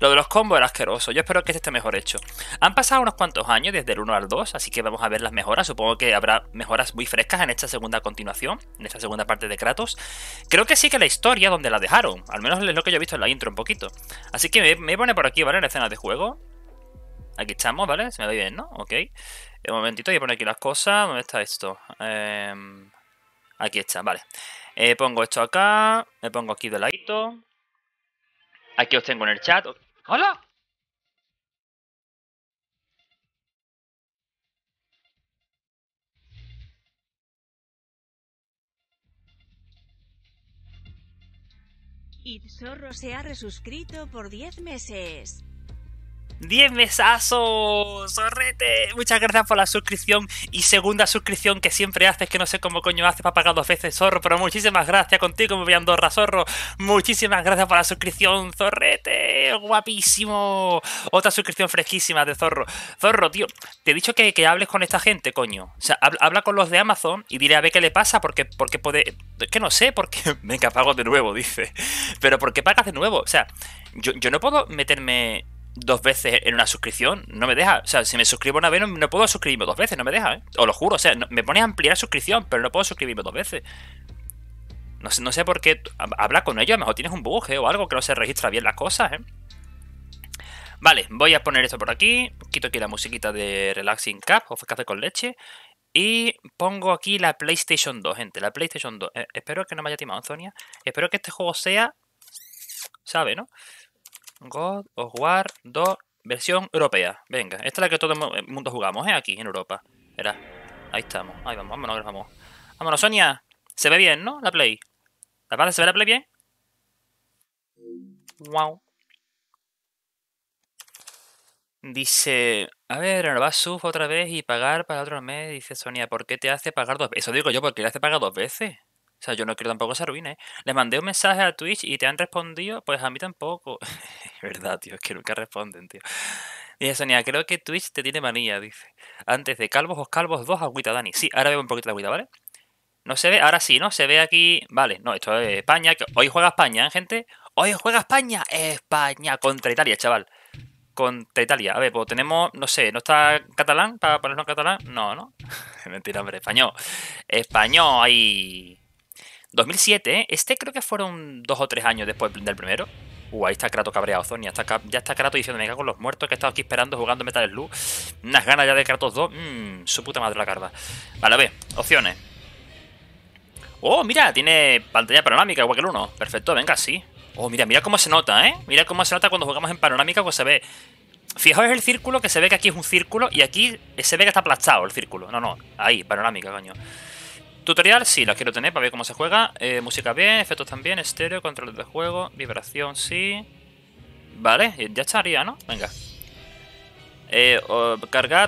Lo de los combos era asqueroso. Yo espero que este esté mejor hecho. Han pasado unos cuantos años desde el 1 al 2, así que vamos a ver las mejoras. Supongo que habrá mejoras muy frescas en esta segunda continuación, en esta segunda parte de Kratos. Creo que sí que la historia donde la dejaron, al menos es lo que yo he visto en la intro un poquito. Así que me, me pone por aquí, ¿vale? En la escena de juego. Aquí estamos, ¿vale? Se me ve bien, ¿no? Ok. Un momentito, voy a poner aquí las cosas. ¿Dónde está esto? Em, aquí está, vale. Eh, pongo esto acá, me pongo aquí de ladito. Aquí os tengo en el chat. ¡Hola! Y Zorro se ha resuscrito por 10 meses. ¡10 mesazos! ¡Zorrete! Muchas gracias por la suscripción y segunda suscripción que siempre haces, que no sé cómo coño haces para pagar dos veces, zorro, pero muchísimas gracias contigo, me voy a Andorra, zorro. Muchísimas gracias por la suscripción, zorrete, guapísimo. Otra suscripción fresquísima de zorro. Zorro, tío, te he dicho que, que hables con esta gente, coño. O sea, habla, con los de Amazon y diré a ver qué le pasa, porque, porque puede... Que no sé, porque... Venga, pago de nuevo, dice. Pero ¿por qué pagas de nuevo? O sea, yo, yo no puedo meterme dos veces en una suscripción, no me deja. O sea, si me suscribo una vez, no, puedo suscribirme dos veces, no me deja, ¿eh? Os lo juro, o sea, me pone a ampliar suscripción, pero no puedo suscribirme dos veces. No sé, no sé por qué. hab- Habla con ellos, a lo mejor tienes un bug ¿eh? o algo que no se registra bien las cosas, ¿eh? Vale, voy a poner esto por aquí. Quito aquí la musiquita de Relaxing Cup o café con leche. Y pongo aquí la PlayStation 2, gente. La PlayStation 2. Eh, espero que no me haya timado, Antonia. Espero que este juego sea. ¿Sabe, no? God of War 2 versión europea. Venga, esta es la que todo el mu- el mundo jugamos, ¿eh? Aquí, en Europa. Verá, ahí estamos. Ahí vamos, vámonos, vamos. Vámonos, Sonia. Se ve bien, ¿no? La Play. ¿La banda se ve la Play bien? Wow. Dice, a ver, renovar sub otra vez y pagar para otro mes. Dice Sonia, ¿por qué te hace pagar dos veces? Eso digo yo, porque le hace pagar dos veces. O sea, yo no quiero tampoco que se arruine. Les mandé un mensaje a Twitch y te han respondido, pues a mí tampoco. Es verdad, tío, es que nunca responden, tío. Dice Sonia, creo que Twitch te tiene manía, dice. Antes de calvos o calvos, dos agüita, Dani. Sí, ahora veo un poquito de agüita, ¿vale? No se ve, ahora sí, ¿no? Se ve aquí. Vale, no, esto es España. Hoy juega España, ¿eh, gente? Hoy juega España. España contra Italia, chaval. Contra Italia. A ver, pues tenemos, no sé, ¿no está catalán para ponerlo en catalán? No, ¿no? Mentira, hombre, español. Español, ahí. 2007, ¿eh? Este creo que fueron dos o tres años después del primero. Uh, ahí está Kratos cabreado, Zonia. Ya está Kratos diciendo, me cago en los muertos que he estado aquí esperando jugando Metal Slug. Unas ganas ya de Kratos 2. Mmm, su puta madre la carva. Vale, a ver, opciones. Oh, mira, tiene pantalla panorámica igual que el 1. Perfecto, venga, sí. Oh, mira, mira cómo se nota, ¿eh? Mira cómo se nota cuando jugamos en panorámica, pues se ve. Fijaos el círculo, que se ve que aquí es un círculo y aquí se ve que está aplastado el círculo. No, no, ahí, panorámica, coño. Tutorial, sí, la quiero tener para ver cómo se juega. Eh, música bien, efectos también, estéreo, control de juego, vibración, sí. Vale, ya estaría, ¿no? Venga. Eh,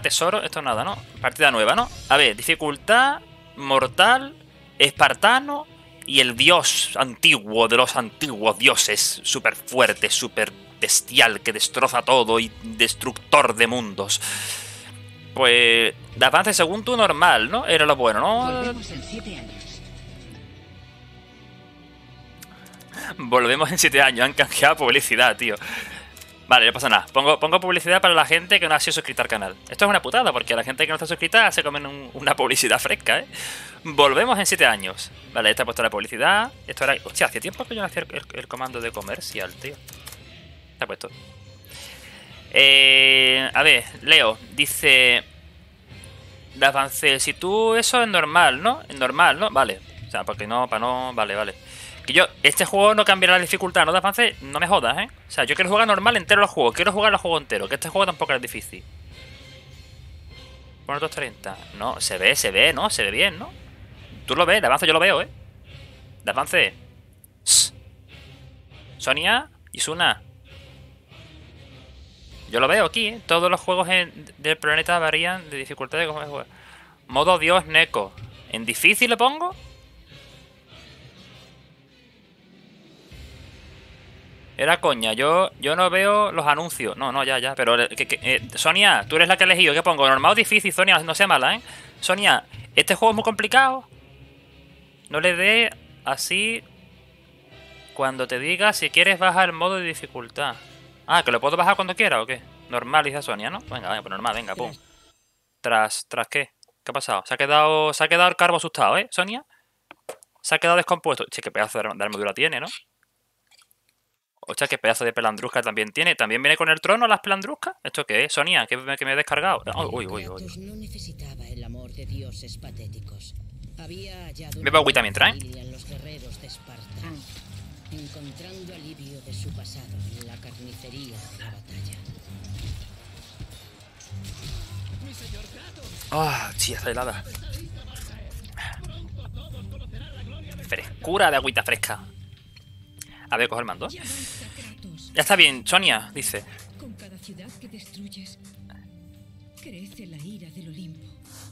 tesoro, esto nada, ¿no? Partida nueva, ¿no? A ver, dificultad, mortal, espartano y el dios antiguo de los antiguos dioses, súper fuerte, súper bestial, que destroza todo y destructor de mundos. Pues, de avance según tú normal, ¿no? Era lo bueno, ¿no? Volvemos en siete años. Volvemos en 7 años, han canjeado publicidad, tío. Vale, no pasa nada. Pongo, pongo publicidad para la gente que no ha sido suscrita al canal. Esto es una putada, porque la gente que no está suscrita se comen un- una publicidad fresca, ¿eh? Volvemos en 7 años. Vale, esta ha puesto la publicidad. Esto era. Hostia, hace tiempo que yo no hacía el, el comando de comercial, tío. Está puesto. Eh, a ver, Leo, dice. De avance, si tú eso es normal, ¿no? Es normal, ¿no? Vale. O sea, porque no, para no. Vale, vale. Que yo, este juego no cambiará la dificultad, ¿no? De avance, no me jodas, ¿eh? O sea, yo quiero jugar normal entero el juego. Quiero jugar el juego entero. Que este juego tampoco es difícil. Pon otros 30. No, se ve, se ve, ¿no? Se ve bien, ¿no? Tú lo ves, de avance yo lo veo, ¿eh? De avance. Sonia, Isuna. Yo lo veo aquí, ¿eh? Todos los juegos del planeta varían de dificultad de cómo juega. Modo Dios Neko. ¿En difícil le pongo? Era coña, yo, yo no veo los anuncios. No, no, ya, ya. Pero, eh, Sonia, tú eres la que he elegido. ¿Qué pongo? Normal o difícil, Sonia, no sea mala, ¿eh? Sonia, este juego es muy complicado. No le dé así. Cuando te diga si quieres bajar el modo de dificultad. Ah, ¿que lo puedo bajar cuando quiera o qué? Normal, dice Sonia, ¿no? Venga, venga, pues normal, venga, pum. ¿Tras, tras qué? ¿Qué ha pasado? Se ha quedado, se ha quedado el carbo asustado, ¿eh, Sonia? Se ha quedado descompuesto. Che, qué pedazo de arm- de armadura tiene, ¿no? Hostia, qué pedazo de pelandrusca también tiene. ¿También viene con el trono las pelandruscas? ¿Esto qué es, Sonia? ¿Que me, que me he descargado? Uy, uy, uy, uy. No necesitaba el amor de dioses patéticos. Había hallado Bebe agüita mientras, ¿eh? Encontrando alivio de su pasado en la carnicería de la batalla. Ah, sí, está helada. Frescura de agüita fresca. A ver, coge el mando. Ya está bien, Sonia, dice. Con cada ciudad que destruyes, crece la ira del Olimpo.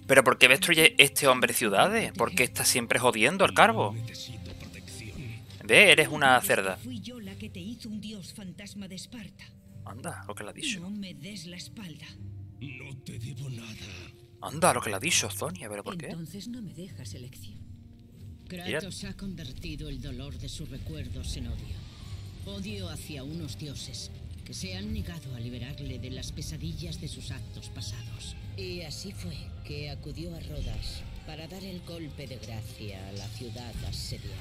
¿Pero por qué destruye este hombre ciudades? ¿Por qué está siempre jodiendo el carbo? Ve, eres una cerda. Fui yo la que te hizo un dios fantasma de Esparta. Anda, lo que le ha dicho. No me des la espalda. No te debo nada. Anda, lo que le ha dicho Sonia, ¿pero por qué? Entonces no me dejas elección. Kratos ha convertido el dolor de sus recuerdos en odio. Odio hacia unos dioses que se han negado a liberarle de las pesadillas de sus actos pasados. Y así fue que acudió a Rodas para dar el golpe de gracia a la ciudad asediada.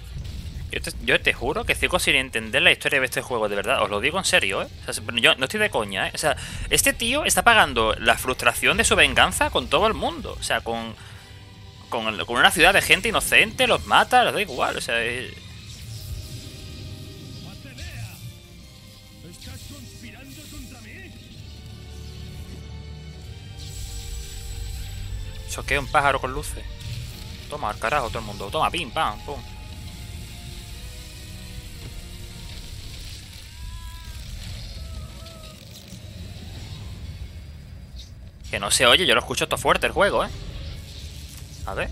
Yo te, juro que sigo sin entender la historia de este juego, de verdad. Os lo digo en serio, ¿eh? O sea, yo no estoy de coña, ¿eh? O sea, este tío está pagando la frustración de su venganza con todo el mundo. O sea, con, con, una ciudad de gente inocente, los mata, les da igual. O sea, eh, ¿Estás conspirando contra mí? ¿eso qué? Un pájaro con luces. Toma, carajo, todo el mundo. Toma, pim, pam, pum. Que no se oye, yo lo escucho esto fuerte el juego, ¿eh? A ver.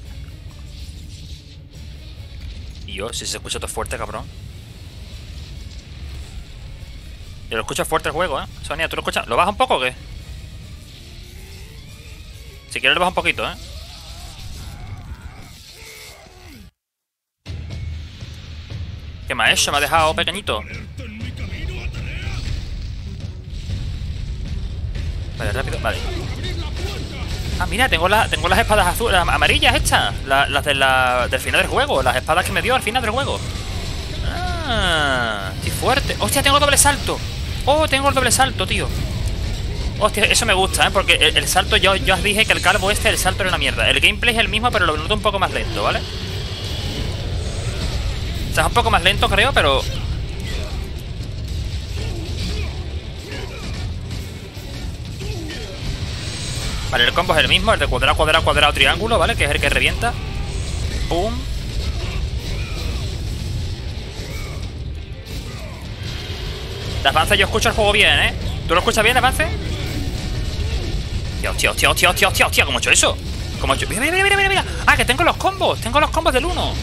Yo, si se escucha esto fuerte, cabrón. Yo lo escucho fuerte el juego, ¿eh? Sonia, ¿tú lo escuchas? ¿Lo bajas un poco o qué? Si quieres lo bajas un poquito, ¿eh? ¿Qué me ha hecho? Me ha dejado pequeñito. Ah, mira, tengo, la, tengo las espadas azules, amarillas. La- las de la- del final del juego. Las espadas que me dio al final del juego. Ah, fuerte. Hostia, tengo doble salto. Oh, tengo el doble salto, tío. Hostia, eso me gusta, ¿eh? Porque el, el salto, yo, yo os dije que el calvo este, el salto era una mierda. El gameplay es el mismo, pero lo noto un poco más lento, ¿vale? O sea, es un poco más lento, creo, pero... Vale, el combo es el mismo, el de cuadrado, cuadrado, cuadrado, triángulo, ¿vale? Que es el que revienta. Pum. De avance yo escucho el juego bien, ¿eh? ¿Tú lo escuchas bien, avance? Hostia, hostia, hostia, hostia, hostia, hostia, ¿cómo he hecho eso? ¿Cómo he hecho? Mira, mira, mira, mira, mira. Ah, que tengo los combos, tengo los combos del 1.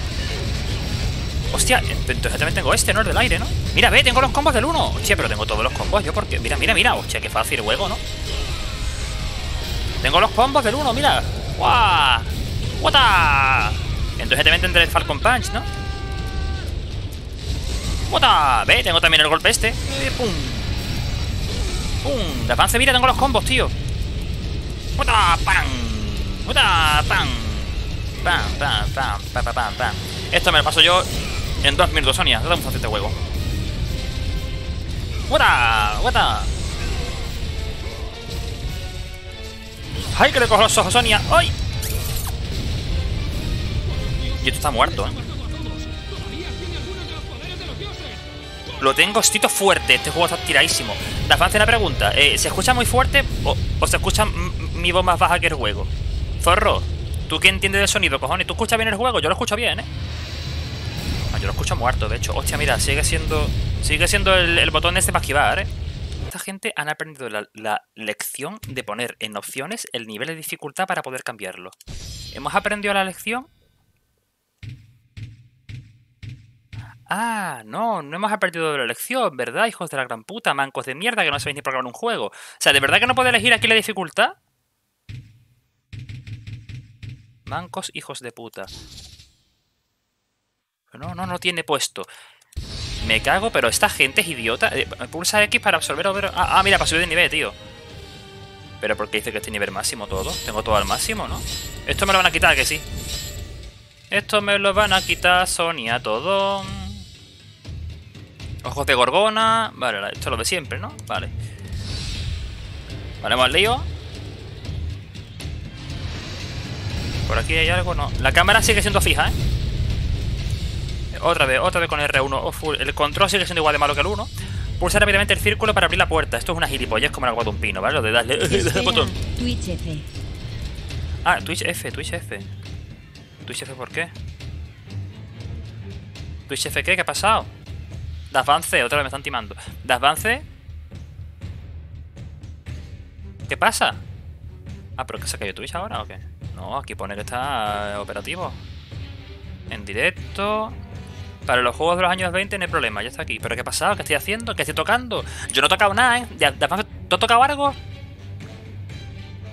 Hostia, entonces también tengo este, ¿no? El del aire, ¿no? Mira, ve, tengo los combos del 1. Hostia, pero tengo todos los combos yo porque... Mira, mira, mira. Hostia, qué fácil juego, ¿no? Tengo los combos del 1, mira. ¡Guau! ¡Wata! Entonces te meten entre el Falcon Punch, ¿no? ¡Wata! Ve, tengo también el golpe este. Eh, ¡Pum! ¡Pum! De avance, mira, tengo los combos, tío. ¡Wata! ¡Pam! ¡Wata! ¡Pam! ¡Pam, pam, pam, pam, pam, pam, pam! Esto me lo paso yo en dos minutos, Sonia. Dame un fácil este juego. ¡Wata! ¡Wata! ¡Ay, que le cojo los ojos, Sonia! ¡Ay! Y esto está muerto, ¿eh? Lo tengo estito fuerte. Este juego está tiradísimo. Da avance una pregunta. Eh, ¿Se escucha muy fuerte o, se escucha mi voz más baja que el juego? Zorro, ¿tú qué entiendes del sonido, cojones? ¿Tú escuchas bien el juego? Yo lo escucho bien, ¿eh? Ah, yo lo escucho muerto, de hecho. Hostia, mira, sigue siendo. Sigue siendo el, el botón este para esquivar, ¿eh? Gente han aprendido la lección de poner en opciones el nivel de dificultad para poder cambiarlo. ¿Hemos aprendido la lección? Ah, no, no hemos aprendido la lección, ¿verdad, hijos de la gran puta? Mancos de mierda que no sabéis ni programar un juego. O sea, ¿de verdad que no puedo elegir aquí la dificultad? Mancos, hijos de puta. No, no, no tiene puesto. Me cago, pero esta gente es idiota. Eh, Pulsa X para absorber. Ah, ah, mira, para subir de nivel, tío. Pero ¿por qué dice que este nivel máximo todo? Tengo todo al máximo, ¿no? Esto me lo van a quitar, que sí. Esto me lo van a quitar Sonia todo. Ojos de gorgona. Vale, esto es lo de siempre, ¿no? Vale. Vale, al lío. Por aquí hay algo, no. La cámara sigue siendo fija, ¿eh? Otra vez, otra vez con R1. Oh, full. El control sigue siendo igual de malo que el 1. Pulsa rápidamente el círculo para abrir la puerta. Esto es una gilipollez como el agua de un pino, ¿vale? Lo de darle darle botón. Twitch F. Ah, Twitch F, Twitch F. Twitch F, ¿por qué? ¿Twitch F qué? ¿Qué ha pasado? Davance, otra vez me están timando. Davance. ¿Qué pasa? Ah, pero que se cayó Twitch ahora o qué? No, aquí pone que está operativo. En directo. Para los juegos de los años 20 no hay problema, ya está aquí. ¿Pero qué ha pasado? ¿Qué estoy haciendo? ¿Qué estoy tocando? Yo no he tocado nada, ¿eh? ¿De, de ¿Tú has tocado algo?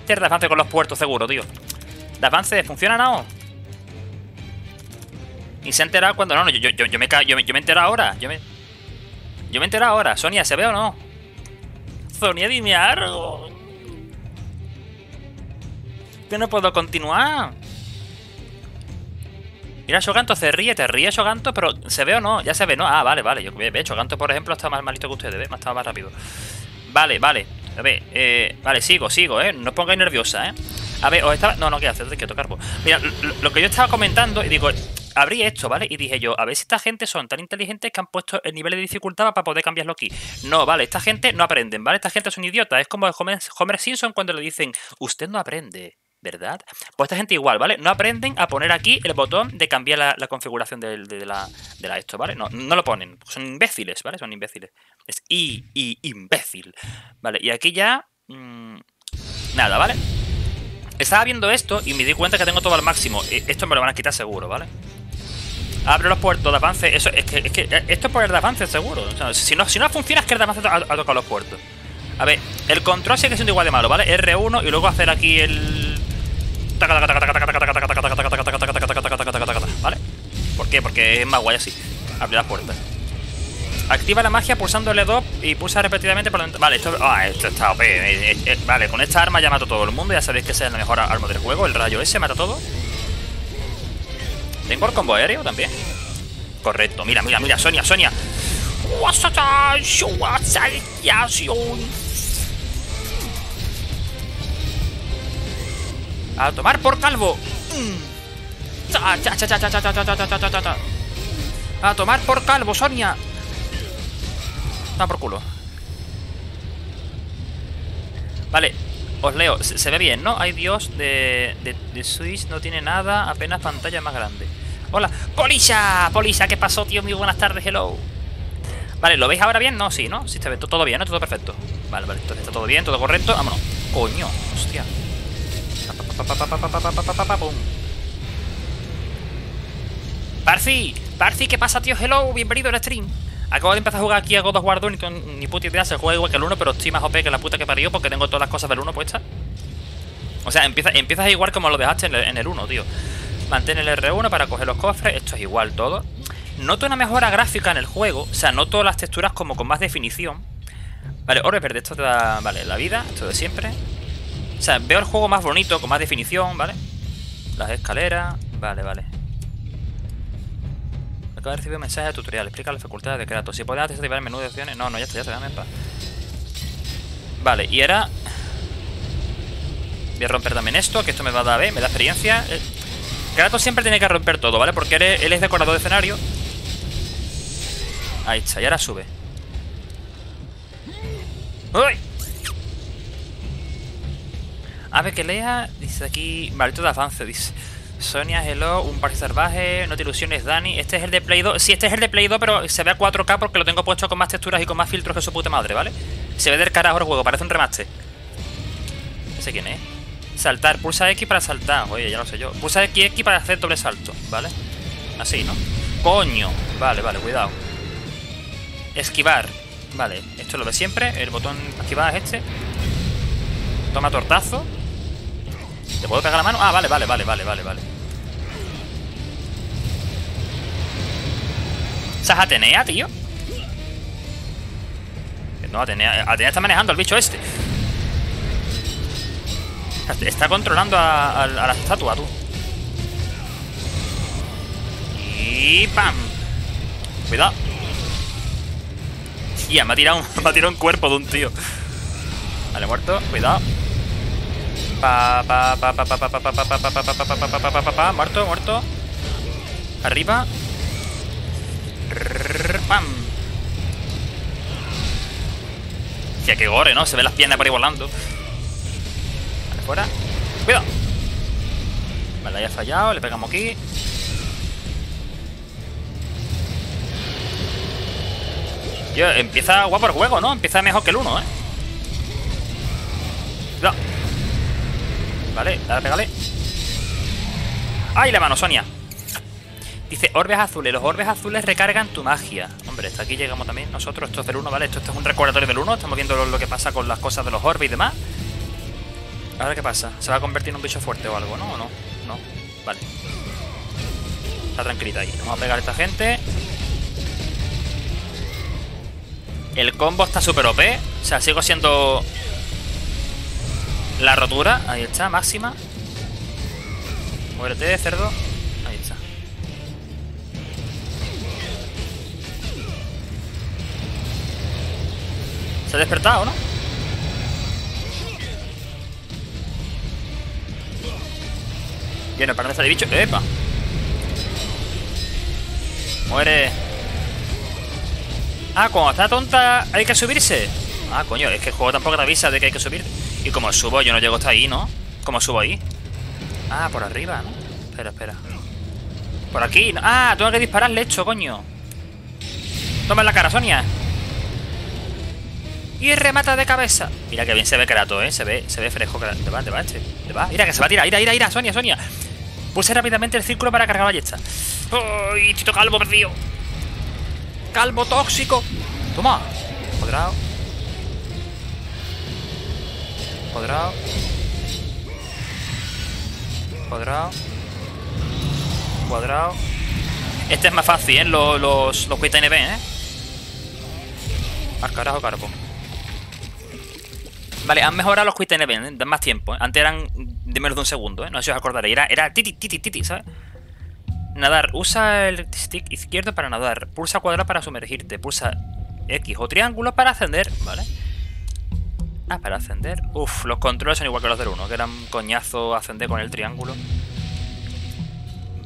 De avance con los puertos, seguro, tío. ¿De avance funciona no? Y se ha enterado cuando no, no, yo, me, yo, yo me he enterado ahora. Yo me, yo me he enterado ahora. Sonia, ¿se ve o no? Sonia, dime algo. Que no puedo continuar. Mira, Shoganto se ríe, te ríe Shoganto, pero ¿se ve o no? Ya se ve, ¿no? Ah, vale, vale. Yo ve, Shoganto, por ejemplo, está más malito que ustedes, ¿ves? Estaba más rápido. Vale, vale. A ver, eh, vale, sigo, sigo, ¿eh? No os pongáis nerviosa, ¿eh? A ver, os estaba... No, no, ¿qué haces? Quieto, Carbo. Mira, lo, que yo estaba comentando, y digo, abrí esto, ¿vale? Y dije yo, a ver si esta gente son tan inteligentes que han puesto el nivel de dificultad para poder cambiarlo aquí. No, vale, esta gente no aprenden, ¿vale? Esta gente es un idiota. Es como Homer Simpson cuando le dicen, usted no aprende. ¿Verdad? Pues esta gente igual, ¿vale? No aprenden a poner aquí el botón de cambiar la, configuración del- de, la, de la esto, ¿vale? No, no lo ponen. Son imbéciles, ¿vale? Son imbéciles. Es i, i, imbécil. Vale, y aquí ya... mm, nada, ¿vale? Estaba viendo esto y me di cuenta que tengo todo al máximo. E- Esto me lo van a quitar seguro, ¿vale? Abre los puertos de avance. Eso, es, que, es que eh, esto es por el de avance seguro. Si, no, si no funciona es que el de avance ha, ha tocado los puertos. A ver, el control sigue siendo igual de malo, ¿vale? R1 y luego hacer aquí el... ¿Por qué? Porque es más guay así. Abre las puertas. Activa la magia pulsando L2 y pulsa repetidamente por ventana. Vale, esto, ah, esto está OP. Eh, eh, eh, vale, con esta arma ya mato todo el mundo. Ya sabéis que es la mejor arma del juego. El rayo ese mata todo. Tengo el combo aéreo también. Correcto. Mira, mira, mira, Sonia, Sonia. ¡A tomar por calvo! ¡A tomar por calvo, Sonia! Está por culo. Vale, os leo. Se, ve bien, ¿no? Hay Dios de, de, no tiene nada, apenas pantalla más grande. Hola, Polisa, Polisa, ¿qué pasó, tío? Muy buenas tardes, hello. Vale, ¿lo veis ahora bien? No, sí, ¿no? Sí, está todo bien, ¿no? Todo perfecto. Vale, vale, entonces está todo bien, todo correcto. Vámonos. Coño, hostia. Parsi, Parsi, ¿qué pasa, tío? Hello, bienvenido al stream. Acabo de empezar a jugar aquí a God of War 2 ni puta idea, se juega igual que el 1, pero estoy más OP que la puta que parió porque tengo todas las cosas del 1 puestas. O sea, empiezas, empiezas igual como lo dejaste en el, en 1, tío. Mantén el R1 para coger los cofres, esto es igual todo. Noto una mejora gráfica en el juego, o sea, noto las texturas como con más definición. Vale, oro verde, esto te da, vale, la vida, esto de siempre. O sea, veo el juego más bonito, con más definición, ¿vale? Las escaleras, vale, vale. Acabo de recibir un mensaje de tutorial, explica las facultades de Kratos. Si puedes desactivar el menú de opciones. No, no, ya está, ya está, dame. Vale, y ahora. Voy a romper también esto, que esto me va a dar, ¿eh? Me da experiencia. Eh, Kratos siempre tiene que romper todo, ¿vale? Porque él es decorador de escenario. Ahí está, y ahora sube. ¡Uy! A ver, que lea. Dice aquí. Maldito de avance, dice. Sonia, hello, un parque salvaje, no te ilusiones, Dani. Este es el de Play 2. Sí, este es el de Play 2, pero se ve a 4K porque lo tengo puesto con más texturas y con más filtros que su puta madre, ¿vale? Se ve del carajo el juego, parece un remaster. No sé quién es. Saltar, pulsa X para saltar. Oye, ya lo sé yo. Pulsa XX para hacer doble salto, ¿vale? Así, ¿no? Coño. Vale, vale, cuidado. Esquivar. Vale, esto es lo de siempre. El botón esquivar es este. Toma tortazo. ¿Te puedo pegar la mano? Ah, vale, vale, vale, vale, vale, vale. ¿Esa es Atenea, tío? No, Atenea, Atenea está manejando al bicho este. Está- controlando a, a- a la estatua, tú. Y ¡pam! Cuidado. Ya, me ha tirado me ha tirado un cuerpo de un tío. Vale, muerto. Cuidado. Pa, pa, pa, pa, pa, pa, pa, pa, pa, pa, pa, pa, pa, pa, pa, pa, pa, pa. Muerto, muerto. Arriba. Pam. Gore, ¿no? Se ven las piernas por ahí volando. Vale, fuera. Cuidado. Vale, ahí ha fallado. Le pegamos aquí. Tío, empieza guapo el juego, ¿no? Empieza mejor que el 1, ¿eh? Cuidado. Vale, dale, pégale. ¡Ay, la mano, Sonia! Dice, orbes azules. Los orbes azules recargan tu magia. Hombre, hasta aquí llegamos también nosotros. Esto es del 1, ¿vale? Esto, esto es un recordatorio del 1. Estamos viendo lo, que pasa con las cosas de los orbes y demás. Ahora, ¿qué pasa? ¿Se va a convertir en un bicho fuerte o algo, no? ¿O no? No. Vale. Está tranquilita ahí. Vamos a pegar a esta gente. El combo está súper OP. O sea, sigo siendo... La rotura. Ahí está, máxima. Muérete, cerdo. Ahí está. Se ha despertado, ¿no? Viene para de bicho. ¡Epa! Muere. Ah, cuando está tonta hay que subirse. Ah, coño, es que el juego tampoco te avisa de que hay que subir. Y como subo, yo no llego hasta ahí, ¿no? ¿Cómo subo ahí? Ah, por arriba, ¿no? Espera, espera. Por aquí. ¿no? Ah, tengo que dispararle hecho, coño. Toma en la cara, Sonia. Y remata de cabeza. Mira que bien se ve Kratos, ¿eh? Se ve, se ve fresco. Te va, te va este. Te va. Mira que se va a tirar. Ira, ira, ira. Sonia, Sonia. Pulse rápidamente el círculo para cargar la ballesta. ¡Ay, Tito Calvo perdido! ¡Calvo tóxico! Toma. Cuadrado. Cuadrado. Cuadrado. Cuadrado. Este es más fácil, ¿eh? Los, los, los Event, ¿eh? Al carajo, carbo. Vale, han mejorado los Time Event, ¿eh? dan más tiempo. ¿eh? Antes eran de menos de un segundo, ¿eh? No sé si os acordaréis. Era, era titi, titi, titi, ¿sabes? Nadar. Usa el stick izquierdo para nadar. Pulsa cuadrado para sumergirte. Pulsa X o triángulo para ascender, ¿vale? Ah, para ascender. Uf, los controles son igual que los del 1, que eran coñazo ascender con el triángulo.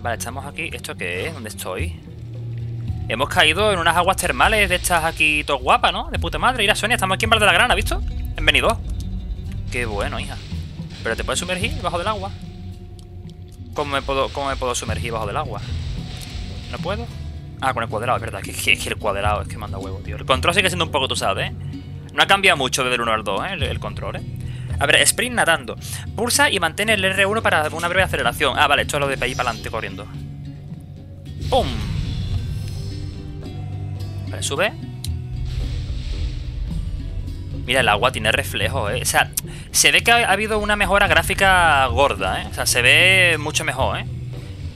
Vale, estamos aquí. ¿Esto qué es? ¿Dónde estoy? Hemos caído en unas aguas termales de estas aquí todo guapas, ¿no? De puta madre. Mira, Sonia, estamos aquí en Val de la Grana, ¿visto? En Benidorm. Qué bueno, hija. Pero te puedes sumergir bajo del agua. ¿Cómo me puedo, cómo me puedo sumergir bajo del agua? ¿No puedo? Ah, con el cuadrado, es verdad. Que, que, que el cuadrado es que manda huevo, tío. El control sigue siendo un poco, tú sabes, ¿eh? No ha cambiado mucho desde el 1 al 2, ¿eh? El, control, ¿eh? A ver, sprint nadando. Pulsa y mantén el R1 para una breve aceleración. Ah, vale, esto es lo de ir para adelante corriendo. ¡Pum! Vale, sube. Mira, el agua tiene reflejo, ¿eh? O sea, se ve que ha, ha habido una mejora gráfica gorda, ¿eh? O sea, se ve mucho mejor, ¿eh?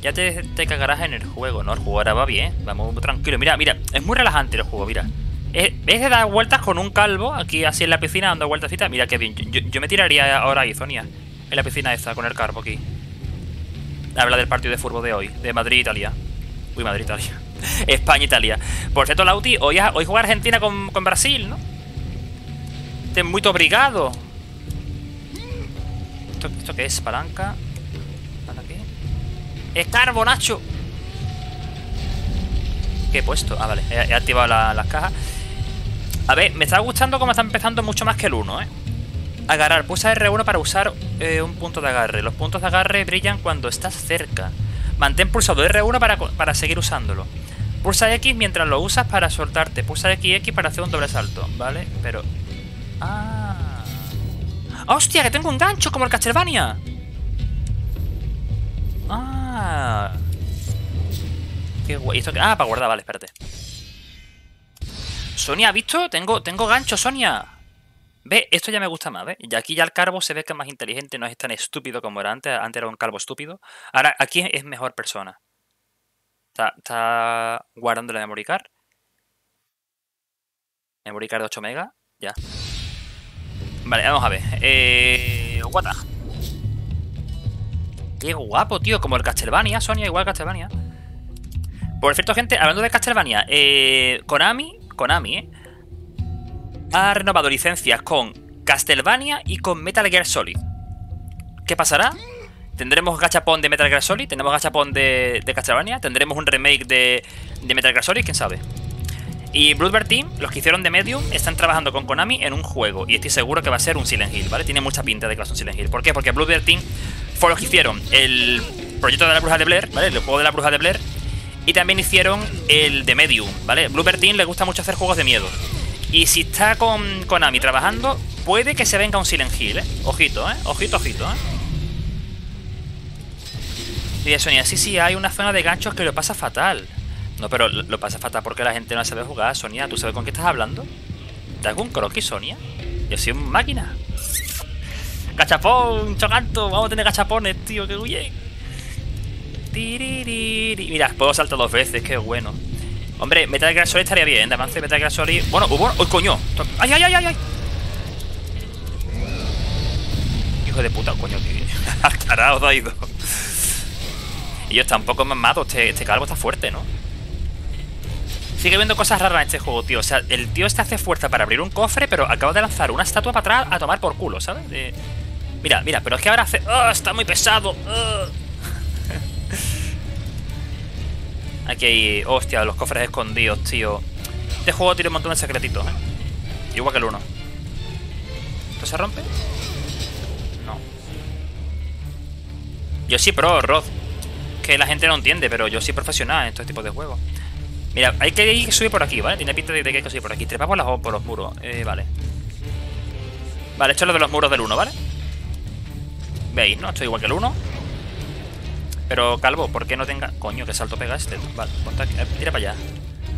Ya te, te cagarás en el juego, ¿no? El juego ahora va bien, vamos tranquilo. Mira, mira, es muy relajante el juego, mira. Eh, ¿Ves de dar vueltas con un calvo aquí así en la piscina dando vueltecitas? Mira qué bien. Yo, yo me tiraría ahora ahí, Sonia. En la piscina esta, con el calvo aquí. Habla del partido de fútbol de hoy, de Madrid-Italia. Uy, Madrid-Italia. España-Italia. Por cierto, Lauti, hoy, hoy juega Argentina con, con Brasil, ¿no? Te muy obrigado. ¿Esto, ¿Esto qué es? Palanca. ¿Para qué? ¡Es carbo, Nacho! ¿Qué he puesto? Ah, vale. He, activado la- las cajas. A ver, me está gustando cómo está empezando mucho más que el 1, ¿eh? Agarrar. Pulsa R1 para usar eh, un punto de agarre. Los puntos de agarre brillan cuando estás cerca. Mantén pulsado R1 para, para seguir usándolo. Pulsa X mientras lo usas para soltarte. Pulsa XX para hacer un doble salto, ¿vale? Pero... Ah... ¡Hostia! ¡Que tengo un gancho como el Castlevania! Ah... Qué guay. Ah, para guardar, vale, espérate. Sonia, ¿has visto? Tengo, tengo gancho, Sonia. Ve, esto ya me gusta más, ¿ves? Y aquí ya el calvo se ve que es más inteligente, no es tan estúpido como era antes. Antes era un calvo estúpido. Ahora, aquí es mejor persona. Está, está guardando la memory card. De 8 megas. Ya. Vale, vamos a ver. Eh. What the- Qué guapo, tío. Como el Castlevania, Sonia, igual Castlevania. Por cierto, gente, hablando de Castlevania, eh, Konami, Konami, eh, ha renovado licencias con Castlevania y con Metal Gear Solid. ¿Qué pasará? ¿Tendremos gachapón de Metal Gear Solid? ¿Tendremos gachapón de, de Castlevania? ¿Tendremos un remake de, Metal Gear Solid? ¿Quién sabe? Y Bloodbath Team, los que hicieron de Medium, están trabajando con Konami en un juego. Y estoy seguro que va a ser un Silent Hill, ¿vale? Tiene mucha pinta de que va a ser un Silent Hill. ¿Por qué? Porque Bloodbath Team fue los que hicieron el proyecto de la bruja de Blair, ¿vale? El juego de la bruja de Blair. Y también hicieron el de Medium, ¿vale? Bloodbath Team le gusta mucho hacer juegos de miedo. Y si está con Konami trabajando, puede que se venga un Silent Hill, ¿eh? Ojito, ¿eh? Ojito, ojito, ¿eh? Y Sonia, sí, sí, hay una zona de ganchos que lo pasa fatal. No, pero lo, pasa fatal porque la gente no sabe jugar. Sonia, ¿tú sabes con qué estás hablando? ¿Te hago croquis, Sonia? Yo soy un máquina. ¡Gachapón! ¡Chocanto! Vamos a tener gachapones, tío, qué bien. Mira, puedo saltar dos veces, qué bueno. Hombre, Metal Gear Solid estaría bien, de avance Metal Gear Solid. Bueno, hubo. ¡Uy, coño! ¡Ay, ay, ay, ay! ay! Hijo de puta, coño, que. Carajo, ha ido. Y yo está un poco mamado, este, este calvo está fuerte, ¿no? Sigue viendo cosas raras en este juego, tío. O sea, el tío este hace fuerza para abrir un cofre, pero acaba de lanzar una estatua para atrás a tomar por culo, ¿sabes? Mira, mira, pero es que ahora hace. ¡Oh, está muy pesado! ¡Ugh! Aquí hay. Hostia, los cofres escondidos, tío. Este juego tiene un montón de secretitos, ¿eh? Igual que el 1. ¿Esto se rompe? No. Yo sí, pro, Rod. Que la gente no entiende, pero yo soy profesional en estos tipos de juegos. Mira, hay que ir- subir por aquí, ¿vale? Tiene pinta de, que hay que subir por aquí. Trepa por, las- por los muros. Eh, vale. Vale, esto es lo de los muros del 1, ¿vale? ¿Veis, no? Esto es igual que el 1. Pero, Calvo, ¿por qué no tenga...? Coño, ¿qué salto pega este? Vale, ponte aquí, tira para allá.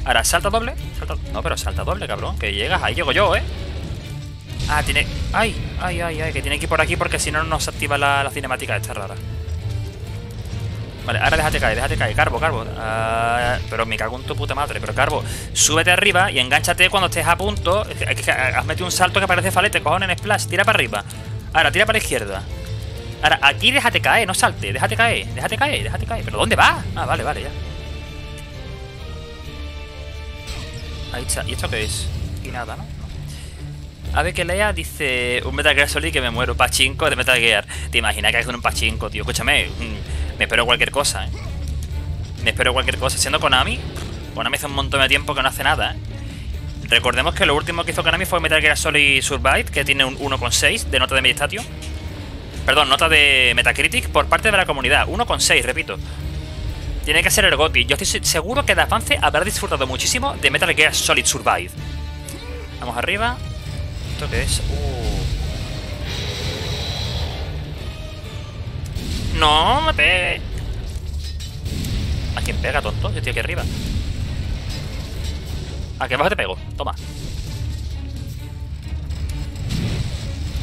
Ahora, ¿salta doble? No, pero salta doble, cabrón. Que llegas, ahí llego yo, ¿eh? Ah, tiene... Ay, ay, ay, ay, que tiene que ir por aquí porque si no no se activa la, la cinemática esta rara. Vale, ahora déjate caer, déjate caer. Carbo, Carbo. Ah, pero me cago en tu puta madre. Pero Carbo, súbete arriba y engánchate cuando estés a punto. Has metido un salto que parece falete, cojones en splash. Tira para arriba. Ahora, tira para la izquierda. Ahora, aquí déjate caer, no salte. Déjate caer, déjate caer, déjate caer. ¿Pero dónde va? Ah, vale, vale, ya. Ahí está. ¿Y esto qué es? Y nada, ¿no? A ver que lea, dice un Metal Gear Solid que me muero. Pachinko de Metal Gear. ¿Te imaginas que hay con un pachinko, tío? Escúchame, mm, me espero cualquier cosa, ¿eh? Me espero cualquier cosa. Siendo Konami, Konami hace un montón de tiempo que no hace nada, ¿eh? Recordemos que lo último que hizo Konami fue Metal Gear Solid Survive, que tiene un 1,6 de nota de Meditatio. Perdón, nota de Metacritic por parte de la comunidad. 1,6, repito. Tiene que ser el GOTY. Yo estoy se- seguro que de avance habrá disfrutado muchísimo de Metal Gear Solid Survive. Vamos arriba. ¿Esto qué es? Uh. No, me pegue. ¿A quién pega, tonto? Yo estoy aquí arriba. Aquí abajo te pego. Toma.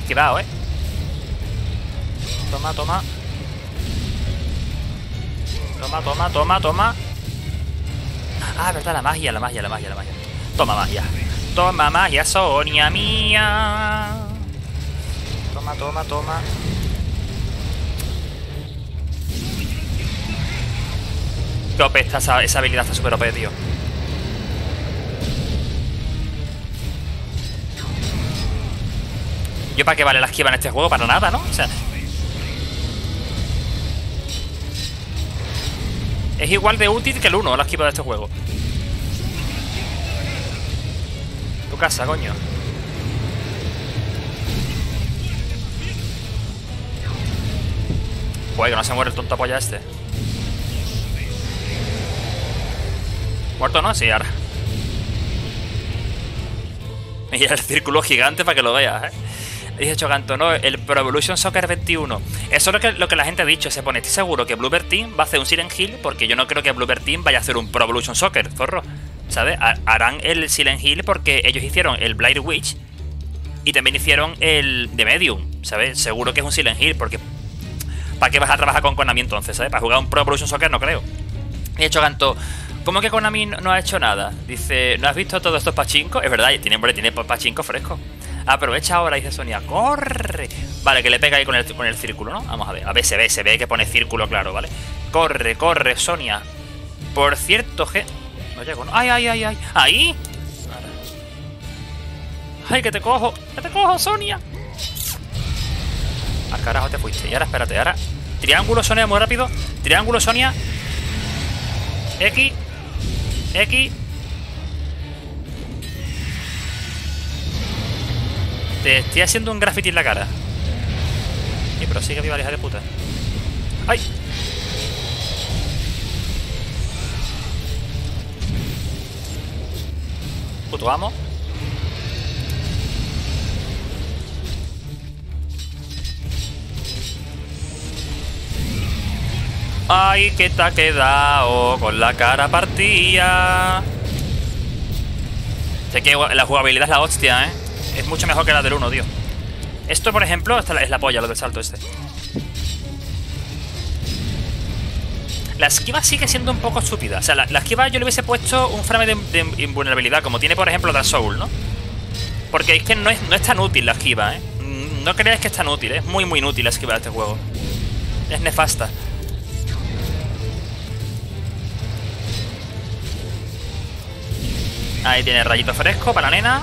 Esquivado, eh. Toma, toma. Toma, toma, toma, toma. Ah, verdad, la magia, la magia, la magia, la magia. Toma magia. Toma magia, Sonia mía. Toma, toma, toma. Qué OP está esa, esa habilidad, está súper OP, tío. ¿Yo para qué vale la esquiva en este juego? Para nada, ¿no? O sea... Es igual de útil que el 1, la esquiva de este juego. Tu casa, coño. Joder, que no se muere el tonto polla este. ¿Muerto no? Sí, ahora. Y el círculo gigante para que lo veas, ¿eh? Dice Chocanto, no, el Pro Evolution Soccer 21. Eso es lo que, lo que la gente ha dicho. Se pone, estoy seguro que Bluebird Team va a hacer un Silent Hill porque yo no creo que Bluebird Team vaya a hacer un Pro Evolution Soccer, zorro. ¿Sabes? Ha- Harán el Silent Hill porque ellos hicieron el Blair Witch y también hicieron el de Medium, ¿sabes? Seguro que es un Silent Hill porque... ¿Para qué vas a trabajar con Konami entonces, ¿sabes? Para jugar un Pro Evolution Soccer no creo. De hecho, Ganto, ¿Cómo que Konami no ha hecho nada? Dice, ¿no has visto todos estos pachincos? Es verdad, tiene, tiene pachinko fresco. Aprovecha ahora, dice Sonia. ¡Corre! Vale, que le pega ahí con el, con el círculo, ¿no? Vamos a ver. A ver, se ve, se ve que pone círculo, claro, ¿vale? Corre, corre, Sonia. Por cierto, que... No llego, ¿no? ¡Ay, ay, ay, ay! ¡Ahí! ¡Ay, que te cojo! ¡Que te cojo, Sonia! Al carajo te fuiste. Y ahora, espérate, ahora... Triángulo, Sonia, muy rápido. Triángulo, Sonia. X. X. Te estoy haciendo un graffiti en la cara. Y pero sigue viva, hija de puta. ¡Ay! Puto amo. Ay, que te ha quedado con la cara partida. Sé que la jugabilidad es la hostia, ¿eh? Es mucho mejor que la del 1, tío. Esto, por ejemplo, esta es la polla, lo del salto este. La esquiva sigue siendo un poco estúpida. O sea, la, esquiva yo le hubiese puesto un frame de, de invulnerabilidad, como tiene, por ejemplo, Dark Soul, ¿no? Porque es que no es, no es tan útil la esquiva, ¿eh? Mm, No creáis que es tan útil, es muy, muy inútil la esquiva de este juego. Es nefasta. Ahí tiene rayito fresco para la nena.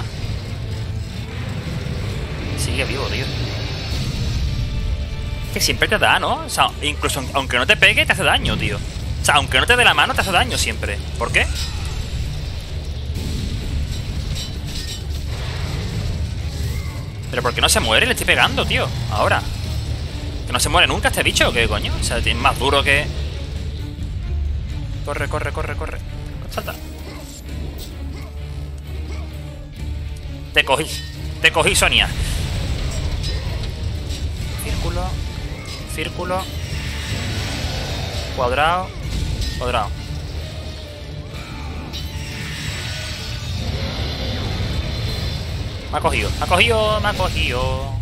Sigue vivo, tío. Que siempre te da, ¿no? O sea, incluso aunque no te pegue, te hace daño, tío. O sea, aunque no te dé la mano, te hace daño siempre. ¿Por qué? Pero ¿por qué no se muere? Le estoy pegando, tío. Ahora. Que no se muere nunca este bicho, ¿qué coño? O sea, es más duro que... Corre, corre, corre, corre. Salta. Te cogí. Te cogí, Sonia. Círculo. Cuadrado. Cuadrado. Me ha cogido. Me ha cogido. Me ha cogido.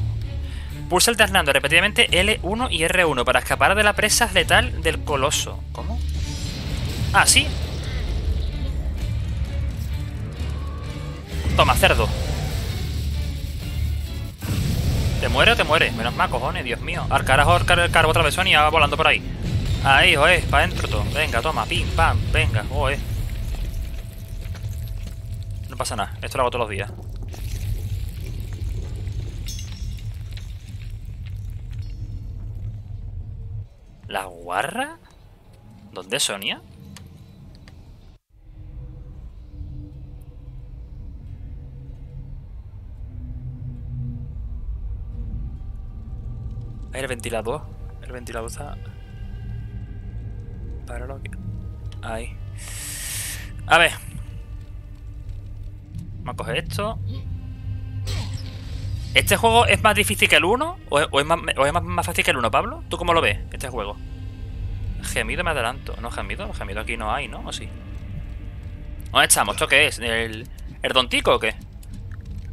Pulsa alternando repetidamente L1 y R1 para escapar de la presa letal del coloso. ¿Cómo? Ah, sí. Toma, cerdo. ¿Te muere o te muere? Menos mal, cojones, Dios mío. Al carajo el car- el carbo otra vez, Sonia, va volando por ahí. Ahí, oe, para adentro todo. Venga, toma, pim, pam, venga, oe. No pasa nada, esto lo hago todos los días. ¿La guarra? ¿Dónde Sonia? El ventilador. El ventilador está. Para lo que. Ahí. A ver. Vamos a coger esto. ¿Este juego es más difícil que el 1? ¿O es, más fácil que el 1, Pablo? ¿Tú cómo lo ves, este juego? Gemido me adelanto. No, gemido. Gemido aquí no hay, ¿no? ¿O sí? ¿Dónde estamos? ¿Esto qué es? ¿El, el dontico o qué?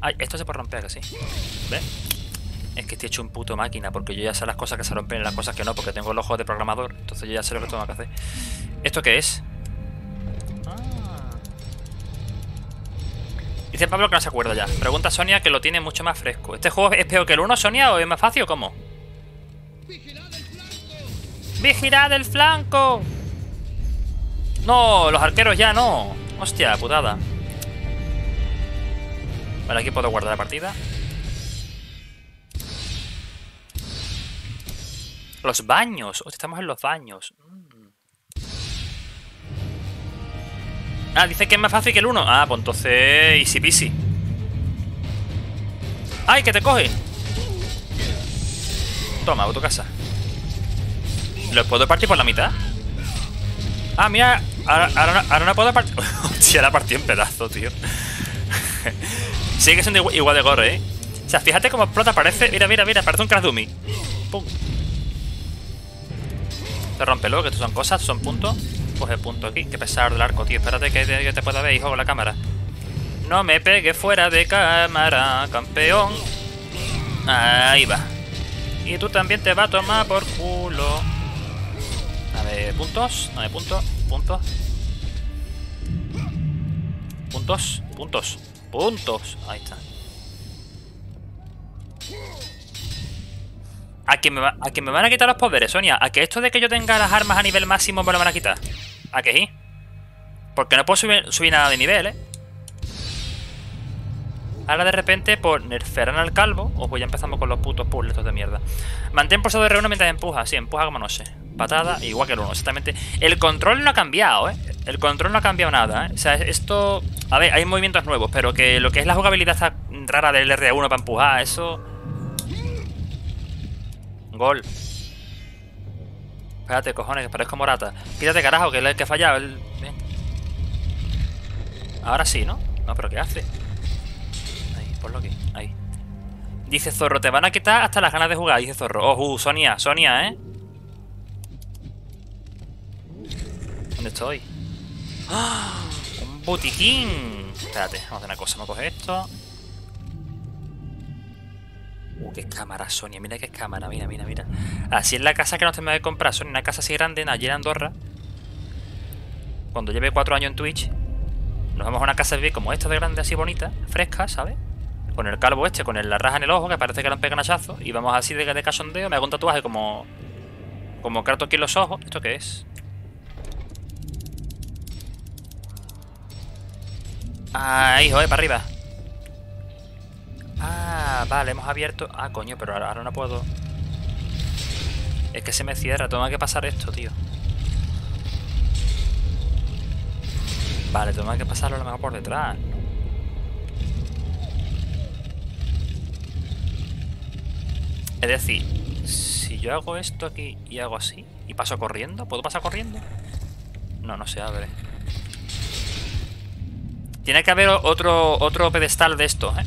Ay, esto se puede romper, que sí. ¿Ves? Es que estoy hecho un puto máquina, porque yo ya sé las cosas que se rompen y las cosas que no, porque tengo el ojo de programador. Entonces yo ya sé lo que tengo que hacer. ¿Esto qué es? Ah. Dice Pablo que no se acuerda ya. Pregunta Sonia que lo tiene mucho más fresco. ¿Este juego es peor que el 1, Sonia, o es más fácil o cómo? ¡Vigilad el flanco! No, los arqueros ya no. Hostia, putada. Vale, aquí puedo guardar la partida. Los baños. Hostia, estamos en los baños. Mm. Ah, dice que es más fácil que el 1. Ah, pues entonces easy peasy. ¡Ay, que te coge! Toma, autocasa. ¿Los puedo partir por la mitad? Ah, mira, ahora, no- puedo partir. Hostia, la partí en pedazos, tío. Sigue siendo igual, de gore, ¿eh? O sea, fíjate cómo explota, parece. Mira, mira, mira, parece un Crash. Pum. Te rompelo, que estos son cosas, son puntos. Coge punto aquí. Qué pesar del arco, tío. Espérate que que te pueda ver, hijo, con la cámara. No me pegue fuera de cámara, campeón. Ahí va. Y tú también te vas a tomar por culo. Dame puntos, dame puntos, puntos. Puntos, puntos, puntos. Ahí está. A que, me a que me van a quitar los poderes, Sonia. A que esto de que yo tenga las armas a nivel máximo me lo van a quitar. A que sí. Porque no puedo subir, subir nada de nivel, ¿eh? Ahora de repente, por nerfearán al calvo. O pues ya empezamos con los putos puzzles de mierda. Mantén pulsado R1 mientras empuja. Sí, empuja como no sé. Patada, igual que el 1, exactamente. El control no ha cambiado, ¿eh? El control no ha cambiado nada, ¿eh? O sea, esto... A ver, hay movimientos nuevos, pero que lo que es la jugabilidad rara del R1 para empujar, eso... Gol. Espérate, cojones, que parezco morata. Quítate, carajo, que es el que ha fallado. El... Bien. Ahora sí, ¿no? No, pero ¿qué hace? Ahí, ponlo aquí. Ahí. Dice Zorro, te van a quitar hasta las ganas de jugar. Dice Zorro. Oh, uh, Sonia, Sonia, ¿eh? ¿Dónde estoy? ¡Ah! ¡Un botiquín! Espérate, vamos a hacer una cosa. Vamos a coger esto. Uh, qué cámara, Sonia. Mira qué cámara. Mira, mira, mira. Así es la casa que nos tenemos que comprar. Sonia, una casa así grande, allí en Andorra. Cuando lleve cuatro años en Twitch, nos vamos a una casa bien como esta de grande, así bonita, fresca, ¿sabes? Con el calvo este, con el- la raja en el ojo, que parece que le han pegado un hachazo. Y vamos así de, de cachondeo. Me hago un tatuaje como. Como Kratos aquí en los ojos. ¿Esto qué es? Ah, hijo, eh, para arriba. Ah, vale, hemos abierto. Ah, coño, pero ahora, ahora no puedo. Es que se me cierra, tengo que pasar esto, tío. Vale, tengo que pasarlo a lo mejor por detrás. Es decir, si yo hago esto aquí y hago así y paso corriendo, ¿puedo pasar corriendo? No, no se abre. Tiene que haber otro, otro pedestal de esto, ¿eh?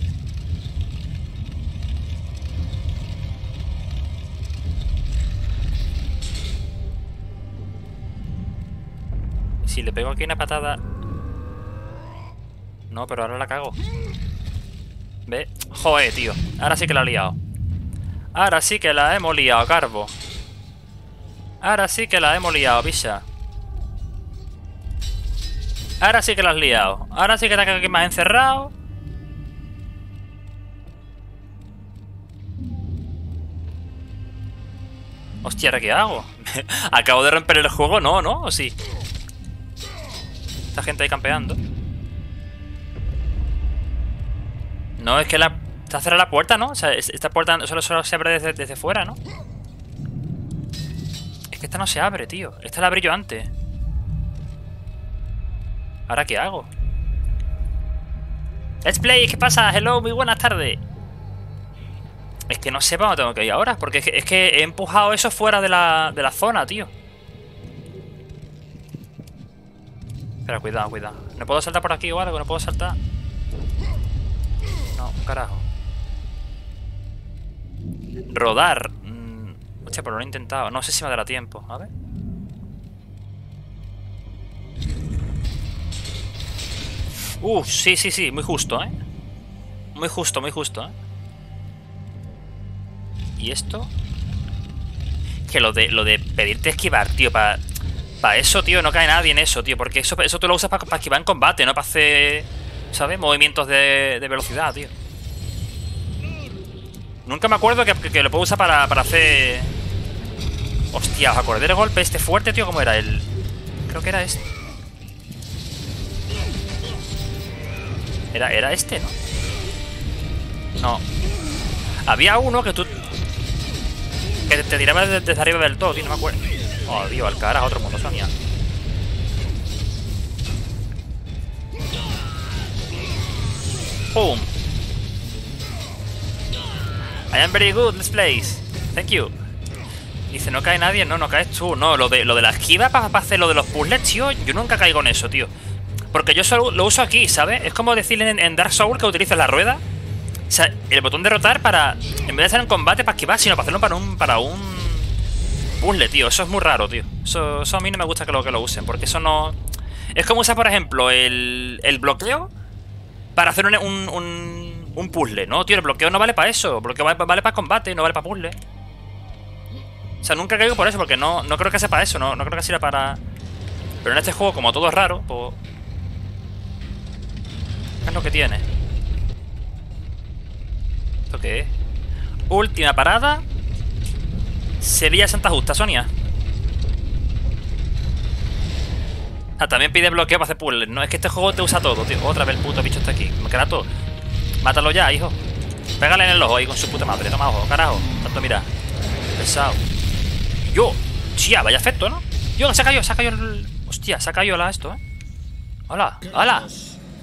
Si le pego aquí una patada... No, pero ahora la cago. ¿Ve? Joder, tío. Ahora sí que la he liado. Ahora sí que la hemos liado, Carbo. Ahora sí que la hemos liado, bicha. Ahora sí que la has liado. Ahora sí que te aquí más encerrado. Hostia, ¿ahora qué hago? ¿Acabo de romper el juego? No, ¿no? ¿O sí? Esta gente ahí campeando. No, es que la... Está cerrada la puerta, ¿no? O sea, es- esta puerta solo, solo se abre desde, desde fuera, ¿no? Es que esta no se abre, tío. Esta la abrí yo antes. ¿Ahora qué hago? Let's play, ¿qué pasa? Hello, muy buenas tardes. Es que no sé para dónde tengo que ir ahora, porque es que, es que he empujado eso fuera de la, de la zona, tío. Espera, cuidado, cuidado. ¿No puedo saltar por aquí o algo? ¿No puedo saltar? No, un carajo. Rodar. Mm, hostia, pero lo he intentado. No sé si me dará tiempo. A ver. Uh, sí, sí, sí. Muy justo, ¿eh? Muy justo, muy justo, ¿eh? ¿Y esto? Que lo de, lo de pedirte esquivar, tío, para... Para eso, tío, no cae nadie en eso, tío. Porque eso, eso tú lo usas para esquivar en combate, no para hacer... ¿Sabes? Movimientos de, de velocidad, tío. Nunca me acuerdo que, que lo puedo usar para, para hacer... Hostia, ¿os acordáis del golpe este fuerte, tío? ¿Cómo era? El... Creo que era este. Era, era este, ¿no? No. Había uno que tú... Que te, te tiraba desde arriba del todo, tío, no me acuerdo. Oh, Dios, al carajo, otro mundo, Sonia. ¡Pum! I am very good, let's play. Thank you. Dice, no cae nadie, no, no caes tú. No, lo de, lo de la esquiva para hacer lo de los puzzles, tío, yo nunca caigo en eso, tío. Porque yo solo lo uso aquí, ¿sabes? Es como decir en, Dark Souls que utilizas la rueda. O sea, el botón de rotar para. En vez de estar en combate para esquivar, sino para hacerlo para un. para un. Puzzle, tío. Eso es muy raro, tío. Eso, a mí no me gusta que lo, que lo usen. Porque eso no. Es como usar, por ejemplo, el. el bloqueo. Para hacer un, un, un, puzzle. No, tío, el bloqueo no vale para eso. El bloqueo vale, para combate, no vale para puzzle. O sea, nunca caigo por eso, porque no, no creo que sea para eso, no, no creo que sirva para. Pero en este juego, como todo es raro, pues. ¿Qué es lo que tiene? ¿Esto es? Última parada. Sevilla Santa Justa, Sonia. Ah, también pide bloqueo para hacer puzzles. No, es que este juego te usa todo, tío. Otra vez el puto bicho está aquí. Me queda todo. Mátalo ya, hijo. Pégale en el ojo ahí con su puta madre. Toma ojo, carajo. Tanto mira. Pesado. Yo. Tía, vaya efecto, ¿no? Yo, se ha caído, se ha caído el... Hostia, se ha caído la esto, ¿eh? Hola, hola.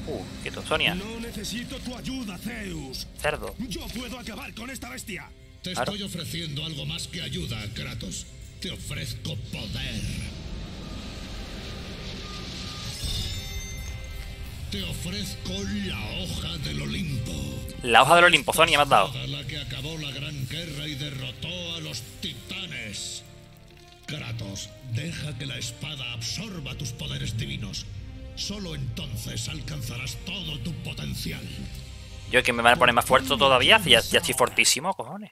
Uh, quieto, Sonia. No necesito tu ayuda, Zeus. Cerdo. Yo puedo acabar con esta bestia. Te Claro. estoy ofreciendo algo más que ayuda, Kratos. Te ofrezco poder. Te ofrezco la hoja del Olimpo. La hoja del Olimpo, Sonia, me has dado. La que acabó la gran guerra y derrotó a los titanes. Kratos, deja que la espada absorba tus poderes divinos. Solo entonces alcanzarás todo tu potencial. Yo que me van a poner más fuerte todavía. Ya, ya estoy fortísimo, cojones.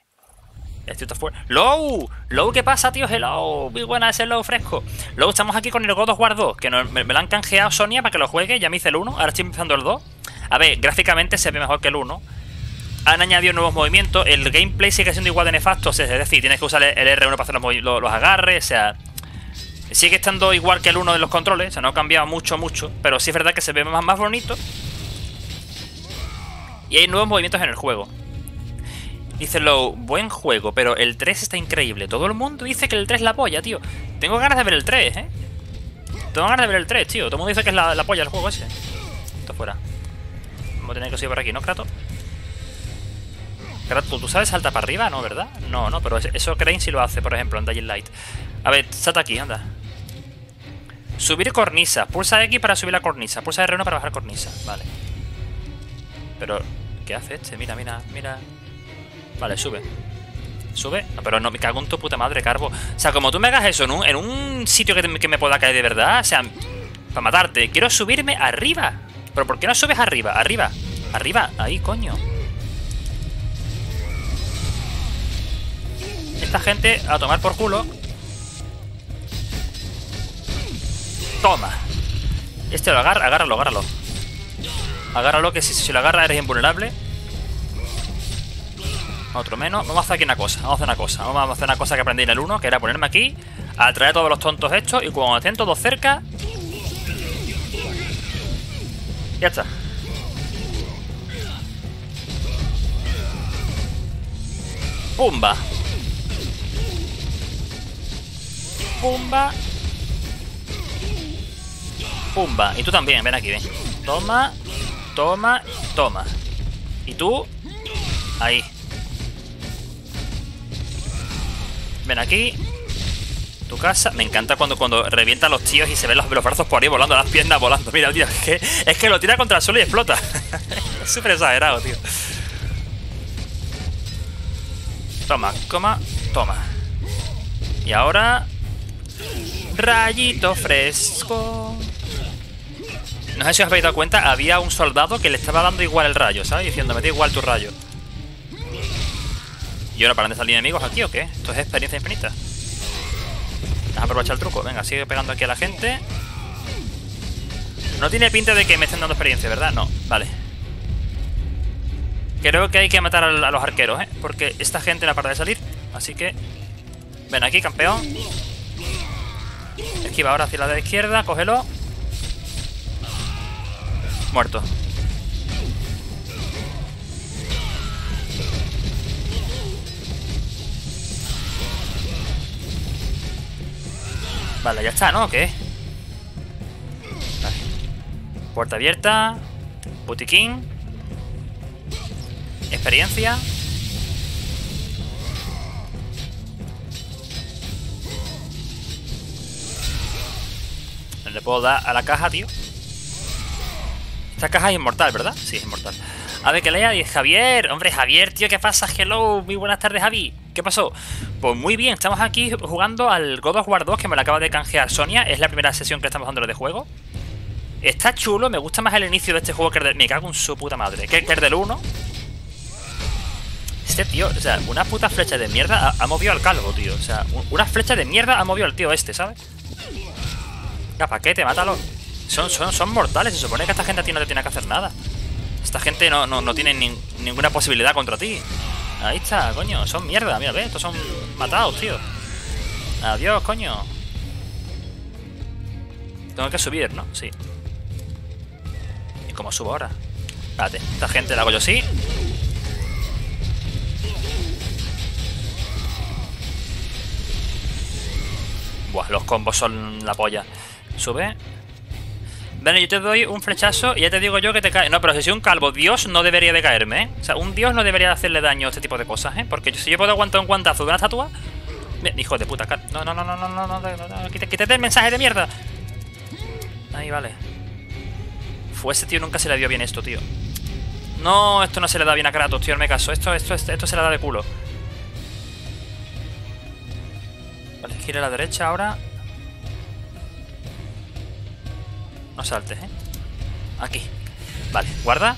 Estoy todo fuerte. ¡Low! ¡Low! ¿Qué pasa, tío? Hello. Muy buena ese Low fresco. Low, estamos aquí con el God of War 2. Que me, lo han canjeado Sonia para que lo juegue. Ya me hice el 1. Ahora estoy empezando el 2. A ver, gráficamente se ve mejor que el 1. Han añadido nuevos movimientos. El gameplay sigue siendo igual de nefasto. Es decir, tienes que usar el el R1 para hacer los agarres. O sea, sigue estando igual que el 1 de los controles. O sea, no ha cambiado mucho, mucho. Pero sí es verdad que se ve más, más bonito. Y hay nuevos movimientos en el juego. Dice Low, buen juego, pero el 3 está increíble. Todo el mundo dice que el 3 es la polla, tío. Tengo ganas de ver el 3, ¿eh? Tengo ganas de ver el 3, tío. Todo el mundo dice que es la, la polla el juego ese. Esto fuera. Vamos a tener que subir por aquí, ¿no, Kratos? Kratos, ¿tú sabes salta para arriba? No, ¿verdad? No, no, pero eso Crane sí lo hace, por ejemplo, en Dying Light. A ver, salta aquí, anda. Subir cornisa. Pulsa X para subir la cornisa. Pulsa R1 para bajar cornisa. Vale. Pero, ¿qué hace este? Mira, mira, mira. Vale, sube. ¿Sube? No, pero no, me cago en tu puta madre, Carbo. O sea, como tú me hagas eso en un, en un sitio que, que me pueda caer de verdad, o sea, para matarte, quiero subirme arriba. ¿Pero por qué no subes arriba? Arriba. Arriba. Ahí, coño. Esta gente a tomar por culo. Toma. Este lo agarra, agárralo, agárralo. Agárralo, que si, si lo agarra eres invulnerable. Otro menos. Vamos a hacer aquí una cosa. Vamos a hacer una cosa. Vamos a hacer una cosa que aprendí en el 1, que era ponerme aquí, atraer a todos los tontos estos y cuando estén todos cerca. Ya está. Pumba. Pumba. Pumba. Y tú también, ven aquí, ven. Toma, toma, toma. Y tú, ahí. Ven aquí. Tu casa. Me encanta cuando, cuando revientan los tíos y se ven los, los brazos por ahí volando, las piernas volando. Mira, tío, es que, es que lo tira contra el suelo y explota. es súper exagerado, tío. Toma, coma, toma. Y ahora... Rayito fresco. No sé si os habéis dado cuenta, había un soldado que le estaba dando igual el rayo, ¿sabes? Diciendo, me igual tu rayo. ¿Y ahora para dónde salir enemigos aquí o qué? Esto es experiencia infinita. Vamos a aprovechar el truco. Venga, sigue pegando aquí a la gente. No tiene pinta de que me estén dando experiencia, ¿verdad? No, vale. Creo que hay que matar a los arqueros, ¿eh? Porque esta gente no para de salir. Así que... Ven aquí, campeón. Esquiva ahora hacia la de la izquierda, cógelo. Muerto. Vale, ya está, ¿no? ¿O qué? Vale. Puerta abierta. Botiquín. Experiencia. Le puedo dar a la caja, tío. Esta caja es inmortal, ¿verdad? Sí, es inmortal. A ver, que lea y Javier. Hombre, Javier, tío, ¿qué pasa? Hello, muy buenas tardes, Javi. ¿Qué pasó? Pues muy bien, estamos aquí jugando al God of War 2 que me lo acaba de canjear Sonia. Es la primera sesión que estamos dando de juego. Está chulo, me gusta más el inicio de este juego que el del... Me cago en su puta madre. Que, el del 1. Este tío, o sea, una puta flecha de mierda ha, ha movido al calvo, tío. O sea, un- una flecha de mierda ha movido al tío este, ¿sabes? Ya, paquete, mátalo. Son, son, son mortales, se supone que esta gente a ti no te tiene que hacer nada. Esta gente no, no, no tiene ninguna posibilidad contra ti. Ahí está, coño. Son mierda, mira, ve. Estos son matados, tío. Adiós, coño. Tengo que subir, ¿no? Sí. ¿Y cómo subo ahora? Espérate, esta gente la hago yo así. Buah, los combos son la polla. Sube. Dani, yo te doy un flechazo y ya te digo yo que te cae. No, pero si soy un calvo, Dios no debería de caerme, ¿eh? O sea, un Dios no debería de hacerle daño a este tipo de cosas, ¿eh? Porque si yo puedo aguantar un guantazo de una estatua. Hijo de puta, no, no, no, no, no, no, no, no, quítate el mensaje de mierda. Ahí, vale. Fue ese tío, nunca se le dio bien esto, tío. No, esto no se le da bien a Kratos, tío, no me caso. Esto, esto, esto, esto se le da de culo. Vale, gira a la derecha ahora. No saltes, ¿eh? Aquí. Vale, guarda.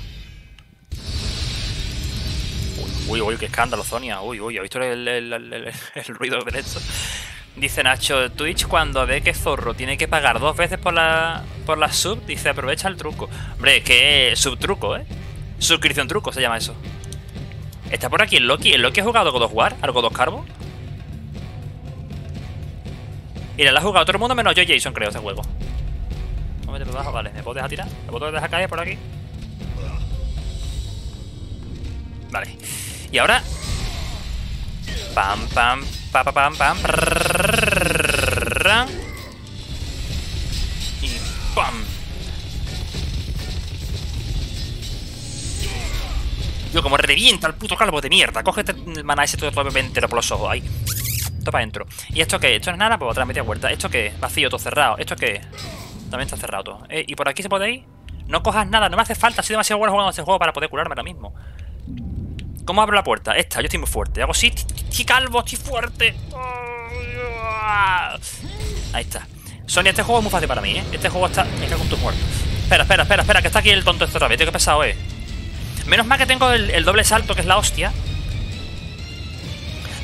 Uy, uy, uy, qué escándalo, Sonia. Uy, uy, ¿ha visto el, el, el, ruido de esto? Dice Nacho, Twitch cuando ve que Zorro tiene que pagar dos veces por la, por la sub, dice aprovecha el truco. Hombre, que subtruco, ¿eh? Suscripción truco se llama eso. Está por aquí el Loki. ¿El Loki ha jugado God of War? ¿Al God of Carbon? Mira, la ha jugado todo el mundo menos yo, Jason, creo, ese juego a meterlo abajo. Vale, ¿me puedo dejar tirar? ¿Me puedo dejar caer por aquí? Vale. Y ahora... Pam, pam, pa, pa, pam, pam. Y pam. Yo como revienta el puto calvo de mierda. Cógete el maná ese todo entero por los ojos ahí. Esto para adentro. ¿Y esto qué? ¿Esto no es nada? Pues otra media vuelta. ¿Esto qué? Vacío, todo cerrado. ¿Esto qué? También está cerrado. Eh, ¿Y por aquí puede ir? No cojas nada, no me hace falta. Soy demasiado bueno jugando este juego para poder curarme ahora mismo. ¿Cómo abro la puerta? Esta, yo estoy muy fuerte. Hago así, estoy calvo, estoy fuerte. Ahí está. Sonia, este juego es muy fácil para mí, ¿eh? Este juego está... Me cago en tus muertos. Espera, espera, espera, espera, que está aquí el tonto este otra vez. Tío, qué pesado es. Menos mal que tengo el, doble salto, que es la hostia.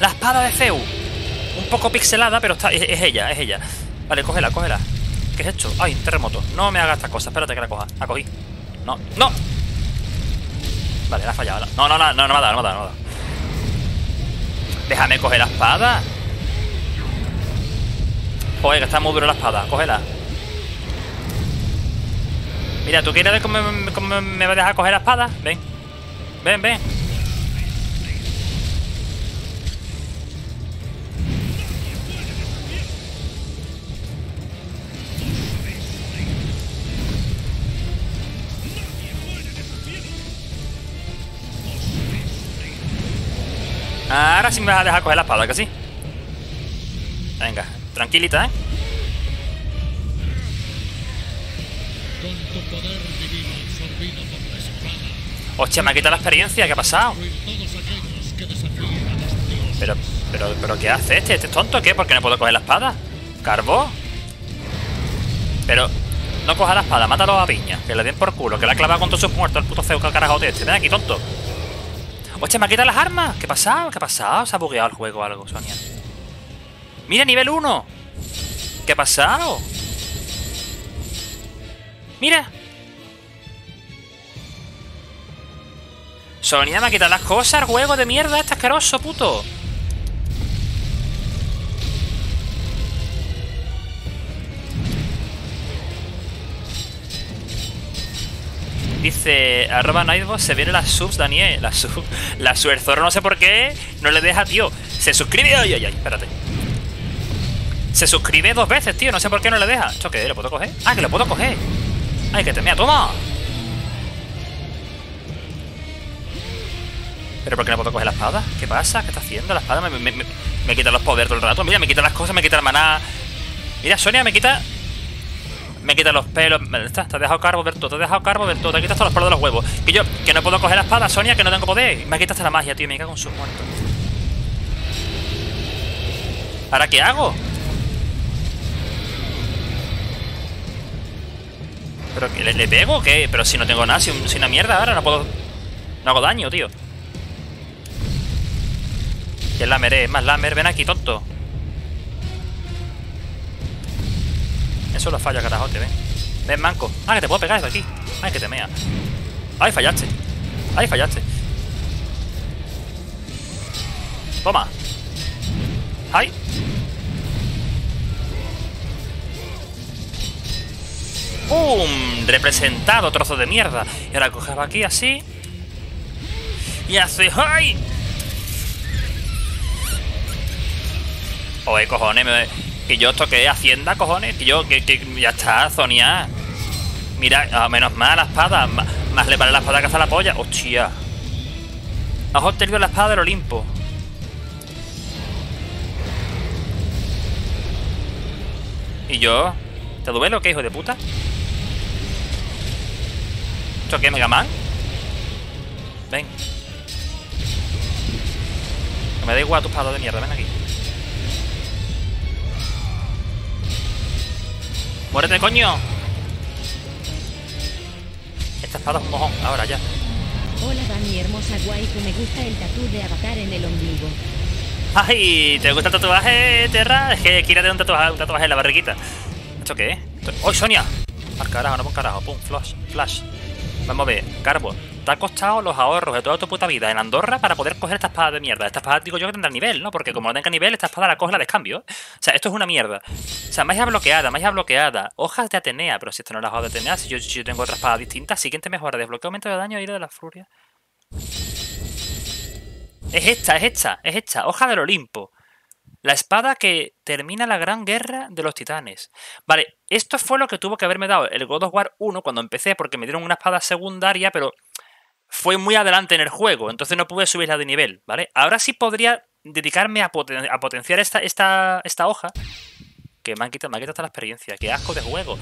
La espada de Feu. Un poco pixelada, pero está, es, es ella, es ella. Vale, cógela, cógela. ¿Qué es esto? Ay, un terremoto. No me haga estas cosas. Espérate que la coja. La cogí. No, no. Vale, la ha fallado. No, no, no, no, no me ha dado, no me ha dado, no me ha dado. Déjame coger la espada. Joder, que está muy dura la espada. Cógela. Mira, ¿tú quieres ver cómo me, cómo me va a dejar coger la espada? Ven. Ven, ven. Ahora sí me vas a dejar coger la espada, que sí. Venga, tranquilita, ¿eh? Con tu poder divino absorbido por la espada, Hostia, me ha quitado la experiencia, ¿qué ha pasado? que. Pero, pero, pero, ¿qué hace este? ¿Este es tonto qué? ¿Por qué no puedo coger la espada? ¿Carbo? Pero, no coja la espada, mátalo a piña. Que le den por culo, que la ha clavado con todos sus muertos el puto feo carajote este. Ven aquí, tonto. Hostia, me ha quitado las armas. ¿Qué ha pasado? ¿Qué ha pasado? Se ha bugueado el juego o algo, Sonia. Mira, nivel 1. ¿Qué ha pasado? Mira. Sonia, me ha quitado las cosas, el juego de mierda, este asqueroso, puto. Dice, arroba Nightbot, se vienen las subs, Daniel. La sub, la no sé por qué, no le deja, tío. Se suscribe, ay, ay, ay, espérate. Se suscribe dos veces, tío, no sé por qué no le deja. ¿Esto qué? ¿Lo puedo coger? Ah, que lo puedo coger. Ay, que te mea, toma. ¿Pero por qué no puedo coger la espada? ¿Qué pasa? ¿Qué está haciendo la espada? Me, me, me, me quita los poderes todo el rato. Mira, me quita las cosas, me quita el maná. Mira, Sonia, me quita... Me quita los pelos. Está, te has dejado cargo del todo, te has dejado cargo del todo. Te quitas todos los pelos de los huevos. Que yo, que no puedo coger la espada, Sonia, que no tengo poder. Me quita hasta la magia, tío. Me cago en sus muertos. ¿Ahora qué hago? ¿Pero que le, le pego o qué? Pero si no tengo nada, si, un- si una mierda ahora, no puedo... No hago daño, tío. Es Lamer, es más Lamer. Ven aquí, tonto. Eso lo falla, carajote, ven. Ven, manco. Ah, que te puedo pegar desde aquí. Ay, que te mea. ¡Ay, fallaste! ¡Ay, fallaste! Toma. ¡Ay! ¡Pum! Representado, trozo de mierda. Y ahora coges aquí así. Y hace. ¡Ay! Oye, cojones, me- que yo toqué Hacienda, cojones. Que yo, que, que ya está, Sonia. Mira, ah, menos mal la espada. ma- Más, le vale la espada que hace la polla. Hostia. Has obtenido la espada del Olimpo. ¿Y yo? ¿Te duele o qué, hijo de puta? ¿Esto qué, Mega Man? Ven. Me da igual tu espada de mierda, ven aquí. ¡Muérete, coño! Esta espada es un mojón, ahora ya. Hola Dani, hermosa guay, que me gusta el tatú de Avatar en el ombligo. ¡Ay! ¿Te gusta el tatuaje, Terra? Es que tener un tatuaje, un tatuaje en la barriguita. ¿Esto qué es? ¡Oh, Sonia! Al carajo, no por carajo. Pum, flash, flash. Vamos a ver, Carbo. Te ha costado los ahorros de toda tu puta vida en Andorra para poder coger esta espada de mierda. Esta espada, digo yo, que tendrá nivel, ¿no? Porque como no tenga nivel, esta espada la coge la descambio. O sea, esto es una mierda. O sea, magia bloqueada, magia bloqueada. Hojas de Atenea, pero si esto no es la hoja de Atenea, si yo, tengo otra espada distinta, siguiente mejora. Desbloqueo aumento de daño y de la furia. Es esta, es esta, es esta. Hoja del Olimpo. La espada que termina la gran guerra de los titanes. Vale, esto fue lo que tuvo que haberme dado el God of War 1 cuando empecé, porque me dieron una espada secundaria, pero fue muy adelante en el juego, entonces no pude subirla de nivel, ¿vale? Ahora sí podría dedicarme a, poten- a potenciar esta, hoja, que me han quitado, me ha quitado hasta la experiencia, qué asco de juego.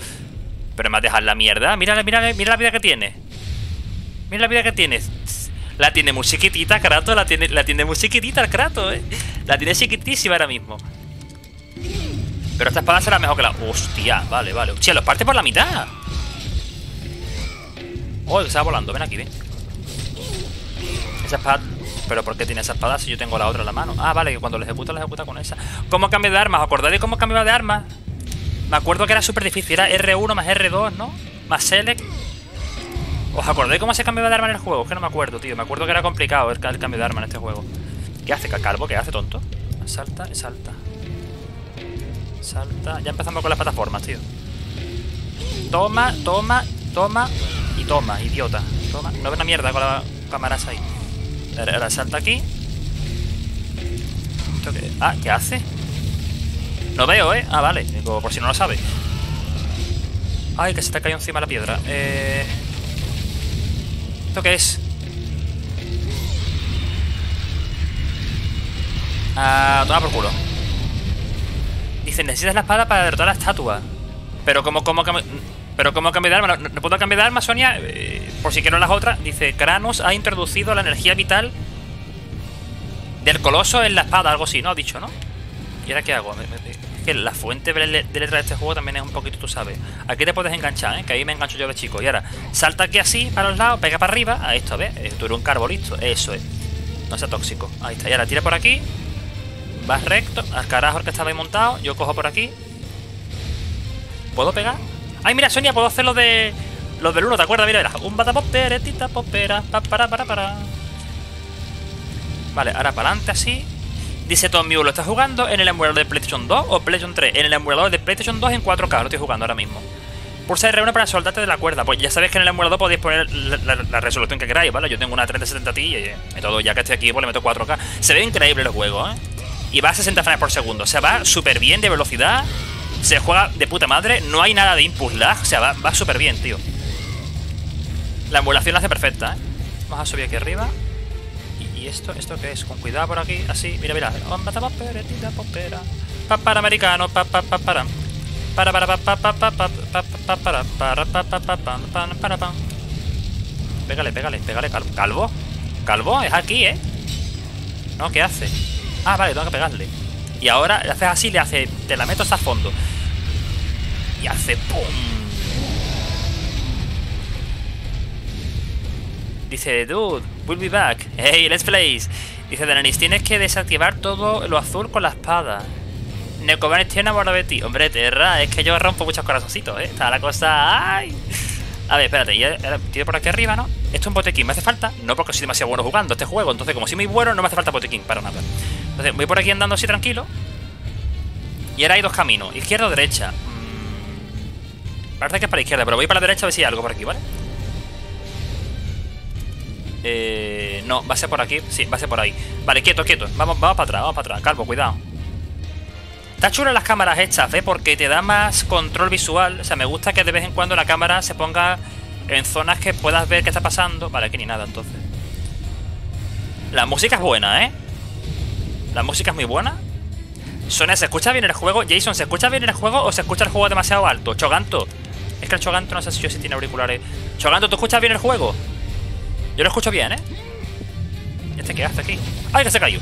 Pero me has dejado la mierda, mira, mira, mira la vida que tiene. Mira la vida que tiene. La tiene muy chiquitita, Kratos, la tiene, la tiene muy chiquitita el Kratos, eh. La tiene chiquitísima ahora mismo. Pero esta espada será mejor que la. Hostia, vale, vale. Hostia, los parte por la mitad. Oh, va volando, ven aquí, ven. Espada. Pero ¿por qué tiene esa espada si yo tengo la otra en la mano? Ah, vale, que cuando lo ejecuta, lo ejecuta con esa. ¿Cómo cambio de armas? ¿Os acordáis cómo cambiaba de armas? Me acuerdo que era súper difícil. Era R1 más R2, ¿no? Más Select. ¿Os acordáis cómo se cambiaba de arma en el juego? Es que no me acuerdo, tío. Me acuerdo que era complicado el, cambio de arma en este juego. ¿Qué hace, Calvo? ¿Qué hace, tonto? Salta salta. Salta. Ya empezamos con las plataformas, tío. Toma, toma, toma y toma, idiota. Toma. No ve una mierda con la cámara ahí. Ahora, salta aquí. ¿Esto qué? Ah, ¿qué hace? No veo, ¿eh? Ah, vale. Por si no lo sabe. Ay, que se te ha caído encima la piedra. Eh... ¿Esto qué es? Ah, toma por culo. Dice, necesitas la espada para derrotar a la estatua. Pero como, como, cam- pero como cambio de arma, no, puedo cambiar de arma, Sonia. Eh, por si quiero las otras. Dice, Kranos ha introducido la energía vital del coloso en la espada, algo así, ¿no? Ha dicho, ¿no? ¿Y ahora qué hago? Es que la fuente de le- de letra de este juego también es un poquito, tú sabes. Aquí te puedes enganchar, ¿eh? Que ahí me engancho yo de chico. Y ahora, salta aquí así, para los lados, pega para arriba. A esto, ¿ves? Eh, Tú un carbo, listo. Eso es. No sea tóxico. Ahí está. Y ahora tira por aquí. Vas recto. Al carajo el que estaba ahí montado. Yo cojo por aquí. ¿Puedo pegar? Ay, mira, Sonia, puedo hacer lo de. Los del 1, ¿te acuerdas? Mira, mira. Un batapopere, tita popera. Pa, para, para, para. Vale, ahora para adelante así. Dice Tom Mew, ¿lo estás jugando en el emulador de PlayStation 2 o PlayStation 3? En el emulador de PlayStation 2 en 4K, lo estoy jugando ahora mismo. Pulsa R1 para soltarte de la cuerda. Pues ya sabéis que en el emulador podéis poner la resolución que queráis, ¿vale? Yo tengo una 3070 Ti y, eh, y todo, ya que estoy aquí, pues le meto 4K. Se ve increíble el juego, ¿eh? Y va a 60 frames por segundo. O sea, va súper bien de velocidad. Se juega de puta madre. No hay nada de input lag. O sea, va, va súper bien, tío. La emulación la hace perfecta, ¿eh? Vamos a subir aquí arriba. ¿Y, y esto? ¿Esto qué es? Con cuidado por aquí. Así, mira, mira. Pa para americano, pa pa pa para. Para para pa pa pa pa pa pa pa para para pa pa pa pa pa para pa. Pégale, pégale, pégale, cal- calvo. Calvo, es aquí, ¿eh? No, ¿qué hace? Ah, vale, tengo que pegarle. Y ahora le haces así, le hace. Te la meto hasta fondo. Y hace ¡pum! Dice, dude, we'll be back. Hey, let's play. Dice Daenerys, tienes que desactivar todo lo azul con la espada. Necoban estoy enamorado de ti. Hombre, Terra, es que yo rompo muchos corazoncitos, ¿eh? Está la cosa... ¡Ay! A ver, espérate, ya, tiro por aquí arriba, ¿no? Esto es un botequín. ¿Me hace falta? No, porque soy demasiado bueno jugando este juego. Entonces, como soy muy bueno, no me hace falta botequín para nada. Entonces, voy por aquí andando así tranquilo. Y ahora hay dos caminos. Izquierda o derecha. Parece que es para la izquierda, pero voy para la derecha a ver si hay algo por aquí, ¿vale? Eh, no, va a ser por aquí. Sí, va a ser por ahí. Vale, quieto, quieto. Vamos, vamos para atrás, vamos para atrás. Calvo, cuidado. Está chula las cámaras hechas, ¿eh? Porque te da más control visual. O sea, me gusta que de vez en cuando la cámara se ponga en zonas que puedas ver qué está pasando. Vale, aquí ni nada, entonces. La música es buena, ¿eh? La música es muy buena. Sonia, ¿se escucha bien el juego? Jason, ¿se escucha bien el juego o se escucha el juego demasiado alto? Choganto. Es que el Choganto no sé si yo si tiene auriculares. Choganto, ¿tú escuchas bien el juego? Yo lo escucho bien, ¿eh? ¿Este qué hace aquí? ¡Ay, que se cayó!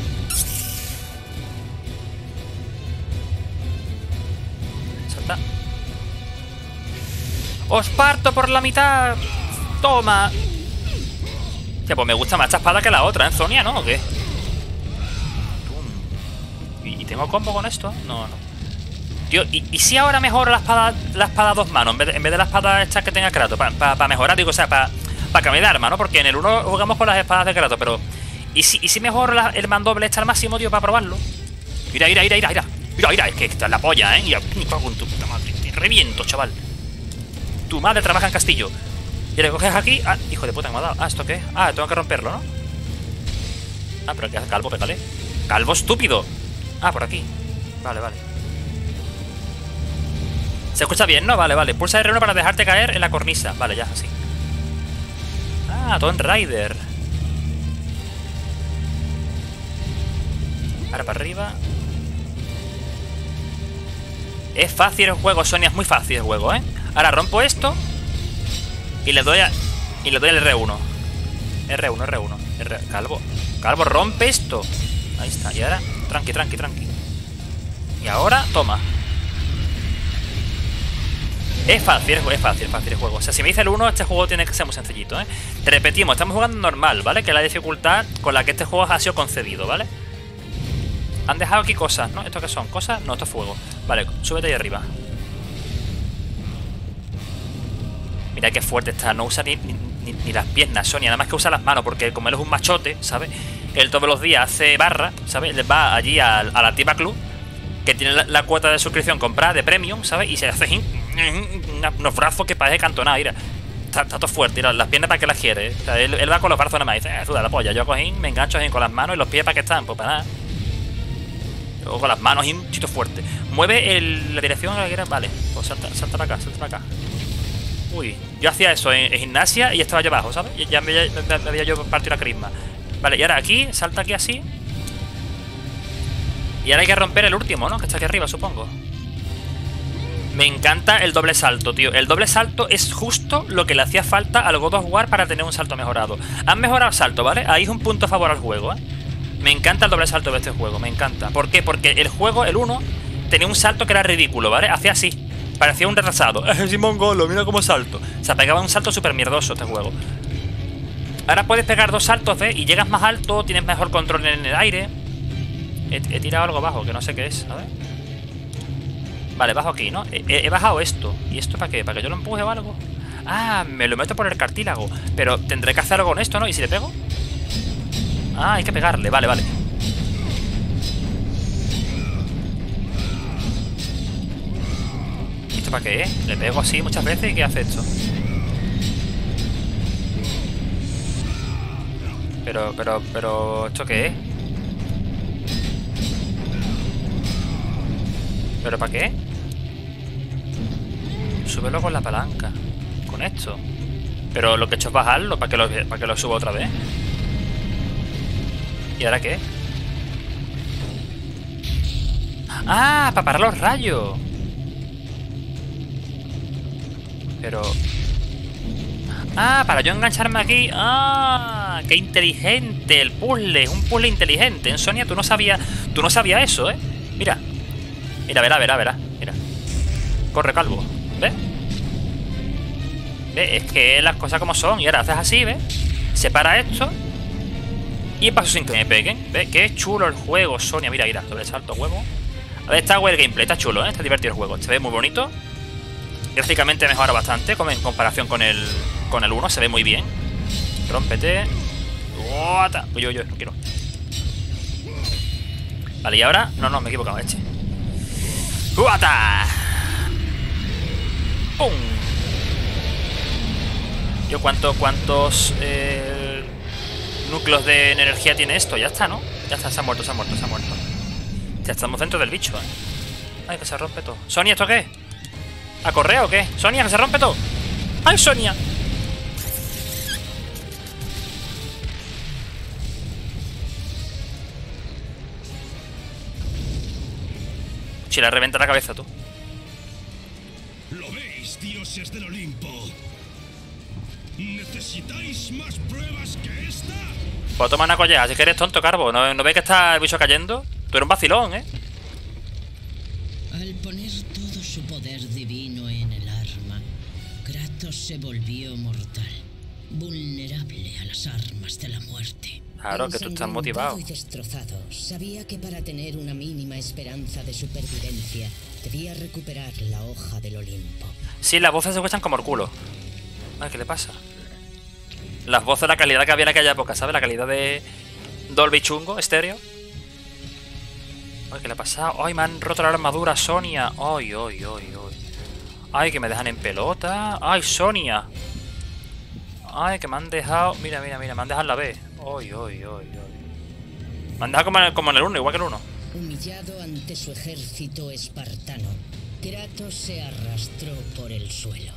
Salta. ¡Os parto por la mitad! ¡Toma! Ya, pues me gusta más esta espada que la otra, ¿eh, Sonia, no? ¿O qué? ¿Y tengo combo con esto? No, no. Tío, ¿y, si ahora mejoro la espada, la espada dos manos en vez de, en vez de la espada esta que tenga Kratos? Para mejorar, digo, o sea, para cambiar de arma, ¿no? Porque en el 1 jugamos con las espadas de Kratos, pero... ¿Y si, y si el mandoble este al máximo, tío, para probarlo? Mira, mira, mira, mira, mira. Mira, mira, es que esta es la polla, ¿eh? Mira, en tu puta madre. Te reviento, chaval. Tu madre trabaja en castillo. Y le coges aquí. Ah, hijo de puta, me ha dado. Ah, ¿esto qué? Ah, tengo que romperlo, ¿no? Ah, pero que hace calvo, pégale. Calvo estúpido. Ah, por aquí. Vale, vale. ¿Se escucha bien, no? Vale, vale. Pulsa R1 para dejarte caer en la cornisa. Vale, ya, así. Ah, Tomb Raider. Ahora para arriba. Es fácil el juego, Sonia, es muy fácil el juego, ¿eh? Ahora rompo esto y le doy a. Y le doy al R1. R1, R1. R... Calvo. Calvo, rompe esto. Ahí está. Y ahora, tranqui, tranqui, tranqui. Y ahora, toma. Es fácil, es fácil, es fácil el juego. O sea, si me dice el 1, este juego tiene que ser muy sencillito, ¿eh? Repetimos, estamos jugando normal, ¿vale? Que es la dificultad con la que este juego ha sido concebido, ¿vale? Han dejado aquí cosas, ¿no? ¿Esto qué son? ¿Cosas? No, esto es fuego. Vale, súbete ahí arriba. Mira qué fuerte está. No usa ni, ni- las piernas, Sonia. Nada más que usa las manos, porque como él es un machote, ¿sabes? Él todos los días hace barra, ¿sabes? Él va allí al- a, la tipa club, que tiene la, la cuota de suscripción comprada de premium, ¿sabes? Y se hace unos brazos que parece cantonada, mira. Está, todo fuerte, mira, las piernas para que las quiere. O él, él va con los brazos nada más. Dice, eh, suda la polla. Yo cogí, me engancho con las manos y los pies para que están, pues para nada. Luego con las manos y un chito fuerte. Mueve la dirección a la que quieras. Vale, pues salta, salta para acá, salta para acá. Uy, yo hacía eso en, gimnasia y estaba yo abajo, ¿sabes? Ya me, había yo partido la carisma. Vale, y ahora aquí, salta aquí así. Y ahora hay que romper el último, ¿no? Que está aquí arriba, supongo. Me encanta el doble salto, tío. El doble salto es justo lo que le hacía falta al God of War para tener un salto mejorado. Han mejorado el salto, ¿vale? Ahí es un punto a favor al juego, ¿eh? Me encanta el doble salto de este juego, me encanta. ¿Por qué? Porque el juego, el 1, tenía un salto que era ridículo, ¿vale? Hacía así. Parecía un retrasado. Simón Golo, mira cómo salto. O sea, pegaba un salto súper mierdoso este juego. Ahora puedes pegar dos saltos, ¿ves? Y llegas más alto, tienes mejor control en el aire. He, tirado algo bajo, que no sé qué es, ¿sabes? Vale, bajo aquí, ¿no? He, bajado esto. ¿Y esto para qué? ¿Para que yo lo empuje o algo? Ah, me lo meto por el cartílago. Pero tendré que hacer algo con esto, ¿no? ¿Y si le pego? Ah, hay que pegarle, vale, vale. ¿Y esto para qué? Le pego así muchas veces y ¿qué hace esto? Pero, pero, pero, ¿esto qué es? ¿Pero para qué? Súbelo con la palanca. Con esto. Pero lo que he hecho es bajarlo para que lo, para que lo suba otra vez. ¿Y ahora qué? ¡Ah! Para parar los rayos. Pero... Ah, para yo engancharme aquí. Ah, qué inteligente el puzzle, un puzzle inteligente. En Sonia tú no sabías, tú no sabías eso, ¿eh? Mira. Mira, verá, verá, verá. Mira. Corre calvo. ¿Ves? ¿Ves? Es que las cosas como son. Y ahora haces así, ¿ves? Separa esto. Y paso sin que me peguen. ¿Ves? Qué chulo el juego, Sonia. Mira, mira, doble salto, huevo. A ver, está el gameplay, está chulo, ¿eh? Está divertido el juego. Se ve muy bonito. Gráficamente mejora bastante en comparación con el, con el 1, se ve muy bien. Rómpete. Uy, uy, uy, no quiero. Vale, y ahora. No, no, me he equivocado, este. ¡Guata! ¡Pum! Yo, ¿cuánto, ¿cuántos eh, núcleos de energía tiene esto? Ya está, ¿no? Ya está, se ha muerto, se ha muerto, se ha muerto. Ya estamos dentro del bicho, ¿eh? Ay, que se rompe todo. Sonia, ¿esto qué? ¿A correo o qué? Sonia, que se rompe todo. ¡Ay, Sonia! Si le reventa la cabeza tú. ¿Lo veis, dioses del Olimpo? ¿Necesitáis más pruebas que esta? Pues toma una colleja, si que eres tonto, Carbo. ¿No, ¿No ves que está el bicho cayendo? Tú eres un vacilón, ¿eh? Al poner todo su poder divino en el arma, Kratos se volvió mortal, vulnerable a las armas de la muerte. Claro, que tú estás motivado. y destrozado, sabía que para tener una mínima esperanza de supervivencia, debía recuperar la hoja del Olimpo. Sí, las voces se escuchan como el culo. Ay, ¿qué le pasa? Las voces, la calidad que había en aquella época, ¿sabes? La calidad de Dolby chungo, estéreo. Ay, ¿qué le ha pasado? Ay, me han roto la armadura, Sonia. Ay, ay, ay, ay. Ay, que me dejan en pelota. Ay, Sonia. Ay, que me han dejado. Mira, mira, mira, me han dejado en la B. Ay, ay. Me han dejado como en, como en el 1, igual que el 1. Humillado ante su ejército espartano, Kratos se arrastró por el suelo.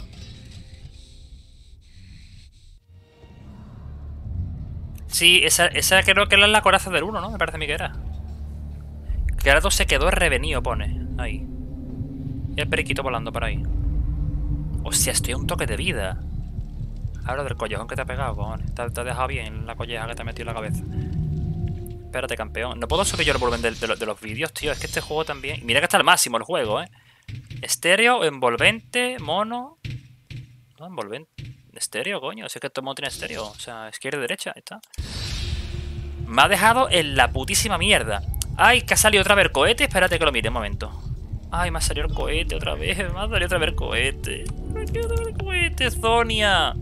Sí, esa, esa creo que era la coraza del 1, ¿no? Me parece a mí que era. Kratos se quedó revenido, pone. Ahí. Y el periquito volando por ahí. Hostia, estoy a un toque de vida. Ahora del collejón que te ha pegado, cojones. Te, te ha dejado bien la colleja que te ha metido en la cabeza. Espérate, campeón. No puedo subir yo el volumen de, de lo- de los vídeos, tío. Es que este juego también... Mira que está al máximo el juego, ¿eh? Estéreo, envolvente, mono... No, envolvente... Estéreo, coño. Si es que todo mundo tiene estéreo. O sea, izquierda y derecha, ahí está. Me ha dejado en la putísima mierda. Ay, que ha salido otra vez cohete. Espérate que lo mire un momento. Ay, me ha salido el cohete otra vez. Me ha salido otra vez el cohete. Me ha salido otra vez cohete, Sonia.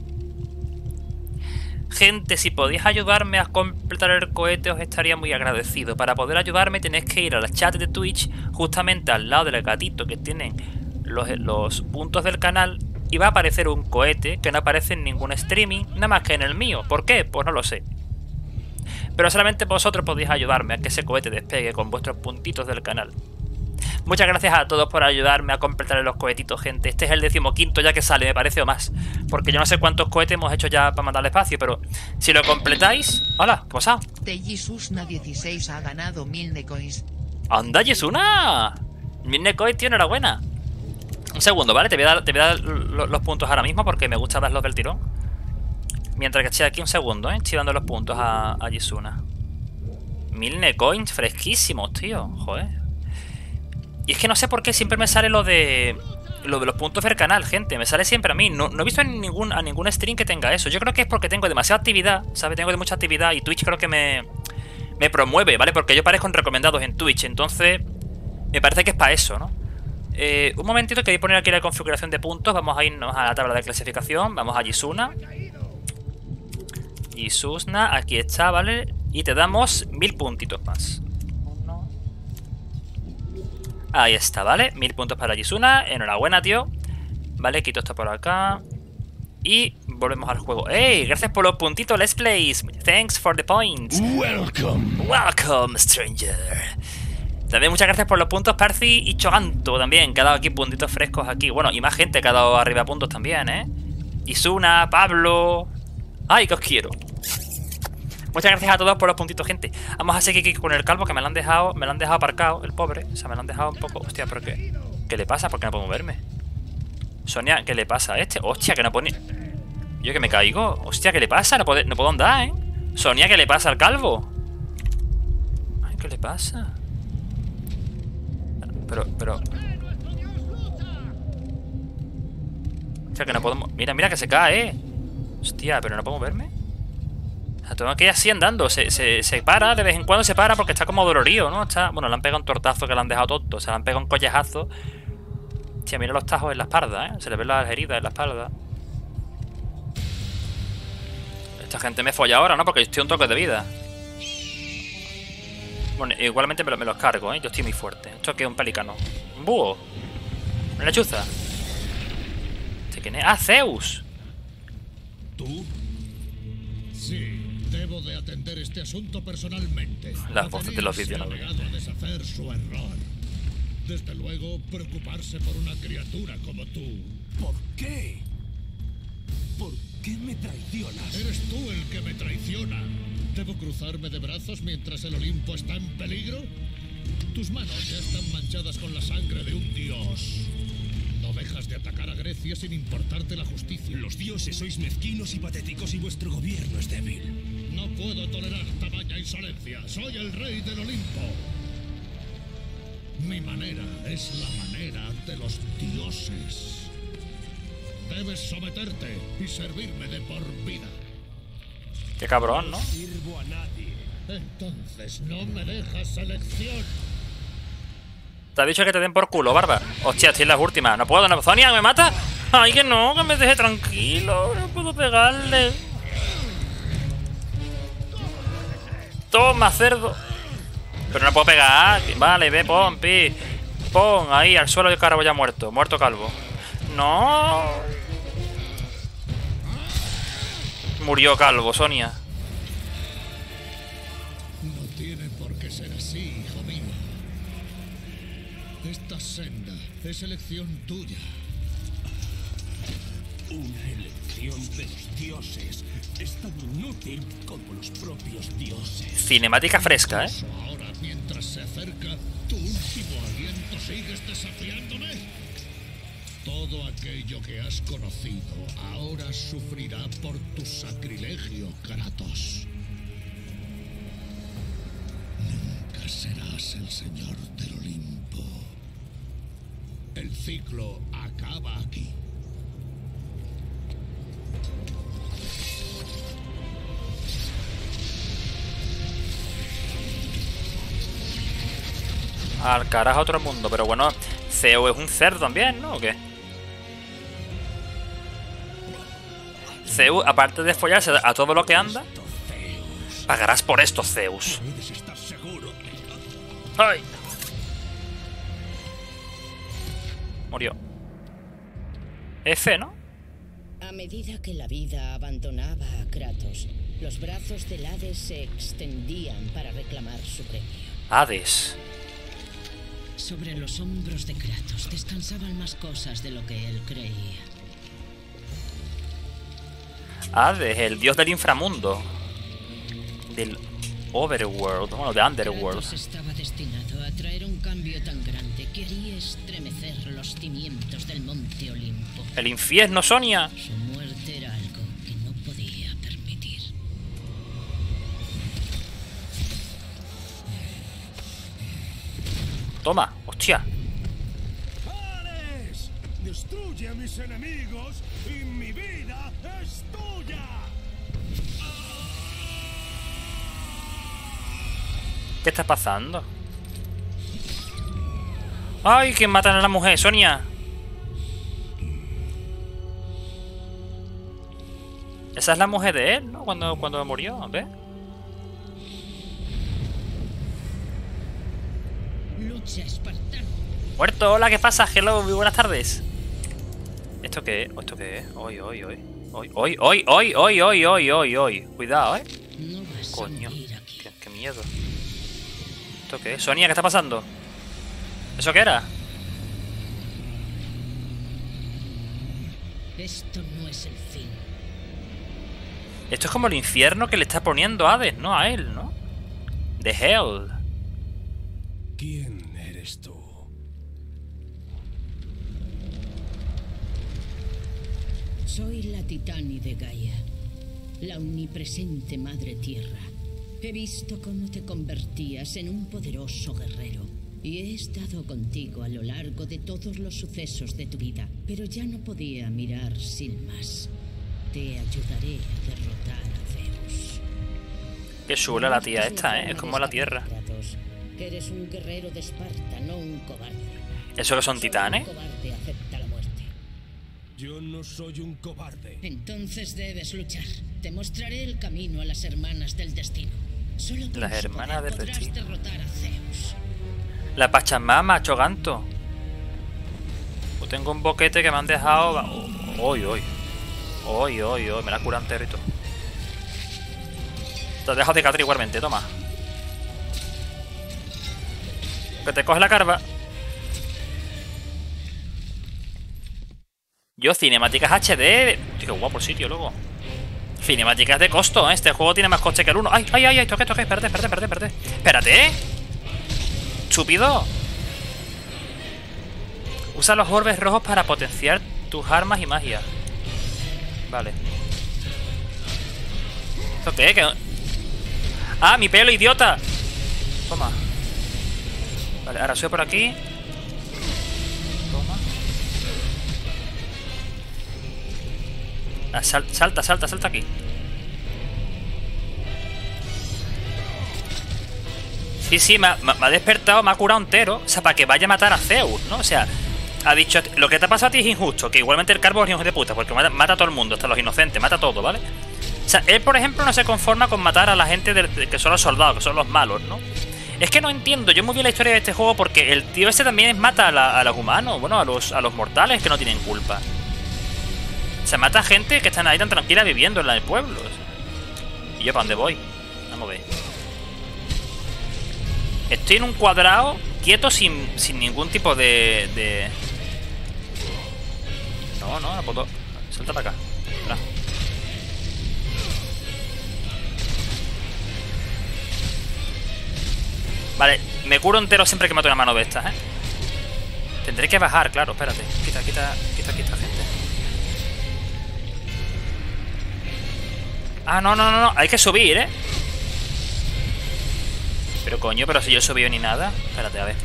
Gente, si podéis ayudarme a completar el cohete, os estaría muy agradecido. Para poder ayudarme, tenéis que ir al chat de Twitch, justamente al lado del gatito que tienen los, puntos del canal, y va a aparecer un cohete que no aparece en ningún streaming, nada más que en el mío. ¿Por qué? Pues no lo sé. Pero solamente vosotros podéis ayudarme a que ese cohete despegue con vuestros puntitos del canal. Muchas gracias a todos por ayudarme a completar los cohetitos, gente. Este es el decimoquinto ya que sale, me parece, o más. Porque yo no sé cuántos cohetes hemos hecho ya para mandar al espacio, pero si lo completáis... Hola, ¿qué pasa? Teji Susna 16 ha ganado 1000 necoins. ¡Anda, Yesuna! Mil coins, tío, enhorabuena. Un segundo, ¿vale? Te voy a dar, te voy a dar lo- los puntos ahora mismo porque me gusta darlos del tirón. Mientras que estoy aquí un segundo, ¿eh? Estoy dando los puntos a, a Yesuna. Mil necoins fresquísimos, tío. Joder. Y es que no sé por qué siempre me sale lo de. Lo de los puntos del canal, gente. Me sale siempre a mí. No, no he visto en ningún, a ningún stream que tenga eso. Yo creo que es porque tengo demasiada actividad, ¿sabes? Tengo mucha actividad y Twitch creo que me. Me promueve, ¿vale? Porque yo parezco en recomendados en Twitch. Entonces. Me parece que es para eso, ¿no? Eh, un momentito que voy a poner aquí la configuración de puntos. Vamos a irnos a la tabla de clasificación. Vamos a Yisuna. Yisusna, aquí está, ¿vale? Y te damos mil puntitos más. Ahí está, ¿vale? Mil puntos para Yisuna. Enhorabuena, tío. Vale, quito esto por acá. Y volvemos al juego. ¡Ey! Gracias por los puntitos, Let's Plays. Thanks for the points. Welcome. Welcome, stranger. También muchas gracias por los puntos, Parci y Choganto también, que ha dado aquí puntitos frescos aquí. Bueno, y más gente que ha dado arriba puntos también, ¿eh? Isuna, Pablo. ¡Ay, que os quiero! Muchas gracias a todos por los puntitos, gente. Vamos a seguir con el calvo, que me lo han dejado, me lo han dejado aparcado, el pobre. O sea, me lo han dejado un poco. Hostia, ¿pero qué? ¿Qué le pasa? ¿Por qué no puedo moverme? Sonia, ¿qué le pasa a este? Hostia, que no pone. Yo que me caigo. Hostia, ¿qué le pasa? No puedo, no puedo andar, ¿eh? Sonia, ¿qué le pasa al calvo? Ay, ¿qué le pasa? Pero, pero. Hostia, que no puedo. Mira, mira que se cae, eh. Hostia, pero no puedo moverme. Sea, que ir así andando. Se, se, se para, de vez en cuando se para porque está como dolorido, ¿no? Está. Bueno, le han pegado un tortazo que le han dejado tonto. O sea, le han pegado un collejazo. Hostia, mira los tajos en la espalda, ¿eh? Se le ven las heridas en la espalda. Esta gente me folla ahora, ¿no? Porque yo estoy un toque de vida. Bueno, igualmente me, lo- me los cargo, ¿eh? Yo estoy muy fuerte. ¿Esto qué es un pelicano? ¿Un búho? ¿Una lechuza? ¿Este quién es? ¡Ah, Zeus! ¿Tú? Sí, debo de atender este asunto personalmente. Las voces de los Atenea se vídeos, ha ¿no? negado a deshacer su error. Desde luego, preocuparse por una criatura como tú. ¿Por qué? ¿Por qué me traicionas? Eres tú el que me traiciona. ¿Debo cruzarme de brazos mientras el Olimpo está en peligro? Tus manos ya están manchadas con la sangre de un dios. No de atacar a Grecia sin importarte la justicia. Los dioses sois mezquinos y patéticos y vuestro gobierno es débil. No puedo tolerar tamaña insolencia. Soy el rey del Olimpo. Mi manera es la manera de los dioses. Debes someterte y servirme de por vida. Qué cabrón, ¿no? Sirvo a nadie. Entonces no me dejas elección. Te ha dicho que te den por culo, barba. Hostia, estoy en las últimas. No puedo, no. Sonia, ¿me mata? Ay, que no, que me deje tranquilo. No puedo pegarle. Toma, cerdo. Pero no puedo pegar. Vale, ve, pon, pi. Pon ahí al suelo el calvo ya muerto. Muerto calvo. No. Murió calvo, Sonia. Es elección tuya. Una elección de los dioses es tan inútil como los propios dioses. Cinemática fresca, ¿eh? Ahora, mientras se acerca, tu último aliento sigues desafiándome. Todo aquello que has conocido ahora sufrirá por tu sacrilegio, Kratos. Nunca serás el señor del Olimpo. El ciclo acaba aquí. Al carajo otro mundo. Pero bueno, Zeus es un cerdo también, ¿no? ¿O qué? Zeus, aparte de follarse a todo lo que anda, pagarás por esto, Zeus. ¡Ay! Murió. F, ¿no? A medida que la vida abandonaba a Kratos, los brazos del Hades se extendían para reclamar su premio. Hades. Sobre los hombros de Kratos descansaban más cosas de lo que él creía. Hades, el dios del inframundo. Del overworld, bueno, de underworld. Kratos estaba El infierno, Sonia. Su muerte era algo que no podía permitir. Toma, hostia. ¡Ares! Destruye a mis enemigos y mi vida es tuya. ¿Qué está pasando? ¡Ay, que matan a la mujer, Sonia! Esa es la mujer de él, ¿no? Cuando, cuando murió, ¿ves? Lucha, espartano. Muerto, hola, ¿qué pasa? Hello, muy buenas tardes. ¿Esto qué es? ¿O ¿Esto qué es? Hoy, hoy, hoy. Hoy, hoy, hoy, hoy, hoy, hoy, hoy, hoy, hoy. Cuidado, ¿eh? No Coño. Qué, qué miedo. ¿Esto qué es? Sonia, ¿qué está pasando? ¿Eso qué era? Esto no es el. Esto es como el infierno que le está poniendo Hades, ¿no? A él, ¿no? The Hell. ¿Quién eres tú? Soy la Titani de Gaia, la omnipresente Madre Tierra. He visto cómo te convertías en un poderoso guerrero y he estado contigo a lo largo de todos los sucesos de tu vida, pero ya no podía mirar sin más. Te ayudaré a derrotar a Zeus. Qué chula la tía Esta esta, ¿eh? Es como la tierra. Eres un guerrero de Esparta, no un cobarde. ¿Eso que son titanes? Yo no soy un cobarde. Entonces debes luchar. Te mostraré el camino a las hermanas del destino. Solo Las hermanas del destino. derrotar a Zeus. La Pachamama, Choganto. Pues tengo un boquete que me han dejado. Oh, Hoy, hoy. Hoy, hoy, hoy. Me la curan todo. Te has dejado de Catri igualmente, toma. Que te coge la carva. Yo, cinemáticas HD. Qué guapo el sitio, loco. Cinemáticas de costo, ¿eh? Este juego tiene más coste que el uno. ¡Ay, ay, ay! ay toque, toque! Espérate, espérate, espérate, espérate. ¡Espérate! ¡Estúpido! Usa los orbes rojos para potenciar tus armas y magia. Vale. ¿Esto. ¡Ah, mi pelo, idiota! Toma. Vale, ahora sube por aquí. Toma. Ah, sal- salta, salta, salta aquí. Sí, sí, me ha, me ha despertado, me ha curado entero. O sea, para que vaya a matar a Zeus, ¿no? O sea, ha dicho, lo que te ha pasado a ti es injusto, que igualmente el carbo es un hijo de puta, porque mata, mata a todo el mundo, hasta los inocentes, mata a todo, ¿vale? O sea, él, por ejemplo, no se conforma con matar a la gente que son los soldados, que son los malos, ¿no? Es que no entiendo, yo muy bien la historia de este juego porque el tío ese también mata a, los humanos, bueno, a los, a los mortales que no tienen culpa. Se mata a gente que están ahí tan tranquila viviendo en el pueblo. ¿Y yo para dónde voy? Vamos a ver. Estoy en un cuadrado quieto sin, sin ningún tipo de, de... No, no, no puedo... Salta para acá. Espera. Vale, me curo entero siempre que mato una mano de estas, ¿eh? Tendré que bajar, claro, espérate. Quita, quita, quita, quita, gente. Ah, no, no, no, no, hay que subir, ¿eh? Pero coño, pero si yo he subido ni nada. Espérate, a ver.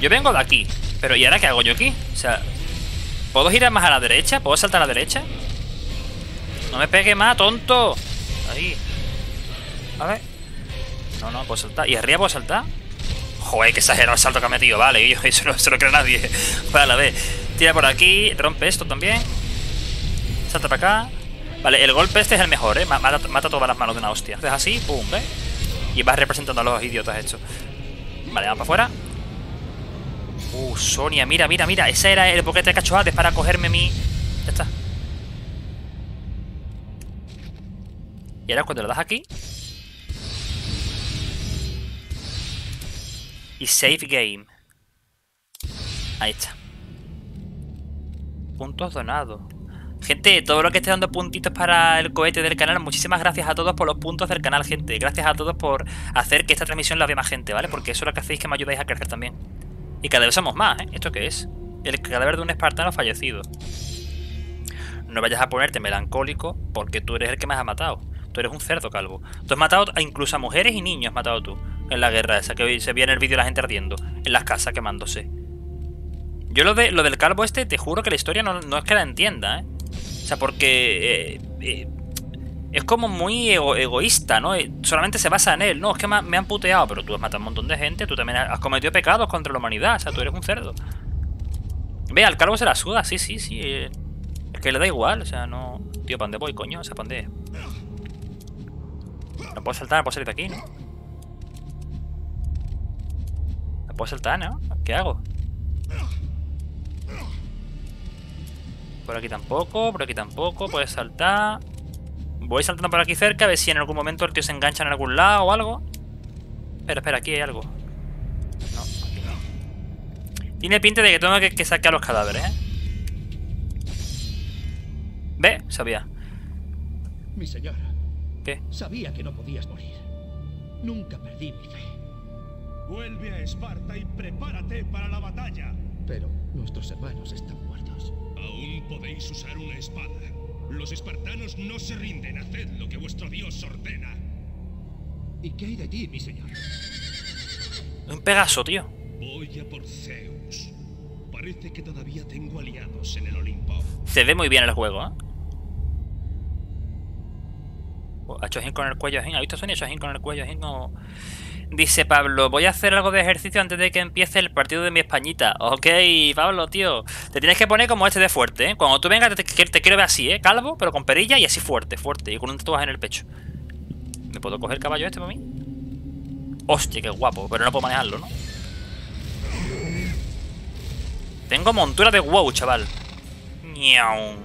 Yo vengo de aquí. Pero ¿y ahora qué hago yo aquí? O sea, ¿puedo girar más a la derecha? ¿Puedo saltar a la derecha? No me pegue más, tonto. Ahí. A ver. No, no, puedo saltar. ¿Y arriba puedo saltar? Joder, qué exagerado el salto que ha metido. Vale, eso no se lo cree nadie. Vale, a ver. Tira por aquí, rompe esto también. Salta para acá. Vale, el golpe este es el mejor, ¿eh? Ma- Mata, todas las manos de una hostia. Haces así, pum. Y vas representando a los idiotas estos. Vale, vamos para afuera. Uh, Sonia, mira, mira, mira. Ese era el boquete de cachoades para cogerme mi... Ya está. Y ahora cuando le das aquí... Y save game. Ahí está. Puntos donados. Gente, todo lo que esté dando puntitos para el cohete del canal, muchísimas gracias a todos por los puntos del canal, gente. Gracias a todos por hacer que esta transmisión la vea más gente, ¿vale? Porque eso es lo que hacéis que me ayudáis a crecer también. Y cada vez somos más, ¿eh? ¿Esto qué es? El cadáver de un espartano fallecido. No vayas a ponerte melancólico porque tú eres el que me has matado. Tú eres un cerdo calvo. Tú has matado a- incluso a mujeres y niños, has matado tú. En la guerra esa que se ve en el vídeo de la gente ardiendo. En las casas quemándose. Yo lo, de, lo del calvo este, te juro que la historia no, no es que la entienda, ¿eh? O sea, porque... eh, eh, es como muy ego- egoísta, ¿no? Eh, Solamente se basa en él. No, es que me, han puteado, pero tú has matado a un montón de gente, tú también has cometido pecados contra la humanidad, o sea, tú eres un cerdo. Ve, al calvo se la suda, sí, sí, sí. eh, Es que le da igual, o sea, no... Tío, ¿para dónde voy, coño? O sea, ¿para dónde? No puedo saltar, no puedo salir de aquí, ¿no? No puedo saltar, ¿no? ¿Qué hago? Por aquí tampoco, por aquí tampoco, puedes saltar. Voy saltando por aquí cerca a ver si en algún momento el tío se engancha en algún lado o algo. Espera, espera, aquí hay algo. No, aquí no. Tiene pinta de que tengo que, que sacar los cadáveres, ¿eh? ¿Ve? Sabía. Mi señor. ¿Qué? Sabía que no podías morir. Nunca perdí mi fe. Vuelve a Esparta y prepárate para la batalla. Pero nuestros hermanos están muertos. Aún podéis usar una espada. Los espartanos no se rinden. Haced lo que vuestro dios ordena. ¿Y qué hay de ti, mi señor? Un Pegaso, tío. Voy a por Zeus. Parece que todavía tengo aliados en el Olimpo. Se ve muy bien el juego, ¿eh? Oh, ha hecho Jin con el cuello, Jin. ¿Ha visto Sonia? Ha hecho Jin con el cuello, Jin como... Dice Pablo, voy a hacer algo de ejercicio antes de que empiece el partido de mi Españita. Ok, Pablo, tío. Te tienes que poner como este de fuerte, ¿eh? Cuando tú vengas te, te- quiero ver así, ¿eh? Calvo, pero con perilla y así fuerte, fuerte. Y con un tatuaje en el pecho. ¿Me puedo coger el caballo este para mí? Hostia, qué guapo. Pero no puedo manejarlo, ¿no? Tengo montura de wow, chaval. Ñau.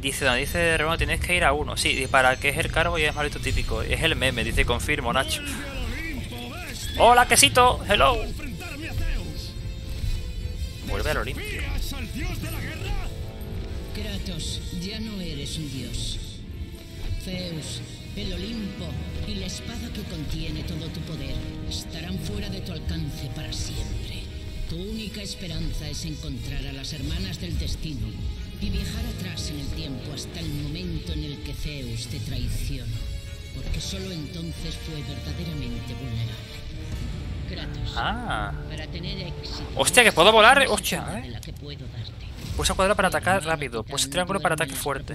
Dice, no, dice hermano, tienes que ir a uno. Sí, para qué es el cargo y es malito típico. Es el meme, dice, confirmo, Nacho. Hola, quesito, hello. Vuelve al Olimpio. Kratos, ya no eres un dios. Zeus, el Olimpo y la espada que contiene todo tu poder estarán fuera de tu alcance para siempre. Tu única esperanza es encontrar a las hermanas del destino y viajar atrás en el tiempo hasta el momento en el que Zeus te traicionó. Porque solo entonces fue verdaderamente vulnerable. Kratos, Ah. para tener éxito. Hostia, que puedo volar. necesitas Hostia, eh. Pulsa cuadrado para atacar rápido. Pulsa triángulo para ataque fuerte.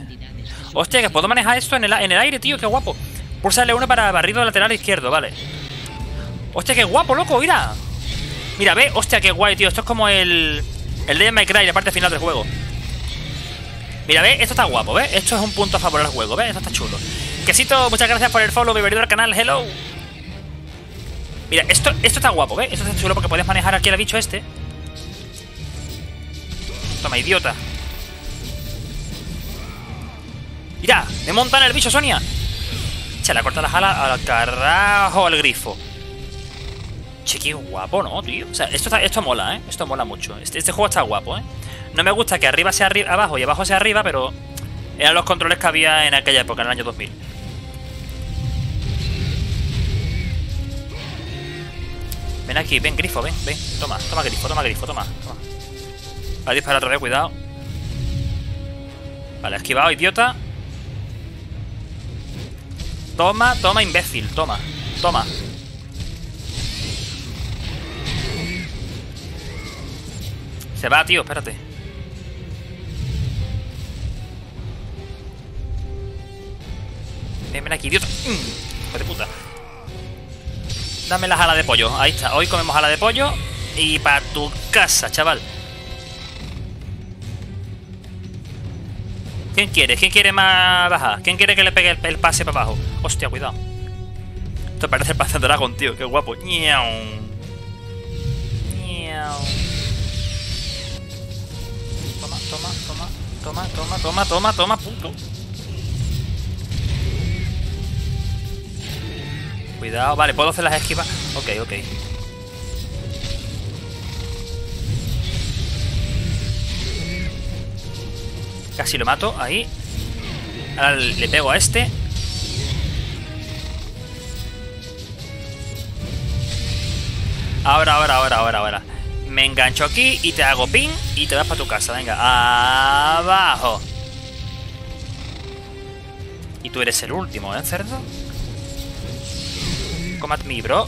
Hostia, que puedo manejar esto en el, en el aire, tío. Qué guapo. Pulsa L1 para barrido lateral izquierdo, vale. Hostia, qué guapo, loco, mira. Mira, ve. Hostia, qué guay, tío. Esto es como el... El de My Cry, la parte final del juego. Mira, ve. Esto está guapo, ¿ves? Esto es un punto a favor del juego, ¿ves? Esto está chulo. Quesito, muchas gracias por el follow. Bienvenido al canal. Hello. Mira, esto, esto está guapo, ¿ves? Esto está chulo porque puedes manejar aquí al bicho este. Toma, idiota. Mira, me montan el bicho, Sonia. Se le corta las alas al carajo al grifo. Che, qué guapo, ¿no, tío? O sea, esto, esto mola, ¿eh? Esto mola mucho. Este, este juego está guapo, ¿eh? No me gusta que arriba sea arri- abajo y abajo sea arriba, pero eran los controles que había en aquella época, en el año 2000. Ven aquí, ven, grifo, ven, ven. Toma, toma, grifo, toma, grifo, toma. toma. Va a disparar otra vez, cuidado. Vale, esquivado, idiota. Toma, toma, imbécil, toma, toma. Se va, tío, espérate. Ven, aquí, idiota. Mm, hijo de puta. Dame las alas de pollo. Ahí está. Hoy comemos alas de pollo. Y para tu casa, chaval. ¿Quién quiere? ¿Quién quiere más baja? ¿Quién quiere que le pegue el, pase para abajo? Hostia, cuidado. Esto parece el pase de dragón, tío. Qué guapo. Toma, toma, toma. Toma, toma, toma, toma, toma, puto. Cuidado, vale, puedo hacer las esquivas. Ok, ok. Casi lo mato, ahí. Ahora le pego a este. Ahora, ahora, ahora, ahora, ahora. Me engancho aquí y te hago pin y te vas para tu casa. Venga, abajo. Y tú eres el último, ¿eh, cerdo? Come at bro.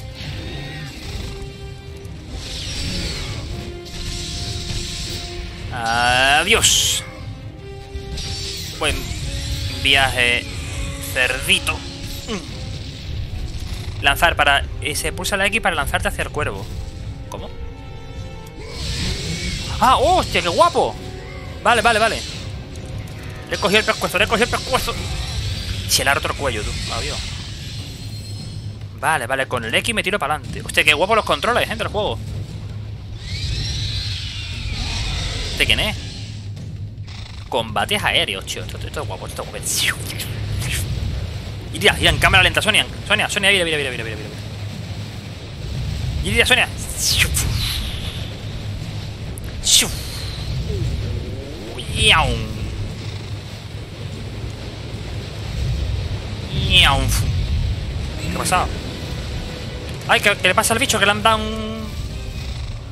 Adiós. Buen viaje, cerdito. Lanzar para... eh, Se pulsa la X para lanzarte hacia el cuervo. ¿Cómo? ¡Ah, hostia, qué guapo! Vale, vale, vale. Le he cogido el pescuezo, le he cogido el pescuezo. Se le cuello, tú. Adiós. Vale, vale, con el X me tiro para adelante. Hostia, qué guapo los controles, gente, del juego. ¿Este quién es? Combates aéreos, tío. Esto, es guapo, esto es guapo. Iría, iría en cámara lenta, Sonia. Sonia, Sonia, mira, mira, mira, mira, mira. Iría, Sonia. ¿Qué ha pasado? Ay, ¿qué, qué le pasa al bicho? Que le han dado un...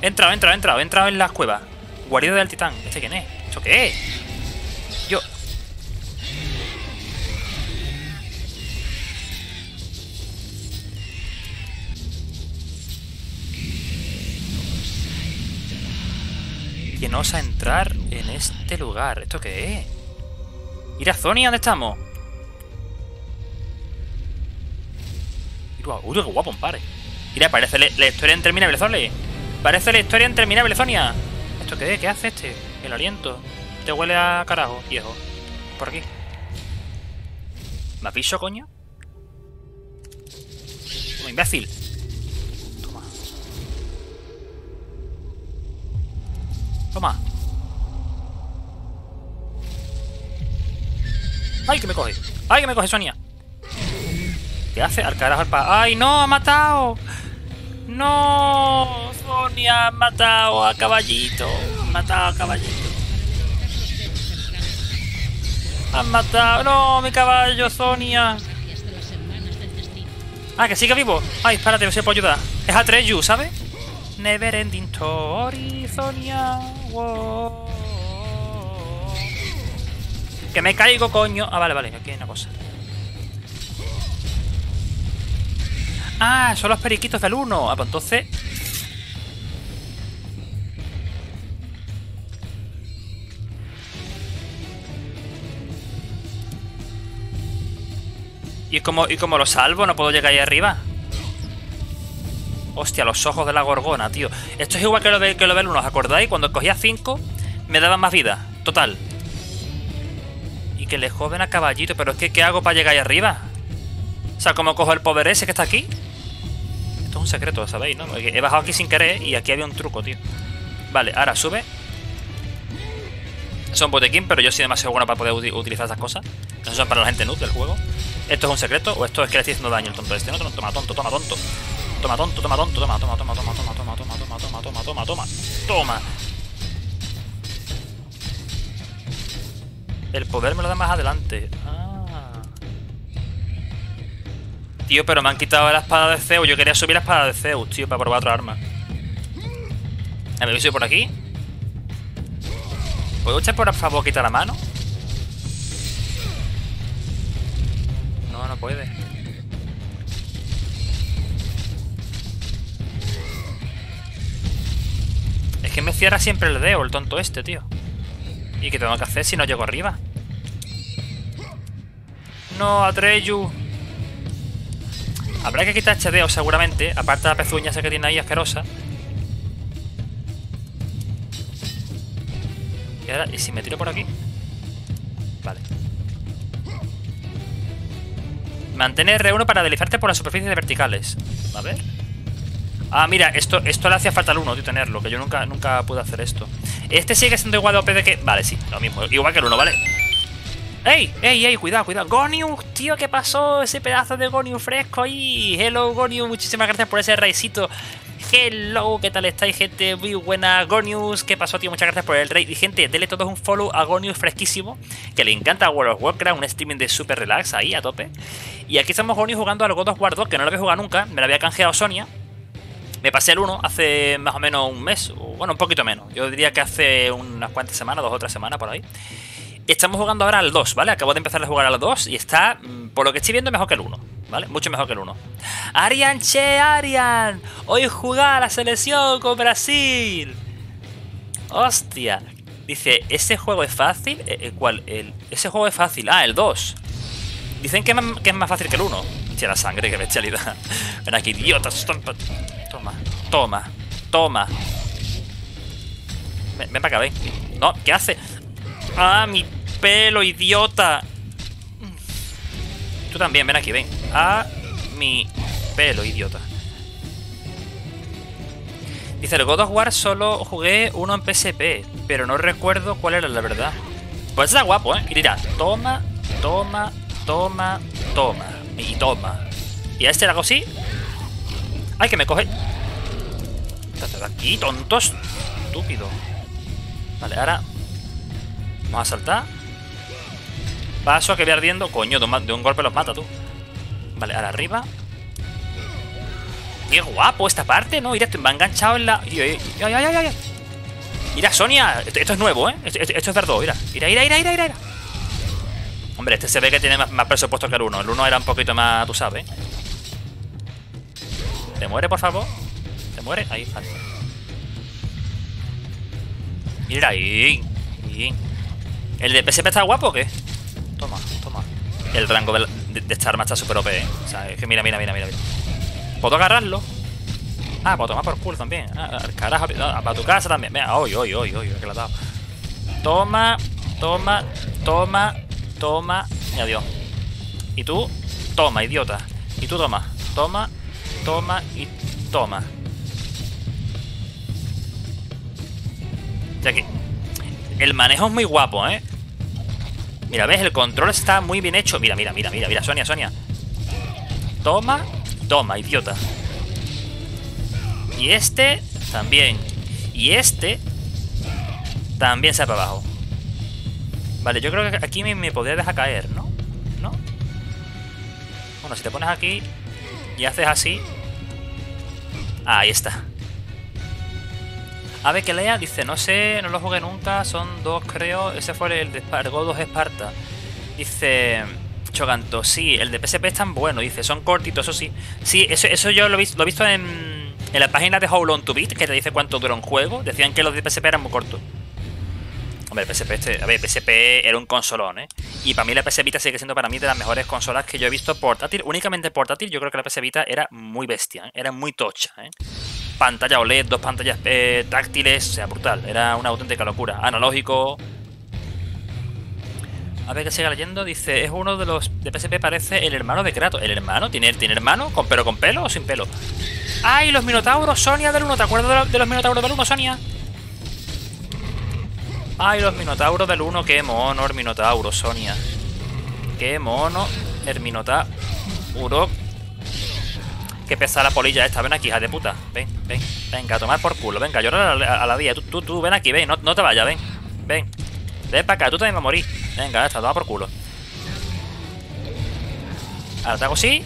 He entrado, he entrado, he entrado, entrado en las cuevas. Guarida del titán. ¿Este quién es? ¿Esto qué es? Yo... ¿Quién osa entrar en este lugar? ¿Esto qué es? Ir a Zonia, ¿dónde estamos? Uy, qué guapo, un pare. Mira, parece la, historia interminable, Zole. Parece la historia interminable, Sonia. ¿Esto qué es? ¿Qué hace este? El aliento. Te huele a carajo, viejo. Por aquí. ¿Me piso, coño? Como imbécil. Toma. Toma. ¡Ay, que me coge! ¡Ay, que me coge Sonia! ¿Qué hace? Al carajo el pa... ¡Ay, no! ¡Ha matado! ¡No! Sonia ha matado a caballito. Ha matado a caballito. Han matado. ¡No! Mi caballo, Sonia. Ah, que sigue vivo. Ay, espérate, no se puede ayudar. Es Atreyu, ¿sabes? Never ending story, Sonia. Wow. Que me caigo, coño. Ah, vale, vale, aquí hay una cosa. Ah, son los periquitos del 1. Ah, pues entonces. ¿Y como, ¿Y lo salvo? ¿No puedo llegar ahí arriba? Hostia, los ojos de la gorgona, tío. Esto es igual que lo, que lo del 1, ¿os acordáis? Cuando cogía 5, me daban más vida. Total. Y que le joden a caballito. Pero es que, ¿qué hago para llegar ahí arriba? O sea, ¿cómo cojo el poder ese que está aquí? Esto es un secreto, ¿sabéis? ¿no? He bajado aquí sin querer y aquí había un truco, tío. Vale, ahora sube. Son botequín, pero yo soy demasiado bueno para poder uti- utilizar esas cosas. Eso son para la gente noob del juego. ¿Esto es un secreto o esto es que le estoy haciendo daño al tonto este? No, toma, toma tonto, toma tonto. Toma tonto, toma tonto, toma, toma, toma, toma, toma, toma, toma, toma, toma, toma, toma, toma, toma. El poder me lo da más adelante. Ah. Tío, pero me han quitado la espada de Zeus. Yo quería subir la espada de Zeus, tío, para probar otra arma. ¿Me habéis ido por aquí? ¿Puedo echar por favor quitar la mano? No, no puede. Es que me cierra siempre el dedo, el tonto este, tío. ¿Y qué tengo que hacer si no llego arriba? No, Atreyu. Habrá que quitar dedo seguramente, aparte de la pezuña esa que tiene ahí asquerosa. Y ahora, ¿y si me tiro por aquí? Vale. Mantén R1 para deslizarte por las superficies verticales. A ver. Ah, mira, esto, esto le hacía falta al 1, tío, tenerlo, que yo nunca, nunca pude hacer esto. Este sigue siendo igual de OP de que... Vale, sí, lo mismo, igual que el 1, ¿vale? ¡Ey! ¡Ey, ey! Cuidado, cuidado. Gonius, tío, ¿qué pasó? Ese pedazo de Gonius fresco ahí. Hello, Gonius, muchísimas gracias por ese raicito. Hello, ¿qué tal estáis, gente? Muy buena, Gonius. ¿Qué pasó, tío? Muchas gracias por el raid. Y, gente, dele todos un follow a Gonius fresquísimo, que le encanta World of Warcraft, un streaming de super relax ahí, a tope. Y aquí estamos Gonius jugando al God of War 2, que no lo había jugado nunca. Me lo había canjeado Sonia. Me pasé el 1 hace más o menos un mes, bueno, un poquito menos. Yo diría que hace unas cuantas semanas, dos o tres semanas por ahí. Estamos jugando ahora al 2, ¿vale? Acabo de empezar a jugar al 2 y está, mm, por lo que estoy viendo, mejor que el 1, ¿vale? Mucho mejor que el 1. Arian, che, Arian. Hoy juega la selección con Brasil. Hostia. Dice, ¿ese juego es fácil? Eh, eh, ¿Cuál? El, ese juego es fácil. Ah, el 2. Dicen que, es más- que es más fácil que el 1. Hostia, la sangre, que bestialidad. Ven aquí, idiotas. Toma, toma. toma. Ven, ven para acá, ven. No, ¿qué hace? ¡Ah, mi pelo, idiota! Tú también, ven aquí, ven. ¡Ah, mi pelo, idiota! Dice, el God of War solo jugué uno en PSP, pero no recuerdo cuál era la verdad. Pues está guapo, ¿eh? Y dirá, toma, toma, toma, toma. Y toma. Y a este le hago así. ¡Ay, que me coge! De aquí, tontos. Estúpido. Vale, ahora Vamos a saltar. Paso a que voy ardiendo. Coño, de un, golpe los mata tú. Vale, ahora arriba. Qué guapo esta parte, ¿no? Mira, me ha enganchado en la. Ay. Mira, Sonia. Esto, esto es nuevo, ¿eh? Esto, esto- esto es verdad, mira. Mira, mira, mira, mira, mira. Hombre, este se ve que tiene más, más presupuesto que el 1. El 1 era un poquito más, tú sabes. ¿Te muere, por favor? ¿Te muere? Ahí, vale. Mira ahí. Bien. ¿El de PSP está guapo o qué? Toma, toma. El rango de, de, de esta arma está súper OP, ¿eh? O sea, es que mira, mira, mira, mira. mira. ¿Puedo agarrarlo? Ah, para tomar por culo también. Ah, al carajo, no, para tu casa también. Venga, hoy, hoy, hoy, hoy, que le ha dado. Toma, toma, toma, toma. Y adiós. Y tú, toma, idiota. Y tú toma, toma, toma y toma. Ya que el manejo es muy guapo, ¿eh? Mira, ¿ves? El control está muy bien hecho. Mira, mira, mira, mira, mira, Sonia, Sonia. Toma, toma, idiota. Y este también. Y este también se va para abajo. Vale, yo creo que aquí me, me podría dejar caer, ¿no? ¿No? Bueno, si te pones aquí y haces así... Ahí está. A ver, que lea, dice, no sé, no lo jugué nunca, son dos creo, ese fue el de Spargo 2 Esparta. Dice, Choganto, sí, el de PSP es tan bueno, dice, son cortitos, eso sí. Sí, eso, eso yo lo, he vis- lo he visto en, en la página de How Long to Beat, que te dice cuánto dura un juego. Decían que los de PSP eran muy cortos. Hombre, el PSP, este, a ver, PSP era un consolón, ¿eh? Y para mí la PS Vita sigue siendo para mí de las mejores consolas que yo he visto portátil. Únicamente portátil, yo creo que la PS Vita era muy bestia, ¿eh? era muy tocha, ¿eh? Pantalla OLED, dos pantallas eh, táctiles, o sea, brutal. Era una auténtica locura. Analógico. A ver que siga leyendo. Dice, es uno de los de PSP, parece el hermano de Kratos. ¿El hermano? ¿Tiene, ¿tiene hermano? ¿Con, ¿Pero con pelo o sin pelo? ¡Ay, los minotauros! Sonia del 1. ¿Te acuerdas de los minotauros del 1, Sonia? ¡Ay, los minotauros del 1! ¡Qué mono el minotauro, Sonia! ¡Qué mono el minotauro! Qué pesada la polilla esta. Ven aquí, hija de puta. Ven, ven. Venga, a tomar por culo. Venga, llora a la, a la vía. Tú, tú, tú, ven aquí, ven. No, no te vayas, ven. Ven. Ven para acá, tú también vas a morir. Venga, esta, toma por culo. Ahora te hago así.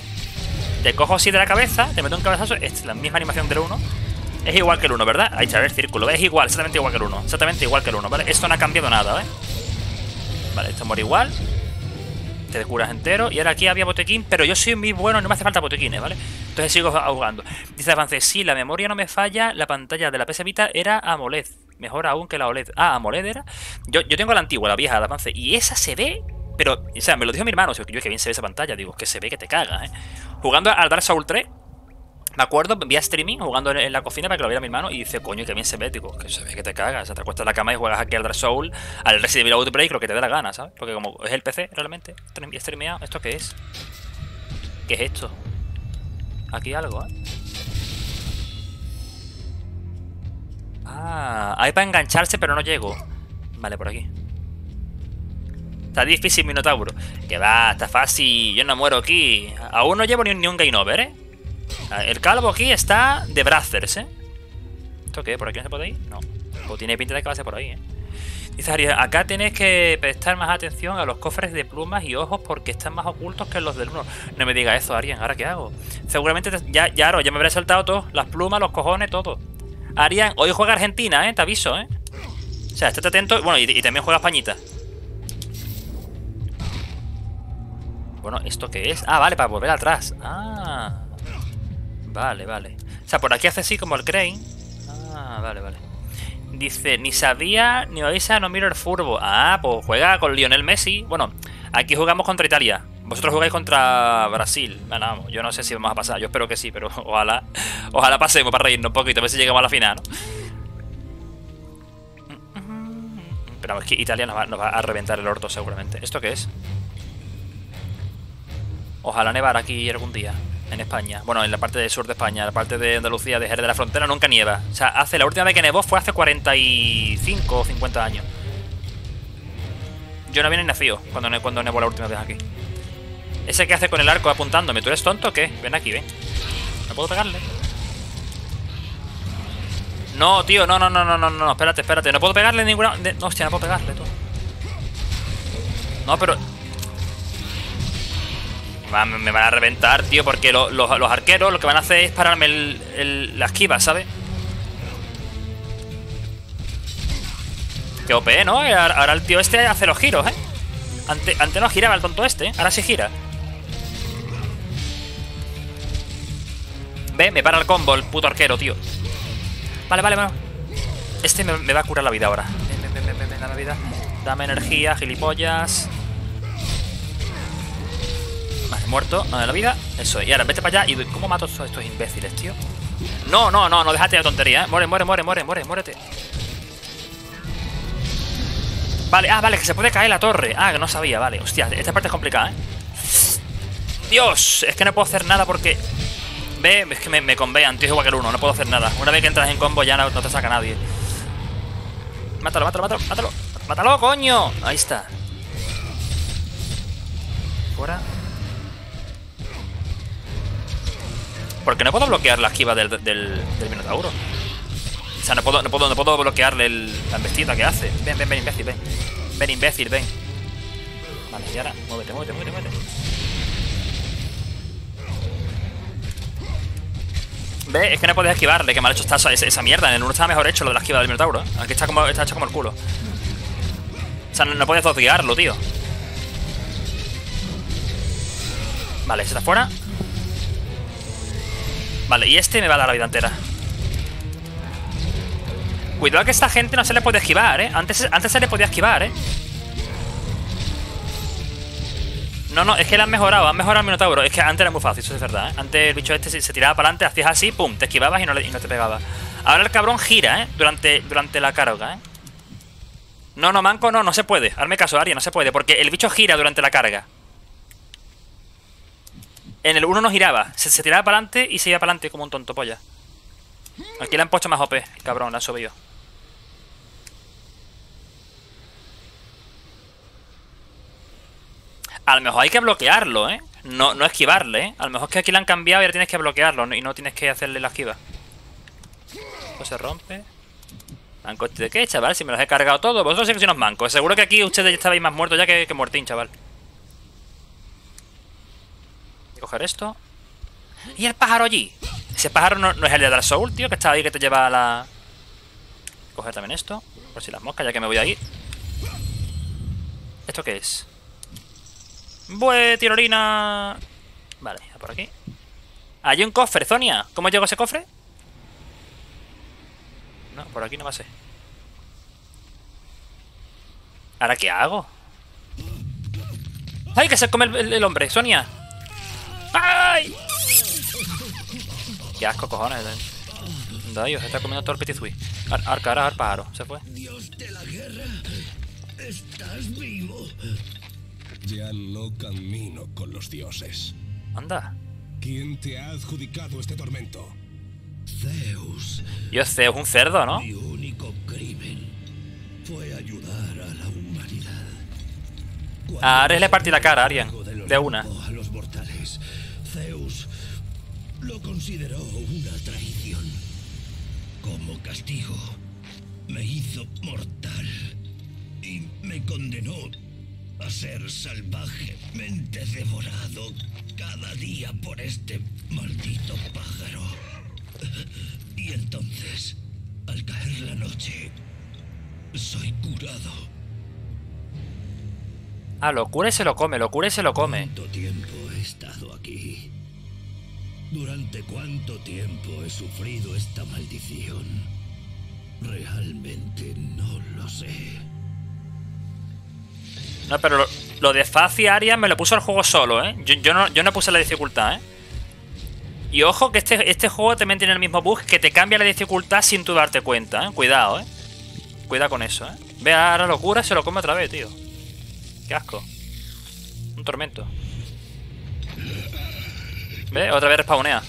Te cojo así de la cabeza. Te meto un cabezazo. Es la misma animación del 1. Es igual que el 1, ¿verdad? Ahí está, el círculo. Es igual, exactamente igual que el 1. Exactamente igual que el 1, ¿vale? Esto no ha cambiado nada, ¿vale? Vale, esto muere igual. Te curas entero. Y ahora aquí había botequín, pero yo soy muy bueno, no me hace falta botequines, ¿vale? Entonces sigo jugando. Dice Avance, sí, la memoria no me falla, la pantalla de la PS Vita era AMOLED. Mejor aún que la OLED. Ah, AMOLED era. Yo, yo tengo la antigua, la vieja, la Avance. Y esa se ve, pero, o sea, me lo dijo mi hermano. yo que bien se ve esa pantalla. Digo, que se ve que te cagas, ¿eh? Jugando al Dark Souls 3, me acuerdo, vía streaming, jugando en, la cocina para que lo viera mi hermano. Y dice, coño, que bien se ve. Digo, que se que te cagas. O sea, te acuestas en la cama y juegas aquí al Dark Souls, al Resident Evil Outbreak, lo que te dé la gana, ¿sabes? Porque como es el PC, realmente, stream- streameado, ¿esto qué es? ¿Qué es esto? Aquí algo, ¿eh? Ah, hay para engancharse, pero no llego. Vale, por aquí. Está difícil, Minotauro. Que va, está fácil. Yo no muero aquí. Aún no llevo ni un, ni un game over, ¿eh? El calvo aquí está de Brazzers, ¿eh? ¿Esto qué? ¿Por aquí no se puede ir? No. Pues tiene pinta de que va por ahí, ¿eh? Dice Ari, acá tenéis que prestar más atención a los cofres de plumas y ojos porque están más ocultos que los del 1. No me diga eso, Arian, ¿ahora qué hago? Seguramente te- ya, ya, ya me habré saltado todo. Las plumas, los cojones, todo. Arian, hoy juega Argentina, ¿eh? Te aviso, ¿eh? O sea, estate atento. Bueno, y, y también juega Españita. Bueno, ¿esto qué es? Ah, vale, para volver atrás. Ah. Vale, vale. O sea, por aquí hace así como el crane. Ah, vale, vale. Dice, ni sabía ni avisa no miro el furbo. Ah, pues juega con Lionel Messi. Bueno, aquí jugamos contra Italia. Vosotros jugáis contra Brasil. Bueno, vamos, yo no sé si vamos a pasar. Yo espero que sí, pero ojalá. Ojalá pasemos para reírnos un poquito. A ver si llegamos a la final, ¿no? Pero es que Italia nos va, nos va a reventar el orto seguramente. ¿Esto qué es? Ojalá nevar aquí algún día, en España. Bueno, en la parte del sur de España, la parte de Andalucía, de Jerez la Frontera, nunca nieva. O sea, hace la última vez que nevó fue hace 45 o 50 años. Yo no había nacido cuando, cuando nevó la última vez aquí. Ese que hace con el arco apuntándome, ¿tú eres tonto o qué? Ven aquí, ven. ¿No puedo pegarle? No, tío, no, no, no, no, no, no, espérate, espérate. No puedo pegarle ninguna. no, hostia, no puedo pegarle, tú. No, pero. Me van a reventar, tío, porque lo- los, arqueros lo que van a hacer es pararme el, el- la esquiva, ¿sabes? Que OP, ¿no? Ahora el tío este hace los giros, ¿eh? Antes, no giraba el tonto este, ¿eh? ahora sí gira. Ve, me para el combo el puto arquero, tío. Vale, vale, vale. Este me, va a curar la vida ahora. Ven, ven, ven, ven, dame vida. Dame energía, gilipollas. Vale. Muerto, no de la vida. Eso, y ahora vete para allá. ¿Y cómo mato a estos imbéciles, tío? No, no, no, no, déjate de tontería, ¿eh? Muere, muere, muere, muere, muere, muérete. Vale, ah, vale, que se puede caer la torre. Ah, que no sabía, vale. Hostia, esta parte es complicada, ¿eh? Dios, es que no puedo hacer nada porque... Ve, es que me, me convean, tío, es igual que el uno, no puedo hacer nada. Una vez que entras en combo ya no, no te saca nadie. Mátalo, mátalo, mátalo, mátalo. ¡Mátalo, coño! Ahí está. Fuera. Porque no puedo bloquear la esquiva del, del, del Minotauro. O sea, no puedo, no puedo, no puedo bloquearle el, la embestida que hace. Ven, ven, ven, imbécil, ven. Ven, imbécil, ven. Vale, y ahora, muévete, muévete, muévete, muévete. Ve, es que no puedes esquivarle, que mal hecho está esa, mierda. En el 1 estaba mejor hecho lo de la esquiva del Minotauro. Aquí está, como, está hecho como el culo. O sea, no, no puedes dodguearlo, tío. Vale, ese está fuera. Vale, y este me va a dar la vida entera. Cuidado que esta gente no se le puede esquivar, ¿eh? Antes, antes se le podía esquivar, ¿eh? No, no, es que le han mejorado, han mejorado el Minotauro. Es que antes era muy fácil, eso es verdad, ¿eh? Antes el bicho este se, tiraba para adelante, hacías así, pum, te esquivabas y no, y no te pegaba. Ahora el cabrón gira, ¿eh? Durante, durante la carga, ¿eh? No, no, manco, no, no se puede. Hazme caso, Aria, no se puede, porque el bicho gira durante la carga. En el 1 no giraba, se, se tiraba para adelante y se iba para adelante como un tonto polla. Aquí le han puesto más OP, cabrón, la han subido. A lo mejor hay que bloquearlo, ¿eh? No, no esquivarle, ¿eh? A lo mejor es que aquí le han cambiado y ahora tienes que bloquearlo y no tienes que hacerle la esquiva. Pues se rompe. Manco este de qué, chaval, si me los he cargado todos. Vosotros sí que sois unos mancos. Seguro que aquí ustedes ya estabais más muertos ya que, que muertín, chaval. Voy a coger esto. ¿Y el pájaro allí? Ese pájaro no, es el de Dark Soul, tío, que está ahí que te lleva a la... Coger también esto. Por si las moscas, ya que me voy a ir. ¿Esto qué es? Bue, tirolina. Vale, a por aquí. Hay un cofre, Zonia. ¿Cómo llego ese cofre? No, por aquí no va a ser. ¿Ahora qué hago? ¡Ay, que se come el hombre! ¡Sonia! ¡Ay! ¡Qué asco, cojones! Dios, está comiendo todo el petit. Ar, ar, cara, ar, pájaro. Se fue. Dios de la guerra, estás vivo. Ya no camino con los dioses. Anda. ¿Quién te ha adjudicado este tormento? Zeus, Dios, Zeus, un cerdo, ¿no? mi único crimen fue ayudar a la humanidad. A Ares le partí la cara, Arian. De una. Lo consideró una traición. Como castigo, me hizo mortal y me condenó a ser salvajemente devorado cada día por este maldito pájaro. Y entonces, al caer la noche, soy curado. Ah, locura y se lo come, locura y se lo come. ¿Cuánto tiempo he estado aquí? ¿Durante cuánto tiempo he sufrido esta maldición? Realmente no lo sé. No, pero lo, de fácil Arian me lo puso el juego solo, ¿eh? Yo, yo no, yo no puse la dificultad, ¿eh? Y ojo que este, este juego también tiene el mismo bug que te cambia la dificultad sin tú darte cuenta, ¿eh? Cuidado, ¿eh? Cuidado con eso, ¿eh? Ve a la locura, se lo come otra vez, tío. Qué asco. Un tormento. Ve, otra vez respawnea.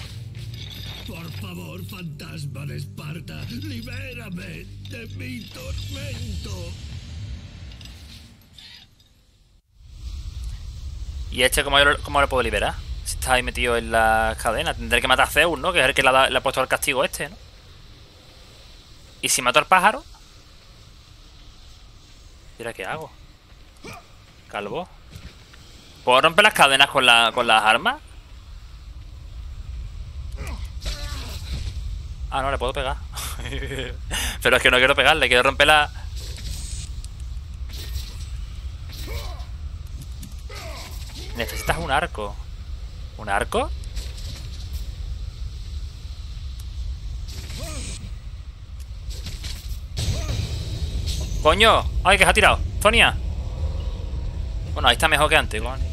Por favor, fantasma de Esparta, libérame de mi tormento. ¿Y este cómo, yo cómo lo puedo liberar? Si está ahí metido en la cadena. Tendré que matar a Zeus, ¿no? Que es el que le ha, da- le ha puesto el castigo este, ¿no? ¿Y si mato al pájaro? Mira, ¿qué hago? Calvo. ¿Puedo romper las cadenas con, la, con las armas? Ah, no, le puedo pegar. Pero es que no quiero pegarle, quiero romper la... Necesitas un arco. ¿Un arco? ¡Coño! ¡Ay, que se ha tirado! ¡Sonia! Bueno, ahí está mejor que antes, coño.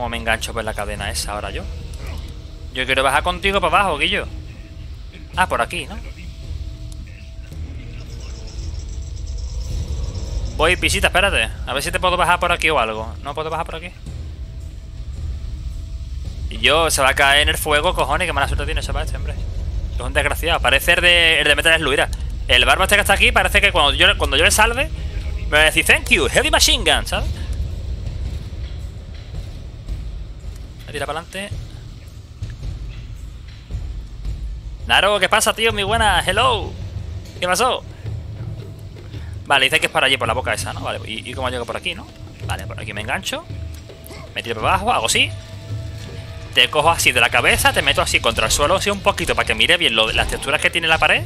Cómo me engancho por la cadena esa ahora yo. Yo quiero bajar contigo para abajo, Guillo. Ah, por aquí, ¿no? Voy, pisita, espérate. A ver si te puedo bajar por aquí o algo. ¿No puedo bajar por aquí? Y yo, se va a caer en el fuego, cojones. Qué mala suerte tiene ese este, hombre. Es un desgraciado. Parece el de, el de Metal Slug. El barba este que está aquí parece que cuando yo, cuando yo le salve, me va a decir thank you, heavy machine gun, ¿sabes? Tira para adelante. Naro, ¿qué pasa, tío? Mi buena, hello. ¿Qué pasó? Vale, dice que es para allí, por la boca esa, ¿no? Vale, ¿y, y cómo llego por aquí, no? Vale, por aquí me engancho. Me tiro para abajo, hago así. Te cojo así de la cabeza, te meto así contra el suelo, así un poquito, para que mire bien las texturas que tiene la pared.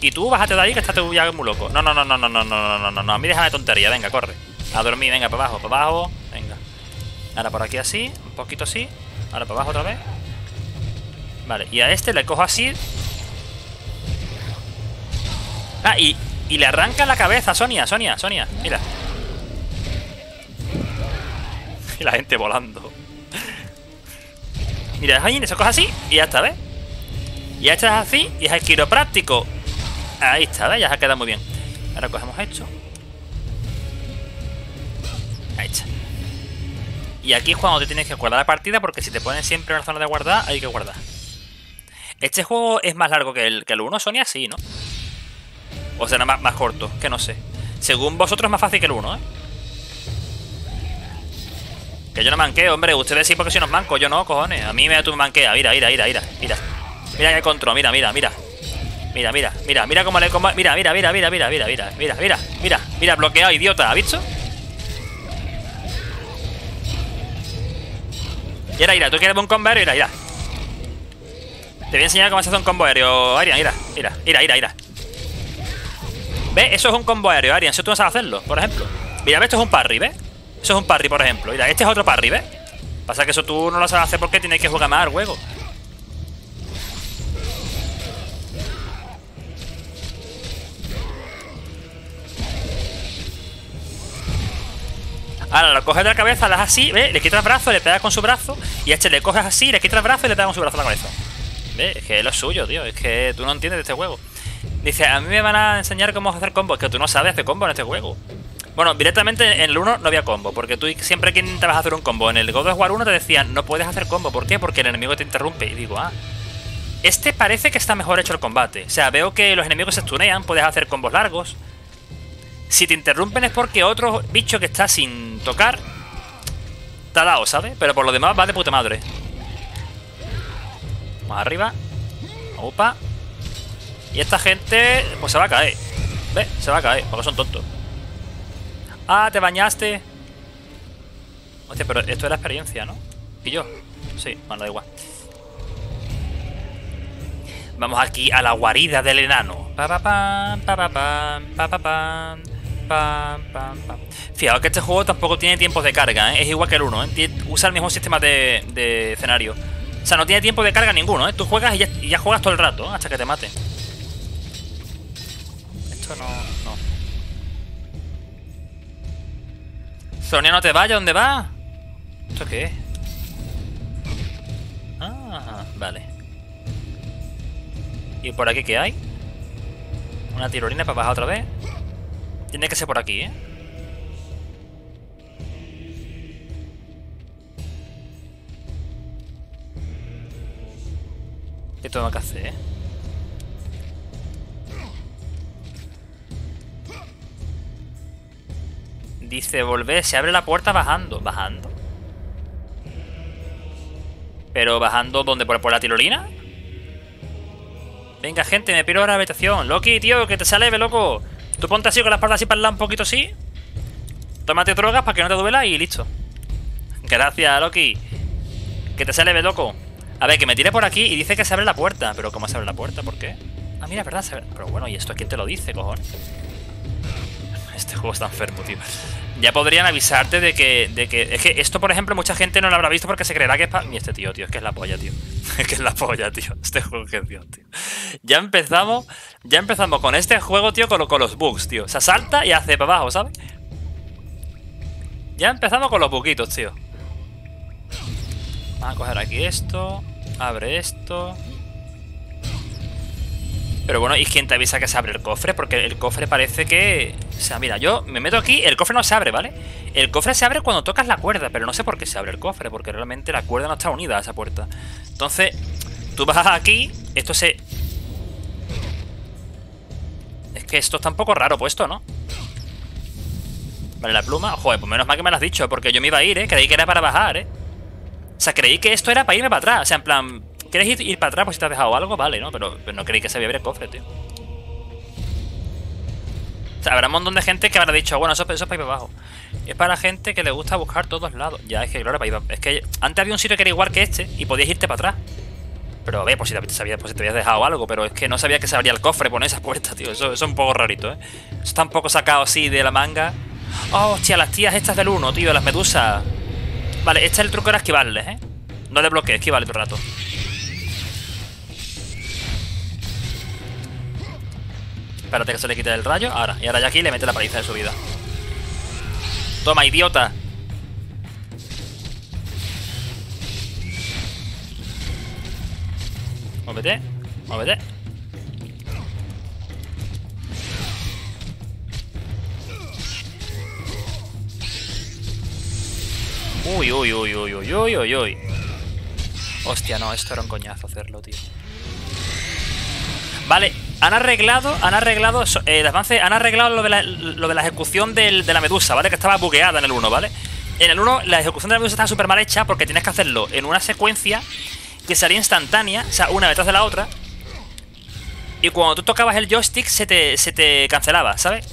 Y tú bájate de ahí, que estás tú ya muy loco. No, no, no, no, no, no, no, no, no, no. A mí déjame tontería, venga, corre. A dormir, venga, para abajo, para abajo. Venga. Ahora por aquí así, un poquito así. Ahora para abajo otra vez. Vale, y a este le cojo así. Ah, y, y le arranca la cabeza, Sonia, Sonia, Sonia, mira. Y la gente volando. Mira, ahí, se coge así y ya está, ¿ves? Y ya estás así y es el quiropráctico. Ahí está, ¿ves? Ya se ha quedado muy bien. Ahora cogemos esto. Ahí está. Y aquí es cuando te tienes que guardar la partida porque si te pones siempre en la zona de guardar, hay que guardar. Este juego es más largo que el, que el 1, Sonia, sí, ¿no? O sea, más, más corto, que no sé. Según vosotros es más fácil que el 1, ¿eh? Que yo no manqueo, hombre. Ustedes sí porque si no es manco, yo no, cojones. A mí me da tu manquea. Mira, mira, mira, mira, mira. Mira que control, mira, mira, mira. Mira, mira, mira, mira cómo le. Mira, mira, mira, mira, mira, mira, mira, mira, mira, mira, mira, bloqueado, idiota, ¿has visto? Y ahora, mira, tú quieres un combo aéreo, mira, mira. Te voy a enseñar cómo se hace un combo aéreo, Arian, mira, mira, mira, mira, mira. ¿Ves? Eso es un combo aéreo, Arian. Eso tú no sabes hacerlo, por ejemplo. Mira. Esto es un parry, ¿ves? Eso es un parry, por ejemplo. Mira, este es otro parry, ¿ves? Pasa que eso tú no lo sabes hacer porque tienes que jugar más al juego. Ahora lo coges de la cabeza, le das así, ¿ves? Le quitas el brazo, le pegas con su brazo. Y este le coges así, le quitas el brazo y le pegas con su brazo a la cabeza. ¿Ves? Es que es lo suyo, tío. Es que tú no entiendes de este juego. Dice, a mí me van a enseñar cómo hacer combos. Es que tú no sabes hacer combos en este juego. Bueno, directamente en el 1 no había combo. Porque tú siempre que intentabas hacer un combo en el God of War 1 te decían, no puedes hacer combo. ¿Por qué? Porque el enemigo te interrumpe. Y digo, ah. Este parece que está mejor hecho el combate. O sea, veo que los enemigos se stunean, puedes hacer combos largos. Si te interrumpen es porque otro bicho que está sin tocar te ha dado, ¿sabes? Pero por lo demás va de puta madre. Vamos arriba. Opa. Y esta gente, pues se va a caer. ¿Ves? Se va a caer, porque son tontos. Ah, te bañaste. Hostia, pero esto era experiencia, ¿no? ¿Y yo? Sí, bueno, da igual. Vamos aquí a la guarida del enano. Pa, pa, pam, pa, pa, pam, pa, pa, pam. Fijaos que este juego tampoco tiene tiempos de carga, ¿eh? Es igual que el 1, ¿eh? Usa el mismo sistema de, de escenario. O sea, no tiene tiempo de carga ninguno, ¿eh? Tú juegas y ya, juegas todo el rato, ¿eh? hasta que te maten. Esto no... Sonia, no te vayas, ¿dónde vas? ¿Esto qué es? Ah, vale. ¿Y por aquí qué hay? Una tirolina para bajar otra vez. Tiene que ser por aquí, ¿eh? ¿Qué tengo que hacer, eh? Dice, volver, se abre la puerta bajando. ¿Bajando? ¿Pero bajando dónde? ¿Por, por la tirolina? Venga, gente, me piro a la habitación. Loki, tío, que te sale, loco. Tú ponte así con la espalda así para el lado un poquito así. Tómate drogas para que no te duela y listo. Gracias, Loki. Que te sale, loco. A ver, que me tire por aquí y dice que se abre la puerta. Pero ¿cómo se abre la puerta? ¿Por qué? Ah, mira, verdad. Pero bueno, ¿y esto quién te lo dice, cojones? Este juego está enfermo, tío. Ya podrían avisarte de que, de que... Es que esto, por ejemplo, mucha gente no lo habrá visto porque se creerá que es para... Y este tío, tío, es que es la polla, tío. Es que es la polla, tío. Este juego que es Dios, tío. Ya empezamos... Ya empezamos con este juego, tío, con, lo- con los bugs, tío. O sea, salta y hace para abajo, ¿sabes? Ya empezamos con los buguitos, tío. Vamos a coger aquí esto. Abre esto. Pero bueno, ¿y quién te avisa que se abre el cofre? Porque el cofre parece que... O sea, mira, yo me meto aquí, el cofre no se abre, ¿vale? El cofre se abre cuando tocas la cuerda, pero no sé por qué se abre el cofre, porque realmente la cuerda no está unida a esa puerta. Entonces, tú vas aquí, esto se... Es que esto está un poco raro puesto, ¿no? Vale, la pluma... Joder, pues menos mal que me lo has dicho, porque yo me iba a ir, ¿eh? Creí que era para bajar, ¿eh? O sea, creí que esto era para irme para atrás. O sea, en plan, ¿quieres ir, ir para atrás por si te has dejado algo? Vale, ¿no? Pero, no creí que se abrir el cofre, tío. O sea, habrá un montón de gente que habrá dicho, bueno, eso, eso es para ir para abajo. Es para gente que le gusta buscar todos lados. Ya, es que claro, para ir pa- Es que antes había un sitio que era igual que este y podías irte para atrás. Pero a ver, pues si te, pues si te habías dejado algo, pero es que no sabía que se abría el cofre por esa puerta, tío. Eso, eso es un poco rarito, ¿eh? Eso está un poco sacado así de la manga. Oh, hostia, las tías estas del 1, tío, las medusas. Vale, este es el truco era esquivarles, ¿eh? No le bloquees, esquivale todo el rato. Espérate que se le quite el rayo. Ahora. Y ahora ya aquí le mete la paliza de su vida. Toma, idiota. Muévete. Muévete. Uy, uy, uy, uy, uy, uy, uy, uy. Hostia, no, esto era un coñazo hacerlo, tío. Vale, han arreglado, han arreglado, eh, avance, han arreglado lo de la, lo de la ejecución del- de la medusa, ¿vale? Que estaba bugueada en el 1, ¿vale? En el 1 la ejecución de la medusa estaba súper mal hecha porque tienes que hacerlo en una secuencia que sería instantánea, o sea, una detrás de la otra. Y cuando tú tocabas el joystick se te, se te cancelaba, ¿sabes?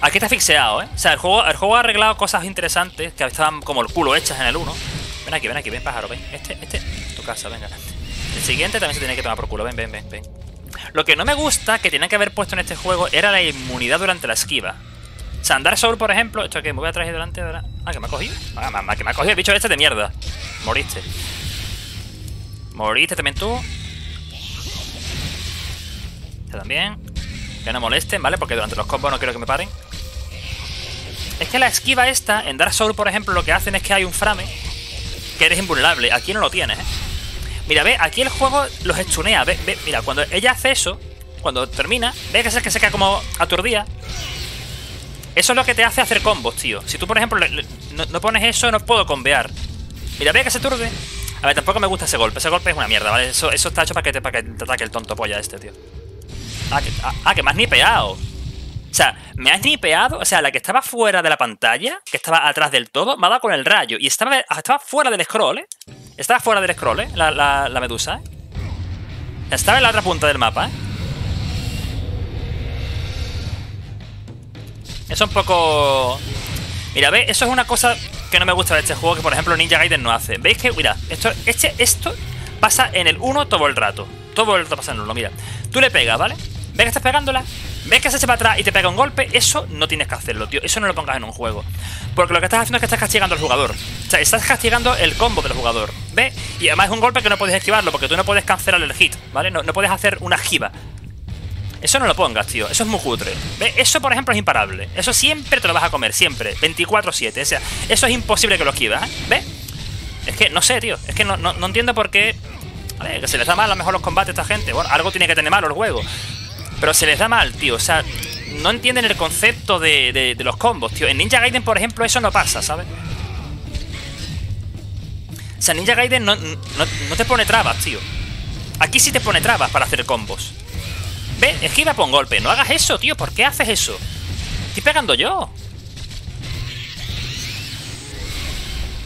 Aquí está fixeado, ¿eh? O sea, el juego, el juego ha arreglado cosas interesantes que estaban como el culo hechas en el 1. Ven aquí, ven aquí, ven pájaro, ven. Este, este, tu casa, venga. El siguiente también se tiene que tomar por culo, ven, ven, ven, ven. Lo que no me gusta que tienen que haber puesto en este juego era la inmunidad durante la esquiva. O sea, Andar Soul, por ejemplo, esto que me voy a traer delante ahora. Ah, que me ha cogido. Ah, que me ha cogido el bicho este de mierda. Moriste. Moriste también tú. Este también. Que no molesten, ¿vale? Porque durante los combos no quiero que me paren. Es que la esquiva esta, en Dark Souls, por ejemplo, lo que hacen es que hay un frame que eres invulnerable. Aquí no lo tienes, ¿eh? Mira, ve, aquí el juego los estunea. Ve, mira, cuando ella hace eso, cuando termina, ve que se, que se queda como aturdida. Eso es lo que te hace hacer combos, tío. Si tú, por ejemplo, no, pones eso, no puedo combear. Mira, ve que se aturde. A ver, tampoco me gusta ese golpe. Ese golpe es una mierda, ¿vale? Eso, está hecho para que, te, para que ataque el tonto polla este, tío. Ah, que, ah, ah, que me has nipeado. O sea, me has nipeado. O sea, la que estaba fuera de la pantalla, que estaba atrás del todo, me ha dado con el rayo. Y estaba, estaba fuera del scroll, ¿eh? Estaba fuera del scroll, ¿eh? La, medusa, ¿eh? Estaba en la otra punta del mapa, ¿eh? Eso es un poco... Mira, ¿veis? Eso es una cosa que no me gusta de este juego, que por ejemplo Ninja Gaiden no hace. ¿Veis que, mira, esto, este, esto pasa en el 1 todo el rato? Todo el rato pasa en el 1, mira. Tú le pegas, ¿vale? ¿Ves que estás pegándola? ¿Ves que se echa para atrás y te pega un golpe? Eso no tienes que hacerlo, tío. Eso no lo pongas en un juego. Porque lo que estás haciendo es que estás castigando al jugador. O sea, estás castigando el combo del jugador. ¿Ves? Y además es un golpe que no puedes esquivarlo, porque tú no puedes cancelar el hit, ¿vale? No, no puedes hacer una esquiva. Eso no lo pongas, tío. Eso es muy cutre. ¿Ves? Eso, por ejemplo, es imparable. Eso siempre te lo vas a comer, siempre. 24-7. O sea, eso es imposible que lo esquivas, ¿eh? ¿Ves? Es que, no sé, tío. Es que no, no, no entiendo por qué... Vale, que se les da mal a lo mejor los combates a esta gente. Bueno, algo tiene que tener malo el juego. Pero se les da mal, tío. O sea, no entienden el concepto de, de- los combos, tío. En Ninja Gaiden, por ejemplo, eso no pasa, ¿sabes? O sea, Ninja Gaiden no, no, te pone trabas, tío. Aquí sí te pone trabas para hacer combos. Ve, esquiva pon golpe. No hagas eso, tío. ¿Por qué haces eso? Estoy pegando yo.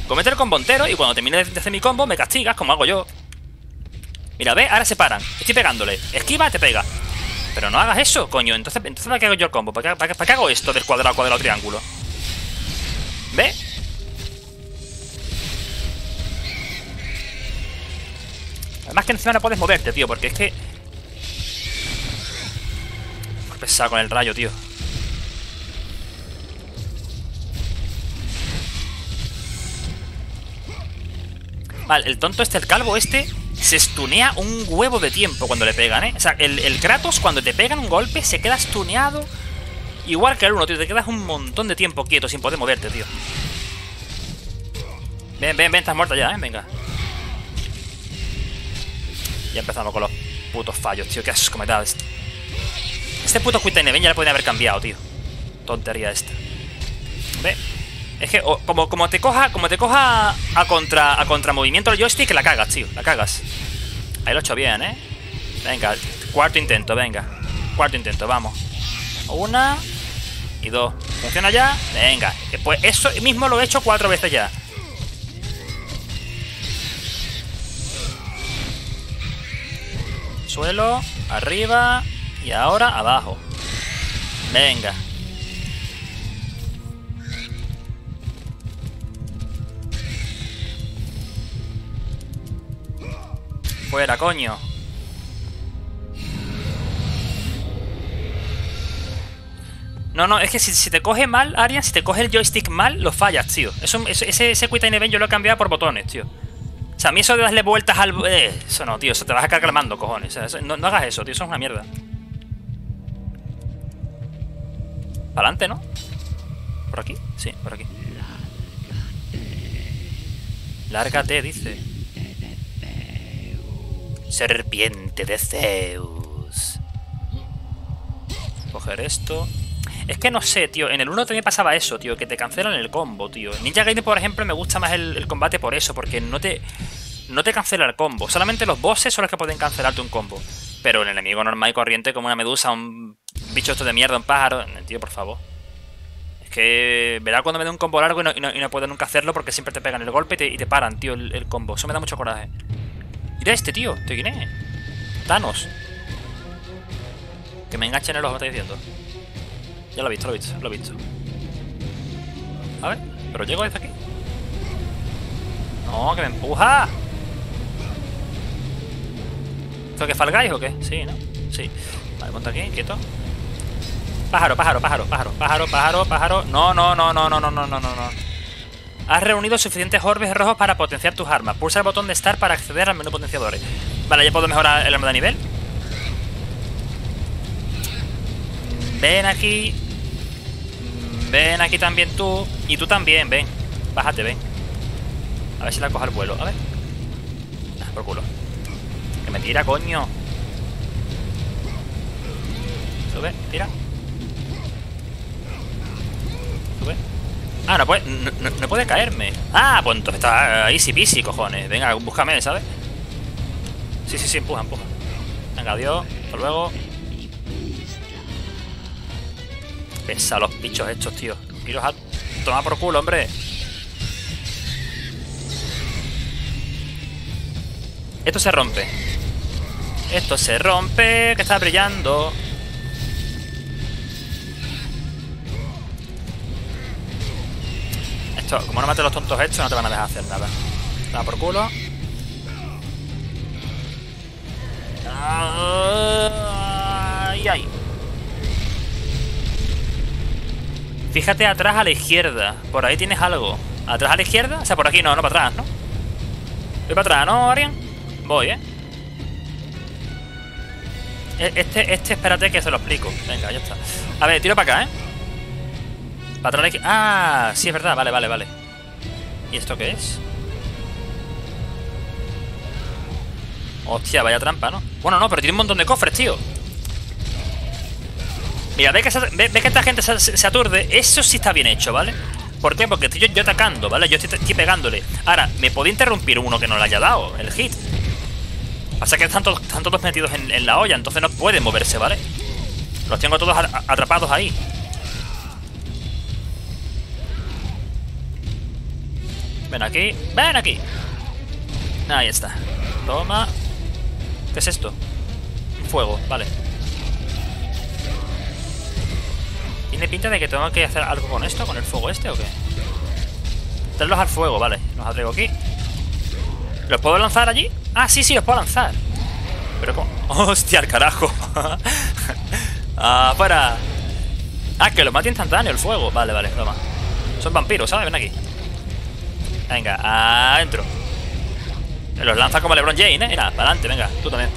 Comete el combo entero y cuando termine de hacer mi combo me castigas como hago yo. Mira, ve, ahora se paran. Estoy pegándole. Esquiva, te pega. Pero no hagas eso, coño. Entonces, entonces ¿para qué hago yo el combo? ¿Para qué, para qué- hago esto del cuadrado, cuadrado, triángulo? ¿Ve? Además que encima no puedes moverte, tío, porque es que... Qué pesado con el rayo, tío. Vale, el tonto este, el calvo este, se estunea un huevo de tiempo cuando le pegan, ¿eh? O sea, el, el Kratos cuando te pegan un golpe se queda estuneado igual que el uno, tío. Te quedas un montón de tiempo quieto sin poder moverte, tío. Ven, ven, ven, estás muerta ya, ¿eh? Venga. Ya empezamos con los putos fallos, tío. Qué asco me da. Este, este puto Quit Time Event ya le podría haber cambiado, tío. Tontería esta. Ve. Es que como, como te coja, como te coja a contra a contramovimiento el joystick, la cagas, tío. La cagas. Ahí lo he hecho bien, ¿eh? Venga, cuarto intento, venga. Cuarto intento, vamos. Una y dos. ¿Funciona ya? Venga. Pues eso mismo lo he hecho cuatro veces ya. Suelo, arriba y ahora abajo. Venga. Fuera, coño. No, no, es que si, te coge mal, Arian, si te coge el joystick mal, lo fallas, tío. Eso, eso- ese, ese Event yo lo he cambiado por botones, tío. O sea, a mí eso de darle vueltas al... eh, eso no, tío, eso te vas a cargar mando, cojones. No, no hagas eso, tío, eso es una mierda. Para adelante, ¿no? ¿Por aquí? Sí, por aquí. Lárgate, dice. Serpiente de Zeus. Coger esto. Es que no sé, tío. En el 1 también pasaba eso, tío. Que te cancelan el combo, tío. En Ninja Gaiden, por ejemplo, me gusta más el, combate por eso. Porque no te. No te cancela el combo. Solamente los bosses son los que pueden cancelarte un combo. Pero el enemigo normal y corriente, como una medusa, un bicho esto de mierda, un pájaro. Tío, por favor. Es que. Verá cuando me dé un combo largo y no, y no- y no puedo nunca hacerlo porque siempre te pegan el golpe y te, y te paran, tío, el, el combo. Eso me da mucho coraje. Mira este, tío. ¿Te quién es? Thanos. Que me enganche en ojo, me está diciendo. Ya lo he visto, lo he visto, lo he visto. A ver, pero llego desde aquí. No, que me empuja. ¿Esto que Fall Guys o qué? Sí, ¿no? Sí. Vale, monta aquí, quieto. Pájaro, pájaro, pájaro, pájaro, pájaro, pájaro, pájaro. No, no, no, no, no, no, no, no, no. Has reunido suficientes orbes rojos para potenciar tus armas. Pulsa el botón de Start para acceder al menú potenciadores. Vale, ya puedo mejorar el arma de nivel. Ven aquí. Ven aquí también tú. Y tú también, ven. Bájate, ven. A ver si la coja el vuelo. A ver. Ah, por culo. Que me tira, coño. Sube, tira. Sube. Ah, no puede, no, puede caerme. Ah, pues entonces está easy peasy, cojones. Venga, búscame, ¿sabes? Sí, sí, sí, empuja, empuja. Venga, adiós. Hasta luego. Pesa los bichos estos, tío. Iros a tomar por culo, hombre. Esto se rompe. Esto se rompe, que está brillando. Como no mates los tontos estos, no te van a dejar hacer nada. Toma por culo. Ay, ay. Fíjate atrás a la izquierda. Por ahí tienes algo. ¿Atrás a la izquierda? O sea, por aquí no, no para atrás, ¿no? Voy para atrás, ¿no, Arian? Voy, ¿eh? E- Este, este, espérate que se lo explico. Venga, ya está. A ver, tiro para acá, ¿eh? Izquierda. Ah, sí, es verdad. Vale, vale, vale. ¿Y esto qué es? Hostia, vaya trampa, ¿no? Bueno, no, pero tiene un montón de cofres, tío. Mira, ve que, ve, que esta gente se, aturde. Eso sí está bien hecho, ¿vale? ¿Por qué? Porque estoy yo, atacando, ¿vale? Yo estoy, estoy pegándole. Ahora, me puede interrumpir uno que no le haya dado el hit. Pasa que están todos, están todos metidos en, en la olla, entonces no pueden moverse, ¿vale? Los tengo todos atrapados ahí. Ven aquí, ven aquí. Ahí está. Toma. ¿Qué es esto? Fuego, vale. ¿Tiene pinta de que tengo que hacer algo con esto? ¿Con el fuego este o qué? Traerlos al fuego, vale. Los atraigo aquí. ¿Los puedo lanzar allí? Ah, sí, sí, los puedo lanzar. Pero ¿cómo? ¡Hostia, al carajo! ¡Afuera! Ah, que lo mate instantáneo el fuego. Vale, vale, toma. Son vampiros, ¿sabes? Ven aquí. Venga, adentro. Los lanza como LeBron James, ¿eh? Mira, para adelante, venga, tú también.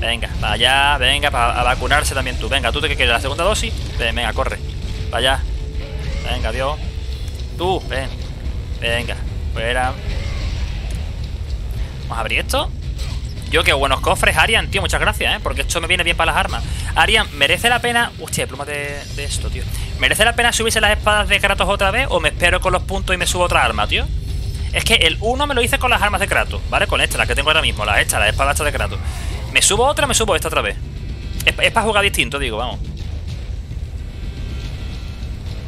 Venga, para allá, venga, para vacunarse también tú. Venga, tú te que quieres la segunda dosis. Ven, venga, corre. Para allá. Venga, adiós. Tú, ven. Venga. Fuera. Vamos a abrir esto. Yo, qué buenos cofres, Arian, tío, muchas gracias, ¿eh? Porque esto me viene bien para las armas. Arian, ¿merece la pena... Hostia, pluma de, de esto, tío. ¿Merece la pena subirse las espadas de Kratos otra vez o me espero con los puntos y me subo otra arma, tío? Es que el 1 me lo hice con las armas de Kratos, ¿vale? Con esta, la que tengo ahora mismo, la esta, la espada de Kratos. ¿Me subo otra me subo esta otra vez? Es, es para jugar distinto, digo, vamos.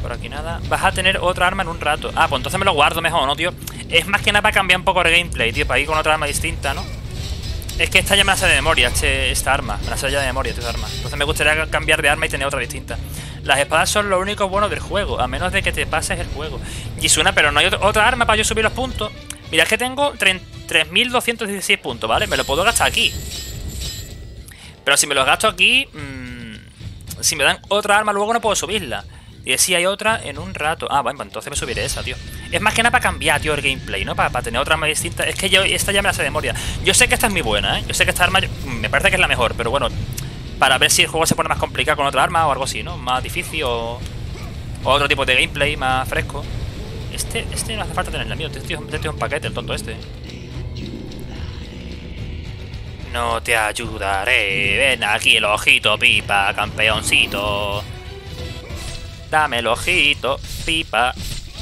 Por aquí nada. Vas a tener otra arma en un rato. Ah, pues entonces me lo guardo mejor, ¿no, tío? Es más que nada para cambiar un poco el gameplay, tío. Para ir con otra arma distinta, ¿no? Es que esta ya me la sé de memoria, este- esta arma. Me la sé ya de memoria, esta arma. Entonces me gustaría cambiar de arma y tener otra distinta. Las espadas son lo único bueno del juego, a menos de que te pases el juego. Y suena, pero no hay ot- otra arma para yo subir los puntos. Mira, es que tengo tre- 3.216 puntos, ¿vale? Me lo puedo gastar aquí. Pero si me los gasto aquí, mm, si me dan otra arma luego no puedo subirla. Y si hay otra en un rato. Ah, bueno, pues entonces me subiré esa, tío. Es más que nada para cambiar, tío, el gameplay, ¿no? Para, para tener otra arma distinta. Es que yo esta ya me la sé de memoria. Yo sé que esta es muy buena, ¿eh? Yo sé que esta arma mm, me parece que es la mejor, pero bueno, para ver si el juego se pone más complicado con otra arma o algo así, ¿no? Más difícil o, o otro tipo de gameplay más fresco. Este, este no hace falta tenerlo mío. Este este un paquete, el tonto este. No te ayudaré. Ven aquí el ojito, pipa, campeoncito. Dame el ojito, pipa.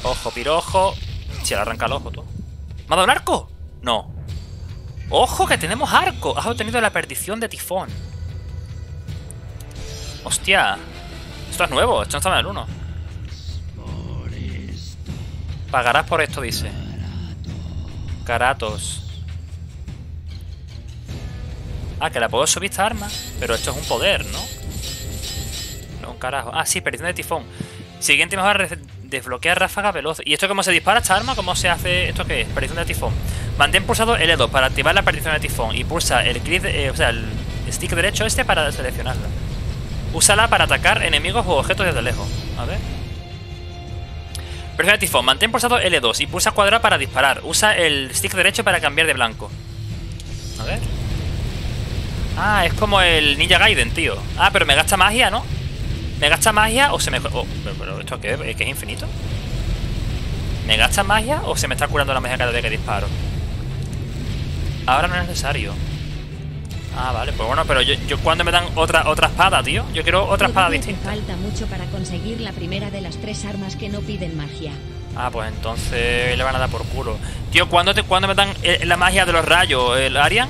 Ojo, pirojo. Si le arranca el ojo, tú. ¿Me ha dado un arco? No. ¡Ojo, que tenemos arco! Has obtenido la perdición de tifón. Hostia. Esto es nuevo, esto no estaba en el 1. Pagarás por esto, dice. Caratos. Ah, que la puedo subir esta arma. Pero esto es un poder, ¿no? No, carajo. Ah, sí, perdición de tifón. Siguiente mejor re- desbloquear ráfaga veloz. ¿Y esto cómo se dispara esta arma? ¿Cómo se hace? ¿Esto qué es? Perdición de tifón. Mantén pulsado L2 para activar la perdición de tifón. Y pulsa el clic, eh, o sea, el stick derecho este para seleccionarla. Úsala para atacar enemigos o objetos desde lejos. A ver. De tifón. Mantén pulsado L2 y pulsa cuadrado para disparar. Usa el stick derecho para cambiar de blanco. A ver. Ah, es como el Ninja Gaiden, tío. Ah, pero me gasta magia, ¿no? ¿Me gasta magia o se me... oh, pero, ¿esto? ¿Es que es infinito? ¿Me gasta magia o se me está curando la magia cada vez que disparo? Ahora no es necesario. Ah, vale, pues bueno, pero yo, yo cuando me dan otra otra espada, tío. Yo quiero otra espada distinta. falta mucho para conseguir la primera de las tres armas que no piden magia. Ah, pues entonces le van a dar por culo. Tío, ¿cuándo, te, ¿cuándo me dan eh, la magia de los rayos? ¿El Arian?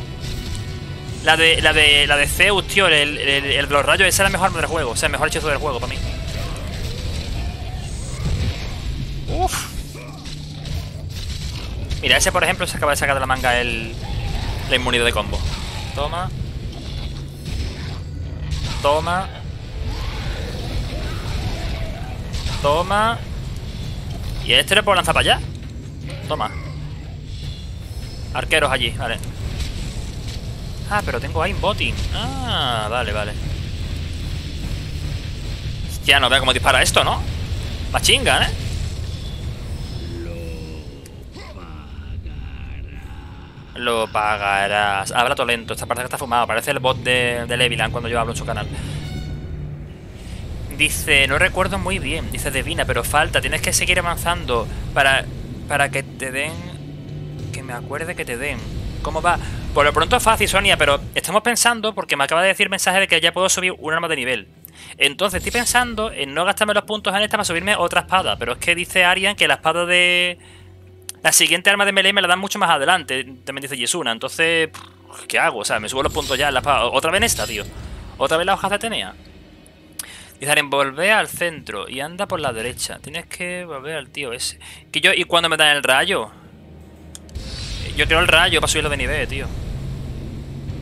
La de, la de, la de Zeus, tío, el, el- el de los rayos, esa es la mejor arma del juego. O sea, el mejor hechizo del juego para mí. Uf. Mira, ese por ejemplo se acaba de sacar de la manga el, la inmunidad de combo. Toma. Toma. Toma. Y este le puedo lanzar para allá. Toma. Arqueros allí, vale. Ah, pero tengo aimbotting. Ah, vale, vale. Hostia, no veo cómo dispara esto, ¿no? Machinga, ¿eh? Lo pagarás. Todo lento. Esta parte que está fumado. Parece el bot de, de Levilan cuando yo hablo en su canal. Dice, no recuerdo muy bien. Dice Devina, pero falta. Tienes que seguir avanzando para, para que te den. Que me acuerde que te den. ¿Cómo va? Por lo pronto es fácil, Sonia, pero estamos pensando, porque me acaba de decir mensaje de que ya puedo subir un arma de nivel. Entonces estoy pensando en no gastarme los puntos en esta para subirme otra espada. Pero es que dice Arian que la espada de. La siguiente arma de melee me la dan mucho más adelante. También dice Yesuna. Entonces. ¿Qué hago? O sea, me subo los puntos ya en la espada. Otra vez en esta, tío. Otra vez la hoja de Atenea. Dice volver al centro y anda por la derecha. Tienes que volver al tío ese. Que yo, ¿Y cuándo me dan el rayo? Yo quiero el rayo para subirlo de nivel, tío.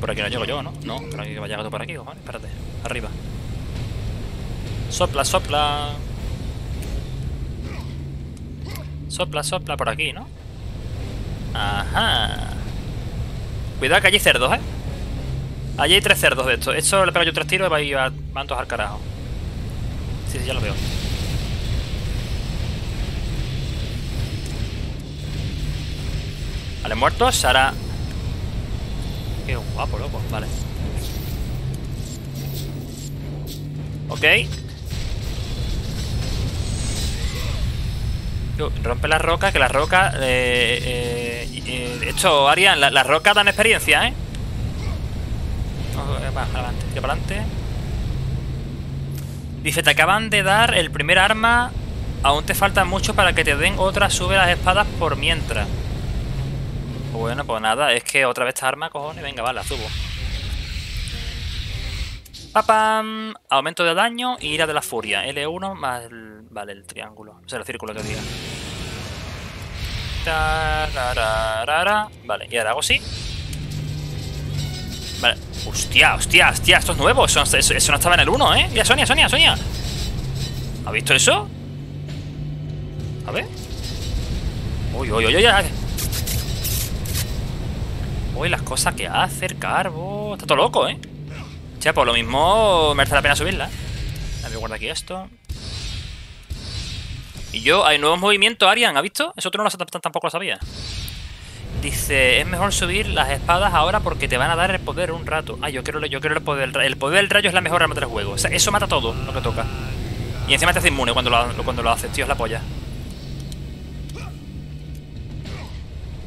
Por aquí no llego yo, ¿no? No, por aquí que vaya gato por aquí, cojones. Espérate, arriba. Sopla, sopla. Sopla, sopla por aquí, ¿no? Ajá. Cuidado que allí hay cerdos, ¿eh? Allí hay tres cerdos de estos. Esto le pego yo tres tiros y va a van todos al carajo. Sí, sí, ya lo veo. Vale, muertos. Ahora... Qué guapo, loco. Vale. Ok. Rompe la roca, que la roca... Eh, eh, eh, esto, Arian, la, la roca dan experiencia, ¿eh? Va, adelante, para adelante. Dice, te acaban de dar el primer arma. Aún te falta mucho para que te den otra. Sube las espadas por mientras. Bueno, pues nada, es que otra vez esta arma, cojones. Venga, vale, la subo. Papam. Aumento de daño y ira de la furia. L1 más vale, el triángulo. O sea, el círculo que diga. Vale, y ahora hago así. Vale. Hostia, hostia, hostia, esto es nuevo. Eso, no estaba en el 1, ¿eh? Mira, Sonia, Sonia, Sonia. ¿Ha visto eso? A ver. Uy, uy, uy, uy. Uy, las cosas que hace el carbo. Está todo loco, ¿eh? Che, pues lo mismo merece la pena subirla. A ver, guarda aquí esto. Y yo, hay nuevos movimientos, Arian, ¿ha visto? Eso tú no lo, tampoco lo sabías. Dice, es mejor subir las espadas ahora porque te van a dar el poder un rato. Ah, yo quiero, yo quiero el poder. El poder del rayo es la mejor arma del juego. O sea, eso mata todo lo que toca. Y encima te hace inmune cuando lo, cuando lo haces, tío, es la polla.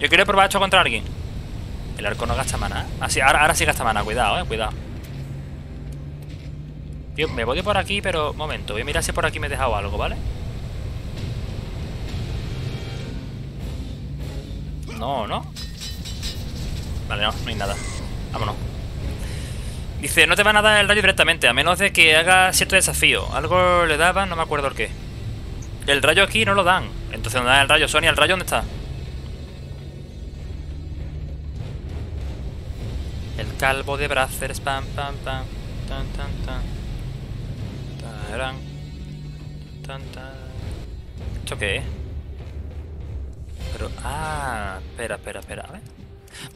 Yo quiero probar esto contra alguien. El arco no gasta mana. Ah, sí, ahora, ahora sí gasta mana, cuidado, eh, cuidado. Tío, me voy por aquí, pero... Momento, voy a mirar si por aquí me he dejado algo, ¿vale? No, no. Vale, no, no hay nada. Vámonos. Dice, no te van a dar el rayo directamente, a menos de que hagas cierto desafío. Algo le daban, no me acuerdo el qué. El rayo aquí no lo dan. Entonces, ¿dónde dan el rayo? Sonia, ¿el rayo dónde está? El calvo de Brazers, pam, pam, pam. Tan, tan, tan. Tan, tan. ¿Esto qué es? Pero, ah, espera, espera, espera, a ver.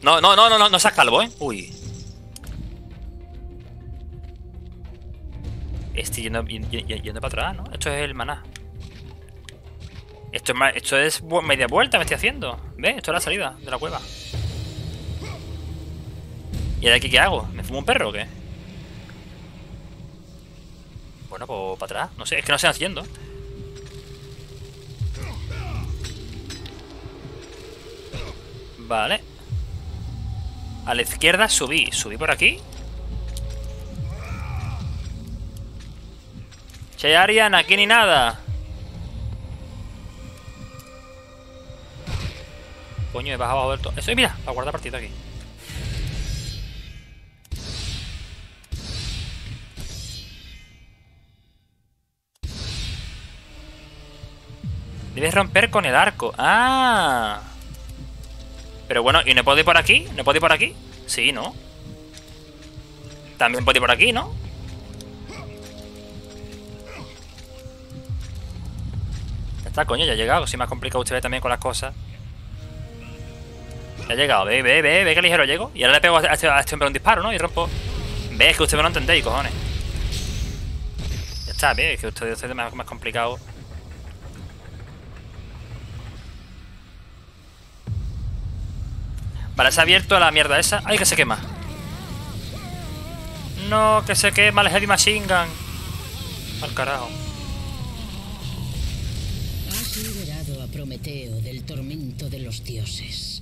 No, no, no, no, no, no seas calvo, ¿eh? Uy. Estoy yendo, y- y- yendo para atrás, ¿no? Esto es el maná. Esto es, esto es media vuelta me estoy haciendo. ¿Ves? Esto es la salida de la cueva. ¿Y ahora aquí qué hago? ¿Me fumo un perro o qué? Bueno, pues para atrás. No sé, es que no sé haciendo. Vale. A la izquierda subí. ¿Subí por aquí? Che, Arian, aquí ni nada. Coño, he bajado del todo. Eso, mira, para guardar partida aquí. Debes romper con el arco. Ah. Pero bueno, ¿y no puedo ir por aquí? ¿No puedo ir por aquí? Sí, ¿no? También puedo ir por aquí, ¿no? Ya está, coño, ya ha llegado. Si me ha complicado usted también con las cosas. Ya ha llegado, ve, ve, ve, ve que ligero llego. Y ahora le pego a este, a este hombre un disparo, ¿no? Y rompo. Ve, es que usted me lo entendéis, cojones. Ya está, ve, es que usted, usted es más, más complicado. Vale, se ha abierto la mierda esa. ¡Ay, que se quema! No, que se quema el Heavy Machine Gun. Al carajo. Has liberado a Prometeo del tormento de los dioses.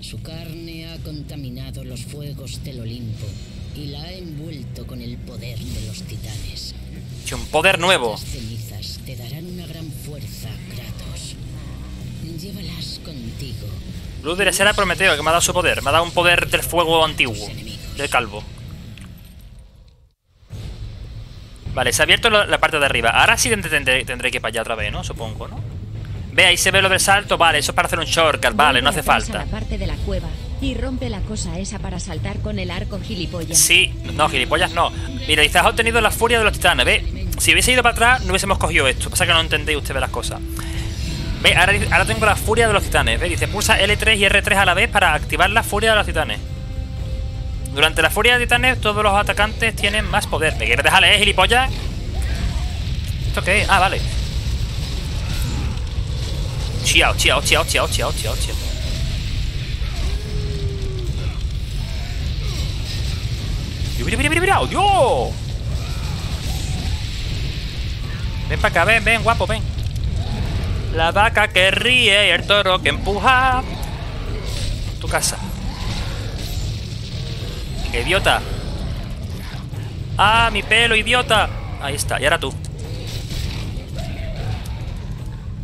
Su carne ha contaminado los fuegos del Olimpo y la ha envuelto con el poder de los titanes. Sí, un poder nuevo. Las cenizas te darán una gran fuerza, Kratos. Llévalas contigo. Blue era Prometeo, que me ha dado su poder. Me ha dado un poder del fuego antiguo. Del calvo. Vale, se ha abierto la, parte de arriba. Ahora sí tendré, que ir para allá otra vez, ¿no? Supongo, ¿no? Ve, ahí se ve lo del salto. Vale, eso es para hacer un shortcut. Vale, no hace falta. La parte de la cueva y rompe la cosa esa para saltar con el arco gilipollas. Sí, no, gilipollas no. Mira, dice, has obtenido la furia de los titanes. Ve, si hubiese ido para atrás, no hubiésemos cogido esto. Pasa que no entendéis ustedes las cosas. Ve, ahora, tengo la furia de los titanes. Ve, dice, pulsa L3 y R3 a la vez para activar la furia de los titanes. Durante la furia de titanes, todos los atacantes tienen más poder. ¿Me quieres dejar leer, gilipollas? ¿Esto qué es? Ah, vale. Hostia, hostia, hostia, hostia, hostia, hostia, hostia. Mira, mira, mira, mira, ¡Oh, Dios. Ven para acá, ven, ven, guapo, ven. La vaca que ríe y el toro que empuja. Tu casa. ¡Qué idiota! ¡Ah, mi pelo, idiota! Ahí está, y ahora tú.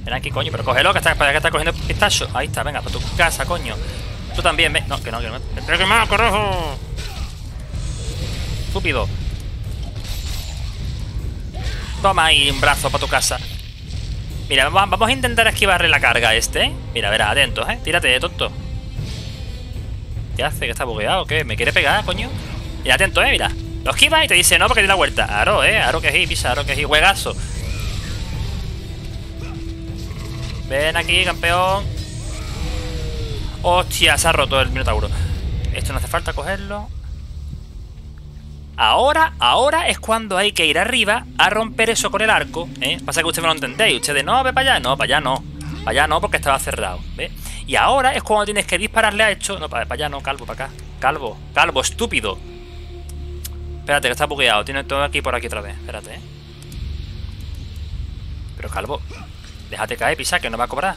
Ven aquí, coño, pero cógelo, que está, para que está cogiendo pistacho. Ahí está, venga, para tu casa, coño. Tú también, ven. No, que no, que no. ¡Pero que más, carajo! Estúpido. Toma ahí un brazo para tu casa. Mira, va- vamos a intentar esquivarle la carga a este, ¿eh? Mira, verás, atentos, ¿eh? Tírate, tonto. ¿Qué hace? ¿Que está bugueado qué? ¿Me quiere pegar, coño? Y atento, ¿eh? Mira. Lo esquiva y te dice no porque di la vuelta. Aro, ¿eh? Aro que sí, pisa, aro que sí. Juegazo. Ven aquí, campeón. Hostia, se ha roto el Minotauro. Esto no hace falta cogerlo. Ahora, ahora es cuando hay que ir arriba a romper eso con el arco. ¿eh? Pasa que ustedes no lo entendéis. Ustedes, no, ve para allá. No, para allá no. Para allá no, porque estaba cerrado. ¿ve? Y ahora es cuando tienes que dispararle a esto. No, para, para allá no, calvo, para acá. Calvo, calvo, estúpido. Espérate, que está bugueado. Tiene todo aquí por aquí otra vez. Espérate, ¿eh? Pero calvo, déjate caer, pisa, que no va a cobrar.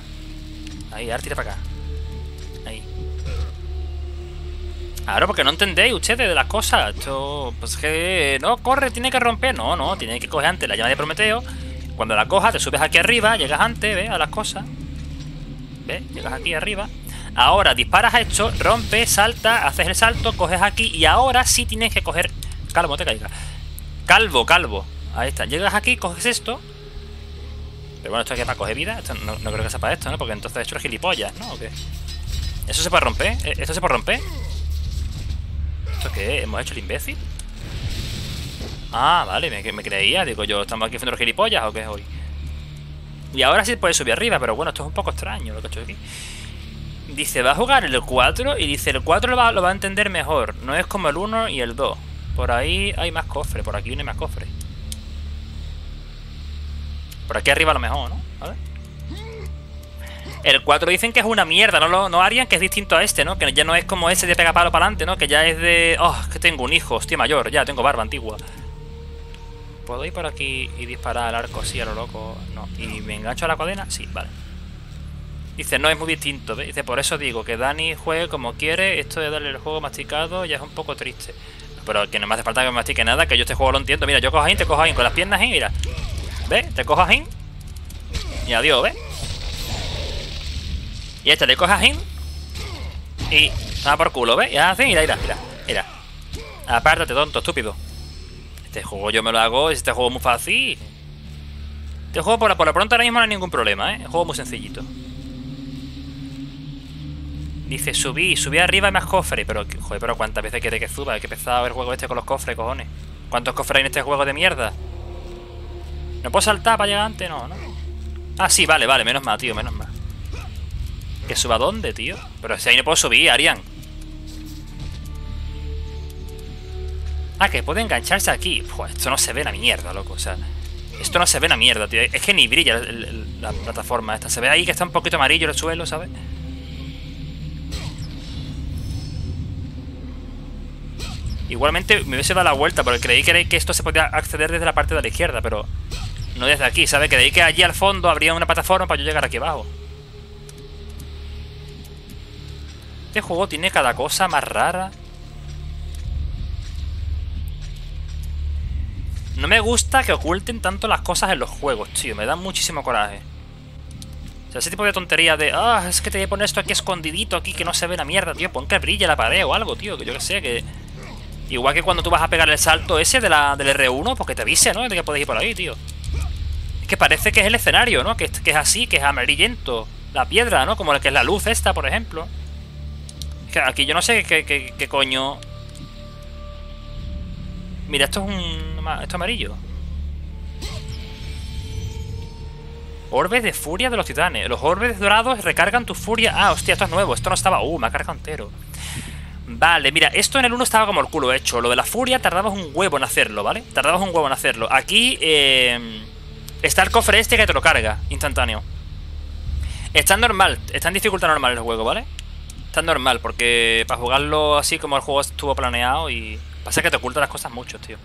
Ahí, ahora tira para acá. Claro, porque no entendéis ustedes de las cosas. Esto, pues que no corre, tiene que romper. No, no, tiene que coger antes la llama de Prometeo. Cuando la cojas, te subes aquí arriba, llegas antes, ¿ves? A las cosas. ¿Ves? Llegas aquí arriba. Ahora disparas a esto, rompes, salta, haces el salto, coges aquí y ahora sí tienes que coger. Calvo, te caigas. Calvo, calvo. Ahí está. Llegas aquí, coges esto. Pero bueno, esto aquí es para coger vida. No, no creo que sea para esto, ¿no? Porque entonces esto es gilipollas, ¿no? ¿O qué? ¿Eso se puede romper? ¿Eh? ¿Esto se puede romper? ¿Esto qué? ¿Hemos hecho el imbécil? Ah, vale, me, creía. Digo yo, ¿estamos aquí haciendo los gilipollas o qué es hoy? Y ahora sí puede subir arriba, pero bueno, esto es un poco extraño lo que he hecho aquí. Dice, va a jugar el 4 y dice, el 4 lo va, a entender mejor. No es como el 1 y el 2. Por ahí hay más cofres, por aquí hay más cofres. Por aquí arriba a lo mejor, ¿no? A. El 4 dicen que es una mierda, no lo no harían que es distinto a este, ¿no? Que ya no es como ese de pega palo para adelante, ¿no? Que ya es de. Oh, que tengo un hijo, hostia mayor, ya tengo barba antigua. ¿Puedo ir por aquí y disparar al arco así a lo loco? No. ¿Y me engancho a la cadena? Sí, vale. Dice, no es muy distinto, ¿ves? Dice, por eso digo que Dani juegue como quiere, esto de darle el juego masticado ya es un poco triste. Pero que no me hace falta que me mastique nada, que yo este juego lo entiendo. Mira, yo cojo ahí, te cojo ahí con las piernas ahí, mira. ¿Ves? Te cojo ahí. Y adiós, ¿ves? Y a este le coges ahí. Y nada por culo, ¿ves? Y así, mira, mira, mira, mira. Apártate, tonto, estúpido. Este juego yo me lo hago, este juego es muy fácil. Este juego por la, por la pronto ahora mismo no hay ningún problema, ¿eh? El juego muy sencillito. Dice, subí, subí arriba y más cofres. Pero, joder, pero ¿cuántas veces quiere que suba? Hay que empezar a ver el juego este con los cofres, cojones. ¿Cuántos cofres hay en este juego de mierda? ¿No puedo saltar para llegar antes? No, ¿no? Ah, sí, vale, vale, menos mal, tío, menos mal. ¿Que suba dónde, tío? Pero si ahí no puedo subir, Arián. Ah, que puede engancharse aquí. Joder, esto no se ve la mierda, loco. O sea, esto no se ve la mierda, tío. Es que ni brilla la plataforma esta. Se ve ahí que está un poquito amarillo el suelo, ¿sabes? Igualmente me hubiese dado la vuelta porque creí que, que esto se podía acceder desde la parte de la izquierda, pero no desde aquí, ¿sabes? Creí que allí al fondo habría una plataforma para yo llegar aquí abajo. Este juego tiene cada cosa más rara. No me gusta que oculten tanto las cosas en los juegos, tío. Me da muchísimo coraje. O sea, ese tipo de tontería de... Ah, es que te voy a poner esto aquí escondidito, aquí que no se ve la mierda, tío. Pon que brille la pared o algo, tío. Que yo que sé, que... Igual que cuando tú vas a pegar el salto ese de la, del R1, porque te avise, ¿no? De que puedes ir por ahí, tío. Es que parece que es el escenario, ¿no? Que es así, que es amarillento. La piedra, ¿no? Como la que es la luz esta, por ejemplo. Aquí yo no sé qué, coño... Mira, esto es un... Esto es amarillo. Orbes de furia de los titanes. Los orbes dorados recargan tu furia. Ah, hostia, esto es nuevo. Esto no estaba. Uh, me ha cargado entero. Vale, mira, esto en el 1 estaba como el culo hecho. Lo de la furia tardabas un huevo en hacerlo, ¿vale? Tardabas un huevo en hacerlo. Aquí eh, está el cofre este que te lo carga instantáneo. Está normal, está en dificultad normal el juego, ¿vale? Está normal, porque para jugarlo así como el juego estuvo planeado y... Pasa que te oculta las cosas mucho, tío.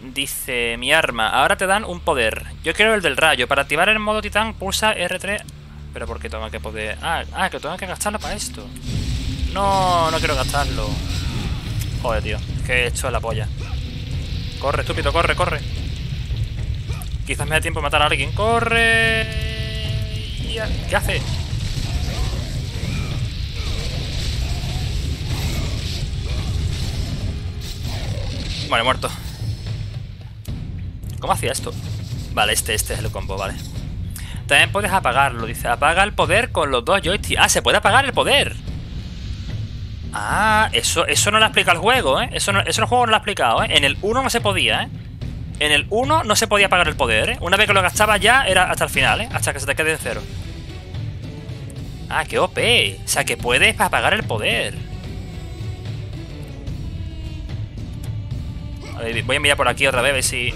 Dice, mi arma, ahora te dan un poder. Yo quiero el del rayo. Para activar el modo titán, pulsa R3. Pero ¿por qué tengo que poder...? Ah, ah, que tengo que gastarlo para esto. No, no quiero gastarlo. Joder, tío. Es que esto es la polla. Corre, estúpido, corre, corre. Quizás me dé tiempo a matar a alguien. ¡Corre! ¿Qué hace? Vale, muerto. ¿Cómo hacía esto? Vale, este, este es el combo, vale. También puedes apagarlo, dice. Apaga el poder con los dos joysticks. Ah, se puede apagar el poder. Ah, eso, eso no lo explica el juego, ¿eh? Eso, no, eso el juego no lo ha explicado, ¿eh? En el 1 no se podía, ¿eh? En el 1 no se podía apagar el poder, ¿eh? Una vez que lo gastabas ya era hasta el final, ¿eh? Hasta que se te quede en cero. Ah, qué OP. O sea, que puedes apagar el poder. Voy a mirar por aquí otra vez a ver si...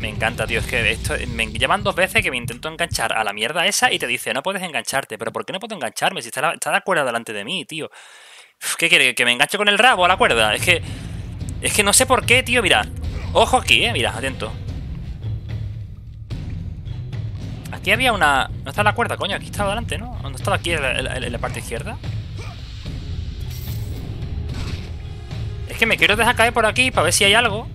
Me encanta, tío. Es que esto me llaman dos veces que me intento enganchar a la mierda esa y te dice, no puedes engancharte. Pero ¿por qué no puedo engancharme si está la, está la cuerda delante de mí, tío? ¿Qué quiere? ¿Que me enganche con el rabo a la cuerda? Es que... Es que no sé por qué, tío. Mira. Ojo aquí, eh. Mira, atento. Aquí había una... ¿No está la cuerda, coño? Aquí estaba delante, ¿no? ¿No estaba aquí en la parte izquierda? Es que me quiero dejar caer por aquí para ver si hay algo.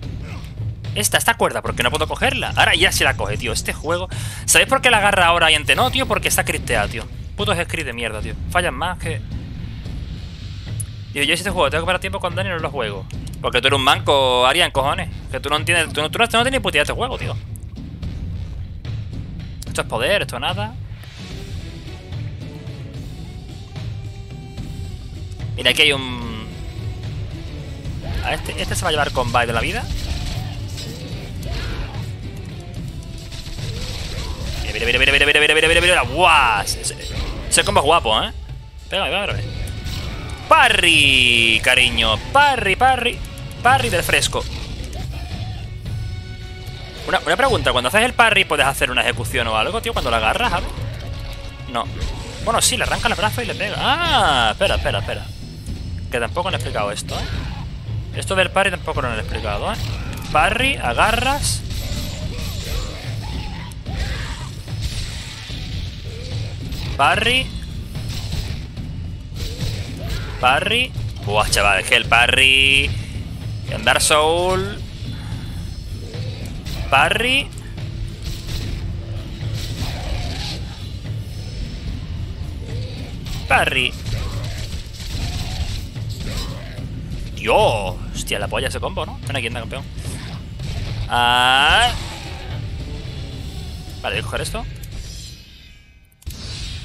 Esta, esta cuerda, porque no puedo cogerla. Ahora ya se la coge, tío. Este juego. ¿Sabéis por qué la agarra ahora y antes no, tío? Porque está cristeado, tío. Putos scripts de mierda, tío. Fallan más que. Yo si este juego tengo que parar tiempo con Dani no lo juego. Porque tú eres un manco, Arian, cojones. Que tú no entiendes. Tú no, tú no, tienes ni puta de este juego, tío. Esto es poder, esto nada. Mira, aquí hay un. Este, este se va a llevar con bye de la vida. Mira, mira, mira, mira, mira, mira, mira, mira, ¡Guau! Ese, combo es guapo, ¿eh? Pega, pega. Parry, cariño. Parry, parry. Parry del fresco. Una, una pregunta, cuando haces el parry, ¿puedes hacer una ejecución o algo, tío? Cuando la agarras, ¿sabes? No. Bueno, sí, le arranca el brazo y le pega. Ah, espera, espera, espera. Que tampoco han explicado esto, ¿eh? Esto del parry tampoco lo han explicado, ¿eh? Parry, agarras. Parry. Parry. Buah, chaval, es que el parry. En Dark Soul. Parry. Parry. Dios. Hostia, la polla ese combo, ¿no? Ven aquí, anda, campeón. Ah. Vale, voy a coger esto.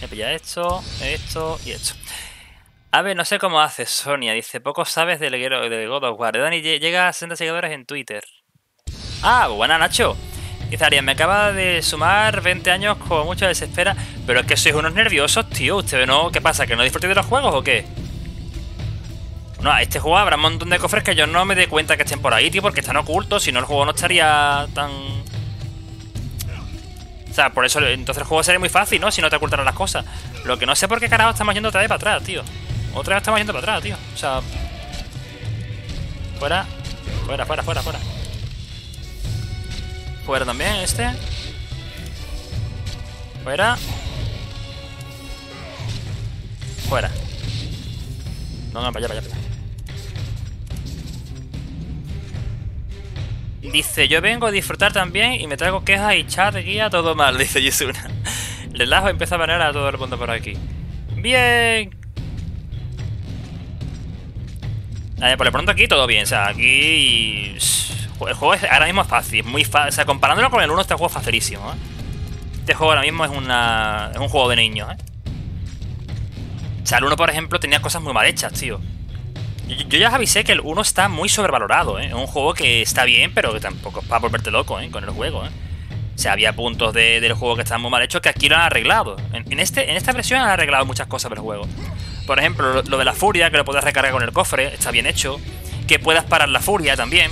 Voy a esto, esto y esto. A ver, no sé cómo hace Sonia. Dice, poco sabes del, del God of War. Dani lle- llega a 60 seguidores en Twitter. Ah, buena Nacho. Dice Arias, me acaba de sumar 20 años como mucho desespera. Pero es que sois unos nerviosos, tío. ¿Usted no? ¿Qué pasa? ¿Que no disfrutáis de los juegos o qué? No, este juego habrá un montón de cofres que yo no me dé cuenta que estén por ahí, tío, porque están ocultos. Si no, el juego no estaría tan. O sea, por eso entonces el juego sería muy fácil, ¿no? Si no te ocultaran las cosas. Lo que no sé por qué carajo estamos yendo otra vez para atrás, tío. Otra vez estamos yendo para atrás, tío. O sea. Fuera. Fuera, fuera, fuera, fuera. Fuera también este. Fuera. Fuera. No, no, para allá, para allá, para allá. Dice, yo vengo a disfrutar también y me traigo quejas y chat, guía, todo mal, dice Yusuna. Relajo empieza a banear a todo el mundo por aquí. Bien. A por lo pronto aquí todo bien, o sea, aquí... El juego ahora mismo es fácil, muy fácil. O sea, comparándolo con el 1, este juego es facilísimo, ¿eh? Este juego ahora mismo es, una, es un juego de niños, ¿eh? O sea, el 1, por ejemplo, tenía cosas muy mal hechas, tío. Yo, ya os avisé que el 1 está muy sobrevalorado, ¿eh? Es un juego que está bien, pero que tampoco es para volverte loco, ¿eh? Con el juego, ¿eh? O sea, había puntos de- del juego que estaban muy mal hechos que aquí lo han arreglado. En, este, en esta versión han arreglado muchas cosas del juego. Por ejemplo, lo, de la furia, que lo puedes recargar con el cofre, está bien hecho. Que puedas parar la furia también.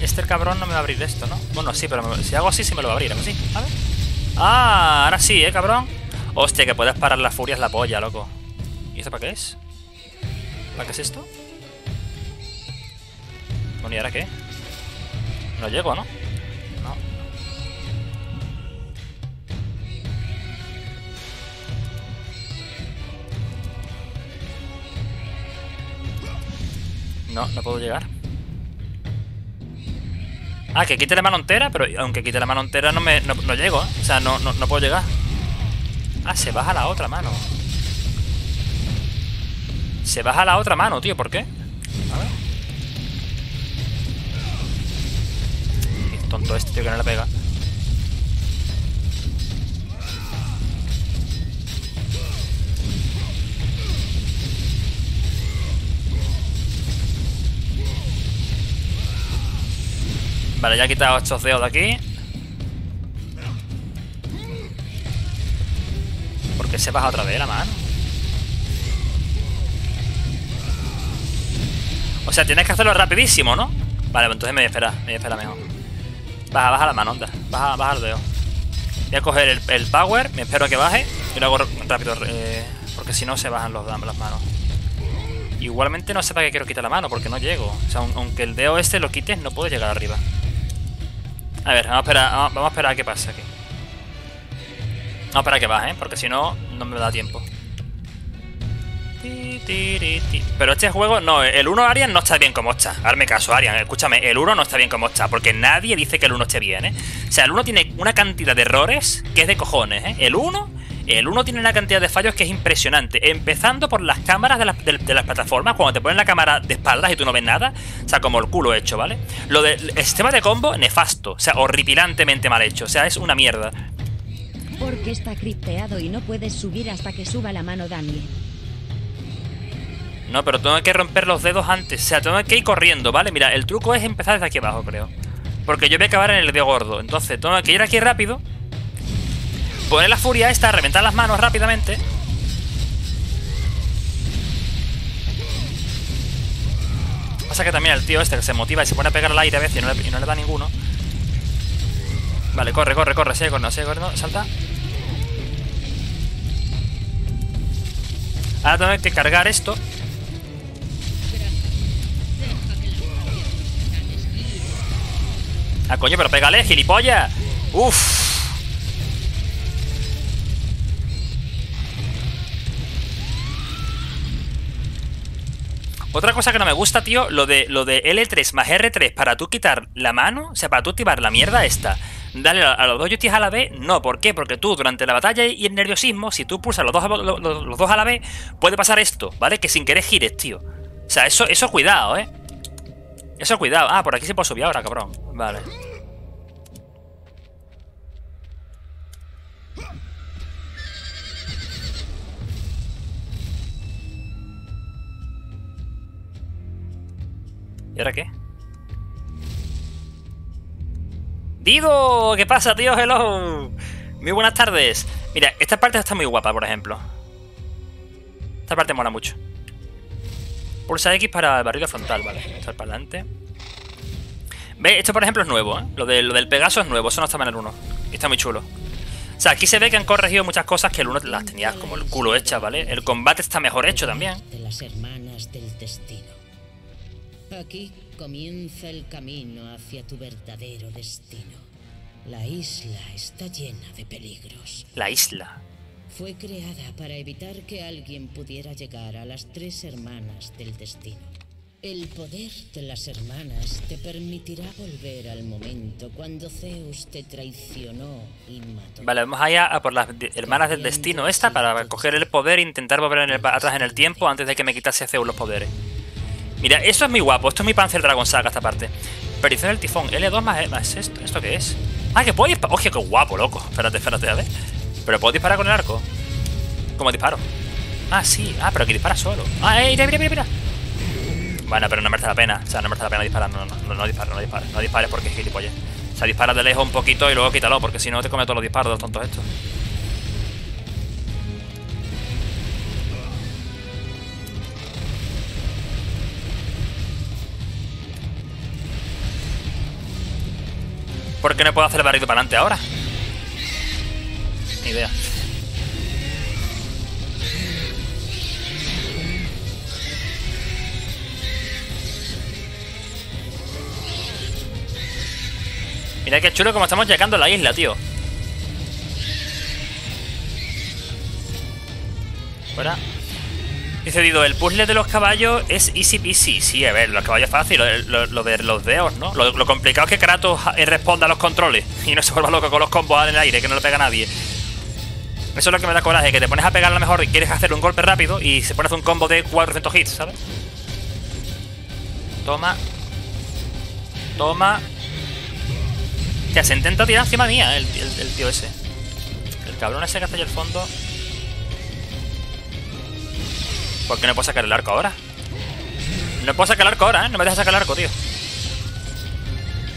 Este cabrón no me va a abrir esto, ¿no? Bueno, sí, pero si hago así, sí me lo va a abrir, ¿a que sí? A ver. Ah, ahora sí, ¿eh, cabrón? Hostia, que puedes parar la furia es la polla, loco. ¿Y esto para qué es? ¿Para qué es esto? Bueno, ¿y ahora qué? No llego, ¿no? No. No, no puedo llegar. Ah, que quite la mano entera, pero aunque quite la mano entera no me no, llego, ¿eh? O sea, no, no puedo llegar. Ah, se baja la otra mano. Se baja la otra mano, tío, ¿por qué? A ver. Qué tonto este, tío, que no le pega. Vale, ya he quitado estos dedos de aquí. ¿Por qué se baja otra vez la mano? O sea, tienes que hacerlo rapidísimo, ¿no? Vale, pues entonces me voy a esperar, me voy a esperar mejor. Baja, baja la mano, anda. Baja, baja el dedo. Voy a coger el, power, me espero a que baje y lo hago rápido, eh, porque si no se bajan los, las manos. Igualmente no sé para qué quiero quitar la mano, porque no llego. O sea, aunque el dedo este lo quites, no puedo llegar arriba. A ver, vamos a esperar, vamos a, esperar a qué pasa aquí. Vamos a esperar a que baje, porque si no, no me da tiempo. Pero este juego, no, el 1 Arian no está bien como está. Hazme caso, Arian, escúchame, el 1 no está bien como está, porque nadie dice que el 1 esté bien, ¿eh? O sea, el 1 tiene una cantidad de errores que es de cojones, ¿eh? El 1, el 1 tiene una cantidad de fallos que es impresionante. Empezando por las cámaras de, las- plataformas, cuando te ponen la cámara de espaldas y tú no ves nada, o sea, como el culo hecho, ¿vale? Lo del el sistema de combo, nefasto, o sea, horripilantemente mal hecho, o sea, es una mierda. Porque está cripteado y no puedes subir hasta que suba la mano Dani. No, pero tengo que romper los dedos antes. O sea, tengo que ir corriendo, ¿vale? Mira, el truco es empezar desde aquí abajo, creo. Porque yo voy a acabar en el dedo gordo. Entonces, tengo que ir aquí rápido. Poner la furia esta, reventar las manos rápidamente. Pasa que también el tío este que se motiva y se pone a pegar al aire a veces y no le, da ninguno. Vale, corre, corre, corre, sigue corriendo, sigue corriendo, salta. Ahora tengo que cargar esto. Ah, coño, pero pégale, gilipollas. Uf. Otra cosa que no me gusta, tío, lo de, lo de L3 más R3 para tú quitar la mano, o sea, para tú activar la mierda esta, dale a, los dos joysticks a la vez, no, ¿por qué? Porque tú durante la batalla y el nerviosismo, si tú pulsas los dos, los dos a la vez, puede pasar esto, ¿vale? Que sin querer gires, tío. O sea, eso, eso cuidado, ¿eh? Eso cuidado. Ah, por aquí se puede subir ahora, cabrón. Vale. ¿Y ahora qué? ¡Dido! ¿Qué pasa, tío? ¡Hello! Muy buenas tardes. Mira, esta parte está muy guapa, por ejemplo. Esta parte mola mucho. Pulsa X para el barrido frontal, vale. Estar para adelante. Ve, esto por ejemplo es nuevo, ¿eh? Lo, de- lo del Pegaso es nuevo, eso no estaba en el 1. Y está muy chulo. O sea, aquí se ve que han corregido muchas cosas que el 1 las tenías como el culo hechas, ¿vale? El combate está mejor hecho también. De las hermanas del destino. Aquí comienza el camino hacia tu verdadero destino. La isla está llena de peligros. La isla. Fue creada para evitar que alguien pudiera llegar a las tres hermanas del destino. El poder de las hermanas te permitirá volver al momento cuando Zeus te traicionó y mató. Vale, vamos allá a por las hermanas del destino esta para coger el poder e intentar volver en el- atrás en el tiempo antes de que me quitase Zeus los poderes. Mira, esto es muy guapo, esto es mi Panzer Dragon Saga esta parte. Perdición del tifón, L2 más, más esto, ¿esto qué es? Ah, que disparar. Oye, qué guapo, loco. Espérate, espérate, a ver. Pero puedo disparar con el arco. ¿Cómo disparo? Ah, sí, ah, pero que dispara solo. Ah, eh, mira, mira, mira. Bueno, pero no merece la pena. O sea, no merece la pena disparar. No, no, no, no dispares, no dispares. No dispares porque es gilipollas. O sea, dispara de lejos un poquito y luego quítalo, porque si no te come todos los disparos de los tontos estos. ¿Por qué no puedo hacer el barrito para adelante ahora? Idea. Mira qué chulo como estamos llegando a la isla, tío. Fuera. Dice Dido, el puzzle de los caballos es easy peasy. Sí, a ver, los caballos fácil, lo, lo- lo de los dedos, ¿no? Lo, lo complicado es que Kratos responda a los controles y no se vuelva loco con los combos en el aire, que no le pega nadie. Eso es lo que me da coraje, que te pones a pegar a lo mejor y quieres hacer un golpe rápido y se pone a hacer un combo de 400 hits, ¿sabes? Toma. Toma. Ya, se intenta tirar encima mía el, el- el tío ese. El cabrón ese que está ahí al fondo. ¿Por qué no puedo sacar el arco ahora? No puedo sacar el arco ahora, ¿eh? No me deja sacar el arco, tío.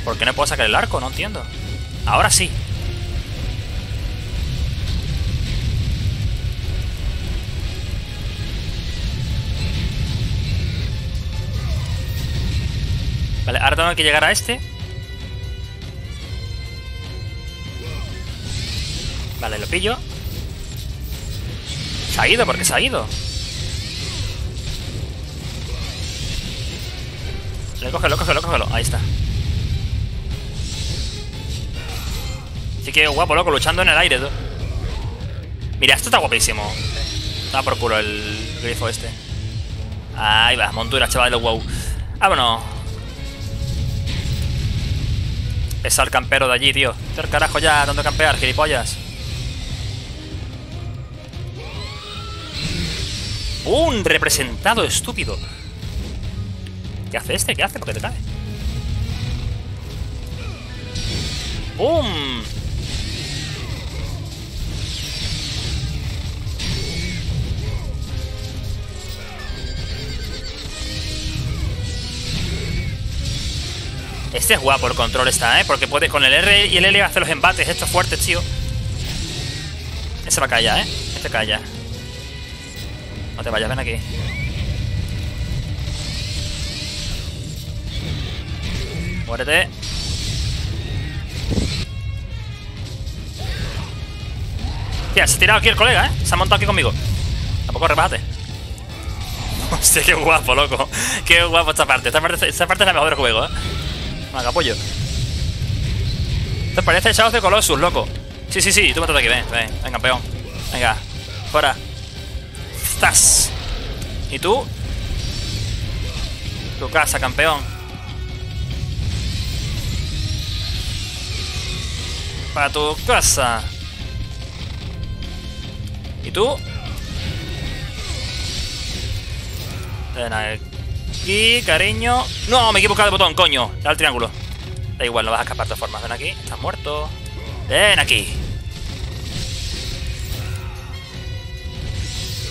¿Por qué no puedo sacar el arco? No entiendo. Ahora sí. Tengo que llegar a este. Vale, lo pillo. Se ha ido, porque se ha ido. Le cógelo, cógelo, cógelo. Ahí está. Sí que guapo, loco, luchando en el aire. Mira, esto está guapísimo. Da por culo el grifo este. Ahí va, montura, chaval, wow. Vámonos. Pesa el campero de allí, tío. Al carajo ya, donde campear, gilipollas. Un representado estúpido. ¿Qué hace este? ¿Qué hace? ¿Por qué te cae? ¡Pum! Este es guapo el control está, ¿eh? Porque puede con el R y el L hacer los embates estos fuertes, tío. Ese va a callar, ¿eh? Este calla. No te vayas, ven aquí. Muérete. Tía, se ha tirado aquí el colega, ¿eh? Se ha montado aquí conmigo. Tampoco rebate. Hostia, qué guapo, loco. Qué guapo esta parte. Esta parte, esta parte es la mejor del juego, ¿eh? Venga, pollo. Esto parece Shadow de Colossus, loco. Sí, sí, sí, tú métete aquí, ven, ven, ven, campeón. Venga, fuera. Estás. ¿Y tú? Tu casa, campeón. Para tu casa. ¿Y tú? Ven aquí, cariño. No, me he equivocado de botón, coño. Da el triángulo. Da igual, no vas a escapar de formas. Ven aquí, estás muerto. Ven aquí.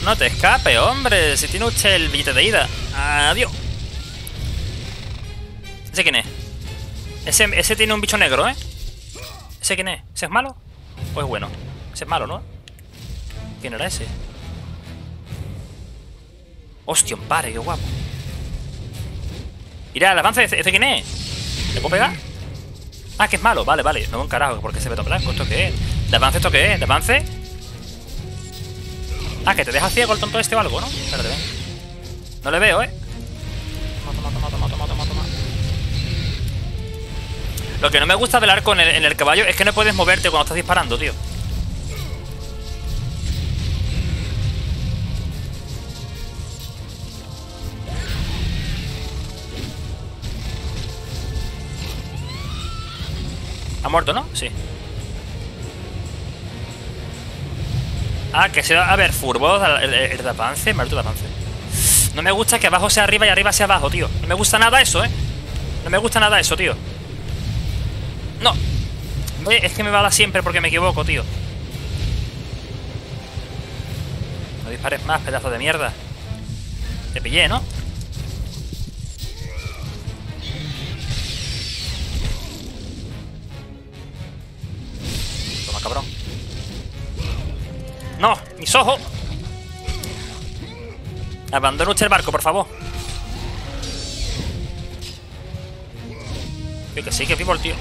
No te escape, hombre. Si tiene usted el billete de ida. Adiós. ¿Ese quién es? Ese, ese tiene un bicho negro, ¿eh? ¿Ese quién es? ¿Ese es malo? ¿O es bueno? Ese es malo, ¿no? ¿Quién era ese? Hostia, un pare, qué guapo. Mira, el avance, ¿ese ese quién es? ¿Le puedo pegar? Ah, que es malo, vale, vale. No un carajo, porque se ve todo blanco. ¿Esto qué es? ¿De avance esto qué es? ¿De avance? Ah, que te deja ciego el tonto este o algo, ¿no? Espérate, ven. No le veo, ¿eh? Toma, toma, toma, toma, toma, toma. Lo que no me gusta del arco en el caballo es que no puedes moverte cuando estás disparando, tío. ¿Ha muerto, no? Sí. Ah, que se va a ver furbo el, el, el de avance, muerto de avance. No me gusta que abajo sea arriba y arriba sea abajo, tío. No me gusta nada eso, ¿eh? No me gusta nada eso, tío. No. Es que me va a dar siempre porque me equivoco, tío. No dispares más, pedazo de mierda. Te pillé, ¿no? Cabrón. ¡No! ¡Mis ojos! Abandona usted el barco, por favor. Tío, que sí, que vivo el tío.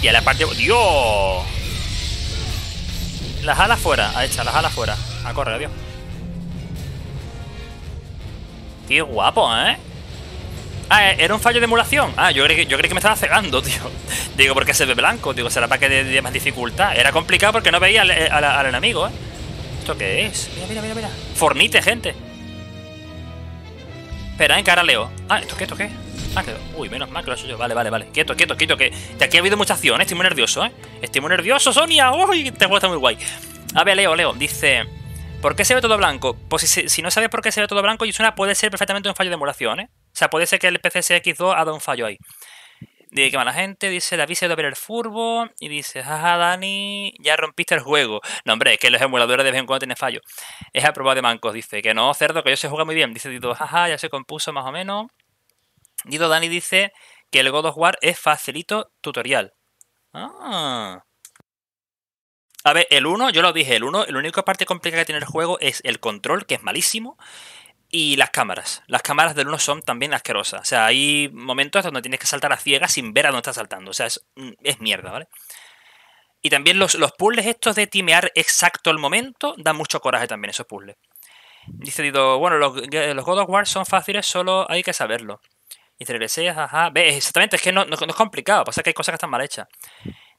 Y a la parte... ¡Dios! Las alas fuera. Ahí está, las alas fuera. A correr, adiós. Qué guapo, ¿eh? Ah, era un fallo de emulación. Ah, yo creí que, yo creí que me estaba cegando, tío. Digo, ¿por qué se ve blanco? Digo, será para que dé más dificultad. Era complicado porque no veía al, al- enemigo, ¿eh? ¿Esto qué es? Mira, mira, mira, mira. Fornite, gente. Espera, encara Leo. Ah, ¿esto qué? ¿Esto qué? Ah. Uy, menos mal que lo soy yo. Vale, vale, vale. Quieto, quieto, quieto. Que de aquí ha habido mucha acción, ¿eh? Estoy muy nervioso, ¿eh? Estoy muy nervioso, Sonia. Uy, este juego está muy guay. A ver, Leo, Leo. Dice... ¿Por qué se ve todo blanco? Pues si, si no sabes por qué se ve todo blanco, Yusuna puede ser perfectamente un fallo de emulación, ¿eh? O sea, puede ser que el PCSX2 ha dado un fallo ahí. Dice que va la gente, dice David se ver el furbo y dice, jaja Dani, ya rompiste el juego. No, hombre, es que los emuladores de vez en cuando tienen fallo. Es aprobado de mancos, dice que no, cerdo, que yo se juega muy bien. Dice Dido, jaja, ya se compuso más o menos. Dido Dani dice que el God of War es facilito tutorial. Ah. A ver, el 1, yo lo dije, el 1, la única parte complicada que tiene el juego es el control, que es malísimo, y las cámaras. Las cámaras del 1 son también asquerosas. O sea, hay momentos donde tienes que saltar a ciegas sin ver a dónde estás saltando. O sea, es, es mierda, ¿vale? Y también los, los puzzles estos de timear exacto el momento dan mucho coraje también, esos puzzles. Dice bueno, los, los God of War son fáciles, solo hay que saberlo. Dice, regresé, ajá. Ve, exactamente, es que no es complicado, pasa que hay cosas que están mal hechas.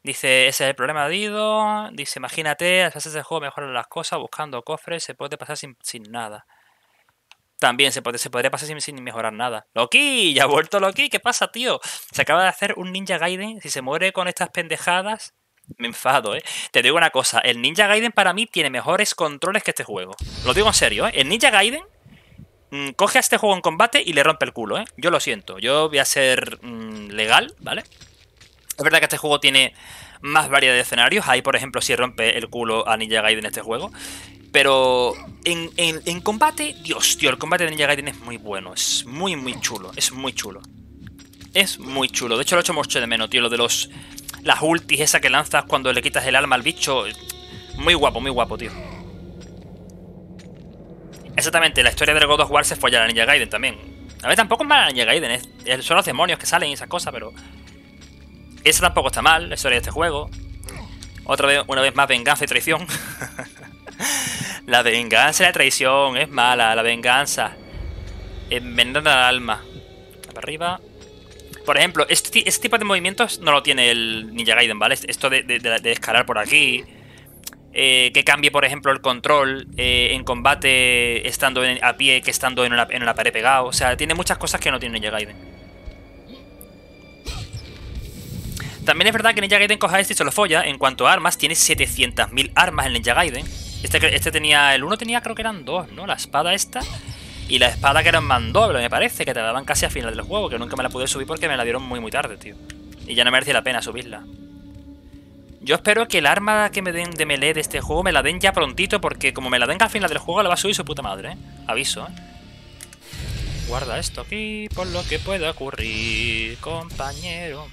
Dice, ese es el problema de Dido. Dice, imagínate, las fases del juego mejoran las cosas, buscando cofres, se puede pasar sin, sin nada. También se, puede, se podría pasar sin, sin mejorar nada. Loki, ya ha vuelto Loki, ¿qué pasa, tío? Se acaba de hacer un Ninja Gaiden. Si se muere con estas pendejadas, me enfado, ¿eh? Te digo una cosa, el Ninja Gaiden para mí tiene mejores controles que este juego. Lo digo en serio, ¿eh? El Ninja Gaiden mm, coge a este juego en combate y le rompe el culo, ¿eh? Yo lo siento, yo voy a ser mm, legal, ¿vale? Es verdad que este juego tiene más variedad de escenarios. Ahí, por ejemplo, sí rompe el culo a Ninja Gaiden este juego. Pero en, en- en combate, Dios, tío, el combate de Ninja Gaiden es muy bueno. Es muy, muy chulo. Es muy chulo. Es muy chulo. De hecho, lo he hecho mucho de menos, tío. Lo de los. Las ultis esa que lanzas cuando le quitas el alma al bicho. Muy guapo, muy guapo, tío. Exactamente, la historia del God of War se folla a Ninja Gaiden también. A ver, tampoco es mala la Ninja Gaiden, es- son los demonios que salen y esas cosas, pero. Esa tampoco está mal, la historia de este juego. Otra vez, una vez más, venganza y traición. la venganza y la traición es mala, la venganza. Envenena el alma. Para arriba. Por ejemplo, este, este tipo de movimientos no lo tiene el Ninja Gaiden, ¿vale? Esto de, de- escalar por aquí. eh, que cambie, por ejemplo, el control eh, en combate estando en- a pie que estando en una, en pared pegado. O sea, tiene muchas cosas que no tiene Ninja Gaiden. También es verdad que Ninja Gaiden coja este y se lo folla. En cuanto a armas, tiene 700.000 armas en Ninja Gaiden. Este, este tenía. El uno tenía, creo que eran dos, ¿no? La espada esta. Y la espada que era en mandoble, me parece, que te daban casi a final del juego. Que nunca me la pude subir porque me la dieron muy, muy tarde, tío. Y ya no merecía la pena subirla. Yo espero que el arma que me den de melee de este juego me la den ya prontito. Porque como me la den al final del juego, la va a subir su puta madre, ¿eh? Aviso, ¿eh? Guarda esto aquí por lo que pueda ocurrir, compañero.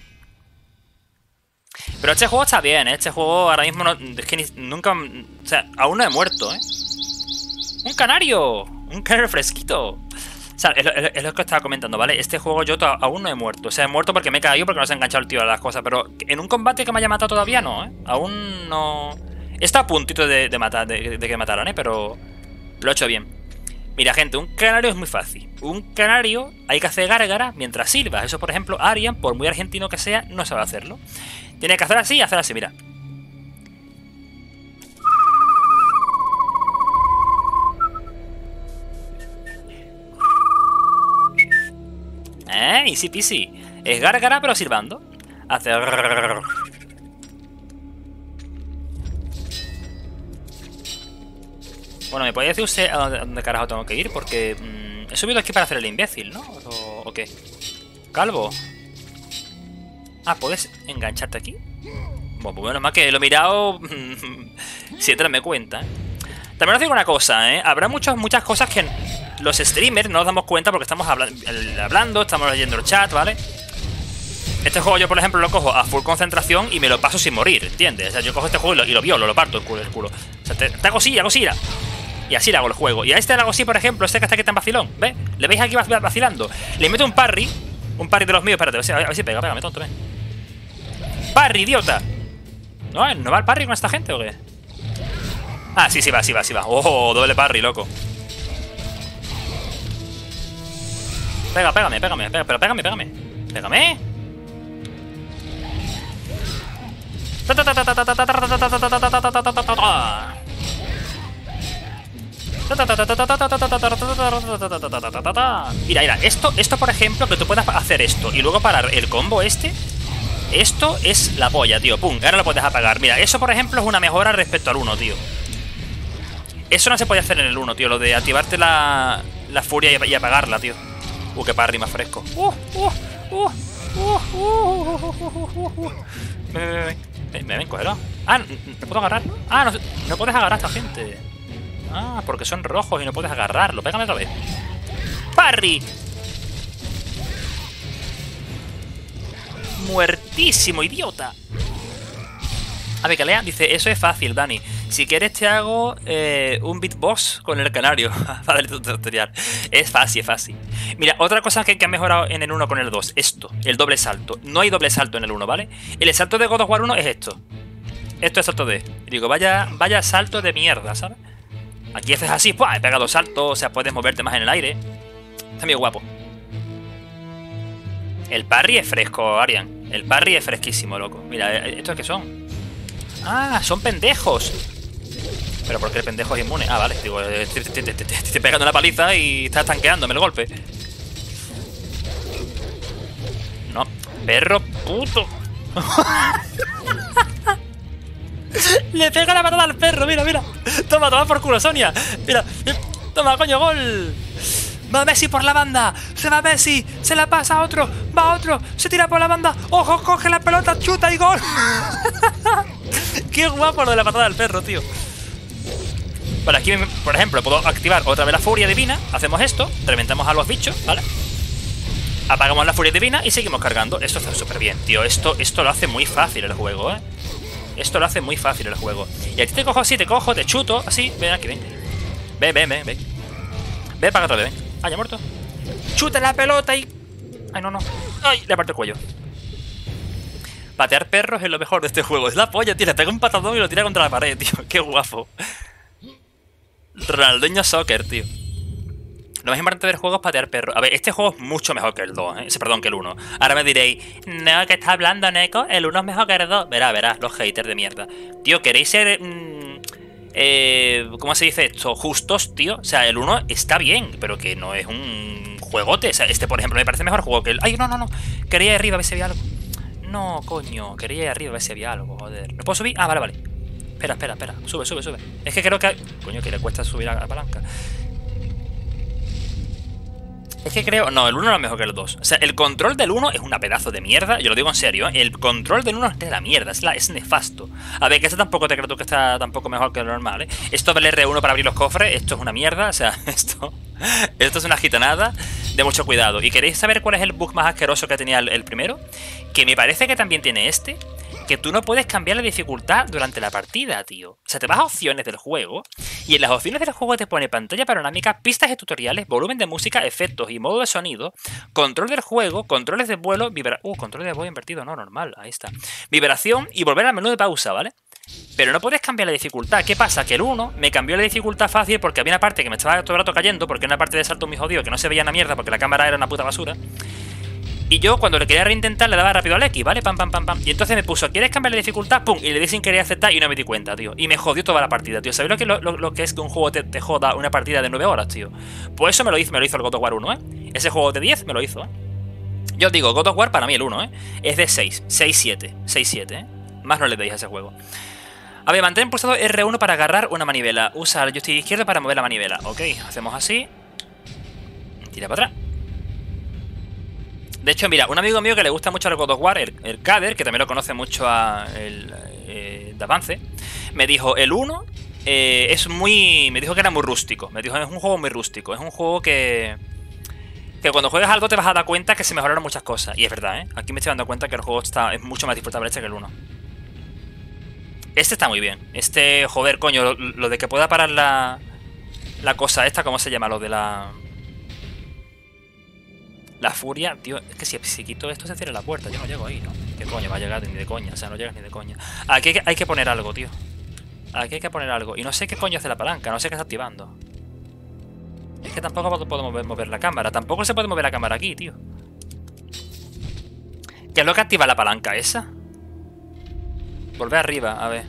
Pero este juego está bien, ¿eh? Este juego ahora mismo no, es que ni- nunca... O sea, aún no he muerto, ¿eh? ¡Un canario! ¡Un canario fresquito! O sea, es lo, es lo que estaba comentando, ¿vale? Este juego yo aún no he muerto. O sea, he muerto porque me he caído porque no se ha enganchado el tío a las cosas. Pero en un combate que me haya matado todavía no, ¿eh? Aún no... Está a puntito de, de matar, de, que mataran, ¿eh? Pero lo he hecho bien. Mira, gente, un canario es muy fácil. Un canario hay que hacer gárgara mientras sirva. Eso, por ejemplo, Arian, por muy argentino que sea, no sabe hacerlo. Tiene que hacer así y hacer así, mira. Eh, easy peasy. Es gárgara pero silbando. Hace... Bueno, ¿me podría decir usted a dónde, carajo tengo que ir? Porque mm, he subido aquí para hacer el imbécil, ¿no? ¿O, o qué? Calvo. Ah, ¿puedes engancharte aquí? Bueno, pues menos mal que lo he mirado sin cuenta. ¿eh? También os digo una cosa, ¿eh? Habrá muchas, muchas cosas que los streamers no nos damos cuenta porque estamos hablando, estamos leyendo el chat, ¿vale? Este juego yo, por ejemplo, lo cojo a full concentración y me lo paso sin morir, ¿entiendes? O sea, yo cojo este juego y lo, y lo violo, lo parto el culo, el culo. O sea, te, hago así, hago mira. Y así le hago el juego. Y a este le hago así, por ejemplo, este que está aquí tan vacilón, ¿ves? ¿Le veis aquí vac- vacilando? Le meto un parry, un parry de los míos, espérate, a ver si, a ver si pega, pégame, tonto, ven parry, idiota! ¿No, ¿No va el parry con esta gente o qué? Ah, sí, sí va, sí va, sí va. ¡Oh, doble parry, loco! Pega, pégame, pégame, pégame, pero pégame, pégame. ¡Pégame! Mira, mira, esto, esto por ejemplo, que tú puedas hacer esto y luego parar el combo este, esto es la polla, tío. Pum, ahora lo puedes apagar. Mira, eso por ejemplo es una mejora respecto al 1, tío. Eso no se podía hacer en el 1, tío. Lo de activarte la, la furia y, apagarla, tío. Uh, qué parry más fresco. Uh, uh, uh, uh, uh, Ven, ven, ven. Ven, ven, cógelo. Ah, ¿me puedo agarrar? Ah, no, no puedes agarrar a esta gente. Ah, porque son rojos y no puedes agarrarlo. Pégame otra vez. ¡Parry! Muertísimo, idiota. A ver, que lea. Dice, eso es fácil, Dani. Si quieres te hago eh, un beatbox con el canario para el tutorial. Es fácil, es fácil. Mira, otra cosa que, que ha mejorado en el 1 con el 2. Esto, el doble salto. No hay doble salto en el 1, ¿vale? El salto de God of War 1 es esto. Esto es salto de... Digo, vaya, vaya salto de mierda, ¿sabes? Aquí haces así, ¡pua! He pegado salto, o sea, puedes moverte más en el aire. Está muy guapo. El parry es fresco, Arian. El parry es fresquísimo, loco. Mira, eh, ¿estos qué son? Ah, son pendejos. Pero porque el pendejo es inmune. Ah, vale. Digo, eh, te, estoy pegando la paliza y estás tanqueándome el golpe. No, perro puto. Le pega la patada al perro, mira, mira. Toma, toma por culo, Sonia. Mira, eh, toma, coño, gol. Va Messi por la banda. Se va Messi. Se la pasa a otro. Va a otro. Se tira por la banda. Ojo, coge la pelota, chuta y gol. Qué guapo lo de la patada del perro, tío. Vale, aquí, por ejemplo, puedo activar otra vez la furia divina. Hacemos esto, reventamos a los bichos, ¿vale? Apagamos la furia divina y seguimos cargando. Esto está súper bien, tío. Esto, esto lo hace muy fácil el juego, ¿eh? Esto lo hace muy fácil el juego. Y a ti te cojo así, te cojo, te chuto, así. Ven aquí, ven. Ven, ven, ven, ven. Ven para otra vez, ven. Ah, ya muerto. Chuta la pelota y. Ay, no, no. Ay, le aparto el cuello. Patear perros es lo mejor de este juego. Es la polla, tío. Le pega un patadón y lo tira contra la pared, tío. Qué guapo. Ronaldinho Soccer, tío. Lo más importante del juego es patear perros. A ver, este juego es mucho mejor que el 2, ¿eh? Perdón, que el 1. Ahora me diréis, no, que está hablando, Neko. El 1 es mejor que el 2. Verá, verá, los haters de mierda. Tío, ¿queréis ser. mm, eh, ¿Cómo se dice esto? Justos, tío. O sea, el 1 está bien, pero que no es un juegote. O sea, este, por ejemplo, me parece mejor juego que el. Ay, no, no, no. Quería ir arriba a ver si había algo. No, coño. Quería ir arriba a ver si había algo, joder. ¿No puedo subir? Ah, vale, vale. Espera, espera, espera. Sube, sube, sube. Es que creo que. Coño, que le cuesta subir a la palanca. Es que creo. No, el 1 no es mejor que el 2. O sea, el control del 1 es una pedazo de mierda. Yo lo digo en serio, ¿eh? El control del 1 es de la mierda. Es, la, es nefasto. A ver, que este tampoco te creo tú que está tampoco mejor que lo normal, ¿eh? Esto del R1 para abrir los cofres, esto es una mierda. O sea, esto. Esto es una gitanada de mucho cuidado. ¿Y queréis saber cuál es el bug más asqueroso que tenía el, el primero? Que me parece que también tiene este. Que tú no puedes cambiar la dificultad durante la partida, tío. O sea, te vas a opciones del juego y en las opciones del juego te pone pantalla panorámica, pistas de tutoriales, volumen de música, efectos y modo de sonido, control del juego, controles de vuelo, vibra... Uh, control de vuelo invertido, no, normal, ahí está. Vibración y volver al menú de pausa, ¿vale? Pero no puedes cambiar la dificultad. ¿Qué pasa? Que el 1 me cambió la dificultad fácil porque había una parte que me estaba todo el rato cayendo, porque una parte de salto muy jodido que no se veía una mierda porque la cámara era una puta basura. Y yo cuando le quería reintentar le daba rápido al X, ¿vale? Pam, pam, pam, pam. Y entonces me puso, ¿quieres cambiar la dificultad? Pum, y le di sin querer aceptar y no me di cuenta, tío. Y me jodió toda la partida, tío. ¿Sabéis lo que, lo, lo- que es que un juego te, te joda una partida de 9 horas, tío? Pues eso me lo hizo, me lo hizo el God of War 1, ¿eh? Ese juego de 10 me lo hizo, ¿eh? Yo os digo, God of War para mí el 1, ¿eh? Es de 6, 6, 7, 6, 7, ¿eh? Más no le deis a ese juego. A ver, mantén pulsado R1 para agarrar una manivela. Usa el joystick izquierdo para mover la manivela. Ok, hacemos así. Tira para atrás. De hecho, mira, un amigo mío que le gusta mucho el God of War, el, el Kader, que también lo conoce mucho a el, eh, de avance, me dijo, el 1 eh, es muy... Me dijo que era muy rústico. Me dijo, es un juego muy rústico. Es un juego que... Que cuando juegas algo te vas a dar cuenta que se mejoraron muchas cosas. Y es verdad, ¿eh? Aquí me estoy dando cuenta que el juego está, es mucho más disfrutable este que el 1. Este está muy bien. Este, joder, coño, lo, lo de que pueda parar la... La cosa esta, ¿cómo se llama? Lo de la... La furia, tío, es que si, si quito esto se cierra la puerta, yo no llego ahí, ¿no? ¿Qué coño va a llegar ni de coña? O sea, no llegas ni de coña. Aquí hay que, poner algo, tío. Aquí hay que poner algo. Y no sé qué coño hace la palanca, no sé qué está activando. Es que tampoco puedo- puedo mover, mover la cámara. Tampoco se puede mover la cámara aquí, tío. ¿Qué es lo que activa la palanca esa? Volver arriba, a ver.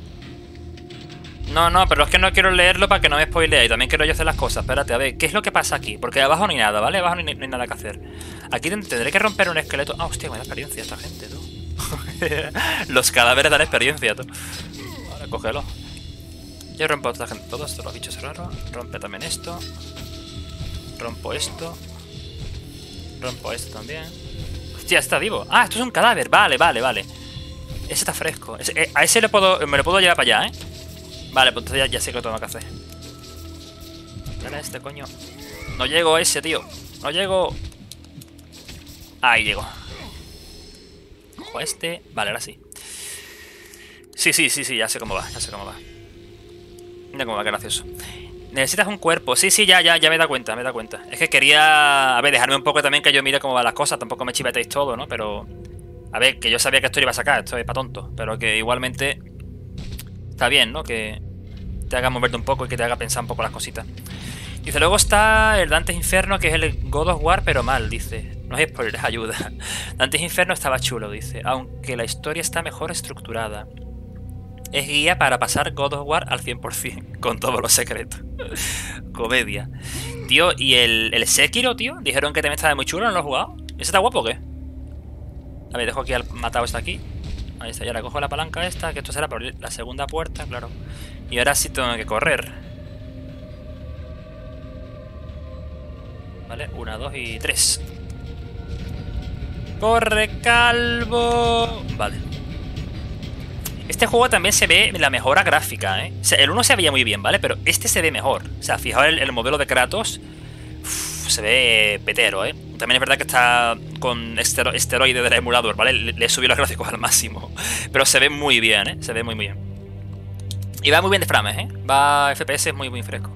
No, no, pero es que no quiero leerlo para que no me spoilee y también quiero yo hacer las cosas. Espérate, a ver, ¿qué es lo que pasa aquí? Porque abajo hay nada, ¿vale? Abajo no hay nada que hacer. Aquí ten- tendré que romper un esqueleto. Ah, hostia, me da experiencia esta gente, tú. Los cadáveres dan experiencia, tú. Vale, cógelo. Yo rompo a esta gente, todos estos los bichos raros. Rompe también esto. Rompo esto. Rompo esto también. Hostia, está vivo. Ah, esto es un cadáver. Vale, vale, vale. Ese está fresco. Eh, a ese le puedo, me lo puedo llevar para allá, ¿eh? Vale, pues entonces ya, ya sé que tengo que hacer. Dale a este, coño. No llego a ese, tío. No llego. Ahí llego. Cojo este. Vale, ahora sí. Sí, sí, sí, sí, ya sé cómo va, ya sé cómo va. Mira cómo va, qué gracioso. Necesitas un cuerpo. Sí, sí, ya, ya, ya me da cuenta, me da cuenta. Es que quería, a ver, dejarme un poco también que yo mire cómo van las cosas. Tampoco me chivetéis todo, ¿no? Pero, a ver, que yo sabía que esto lo iba a sacar, esto es para tonto. Pero que igualmente está bien, ¿no? Que te haga moverte un poco y que te haga pensar un poco las cositas. Dice, luego está el Dantes Inferno, que es el God of War, pero mal, dice. No es spoiler, ayuda. Dantes Inferno estaba chulo, dice. Aunque la historia está mejor estructurada. Es guía para pasar God of War al 100%, con todos los secretos. Comedia. Tío, ¿y el, el Sekiro, tío? Dijeron que también estaba muy chulo, ¿no lo he jugado? ¿Ese está guapo o qué? A ver, dejo aquí al matado este aquí. Ahí está, y ahora cojo la palanca esta, que esto será por la segunda puerta, claro. Y ahora sí tengo que correr. Vale, una, dos y tres. ¡Corre, calvo! Vale. Este juego también se ve la mejora gráfica, ¿eh? O sea, el uno se veía muy bien, ¿vale? Pero este se ve mejor. O sea, fijaos el, el modelo de Kratos. Uf, se ve petero, ¿eh? También es verdad que está con estero- esteroide del emulador, ¿vale? Le, le los gráficos al máximo. Pero se ve muy bien, ¿eh? Se ve muy, muy bien. Y va muy bien de frames, ¿eh? Va FPS muy, muy fresco.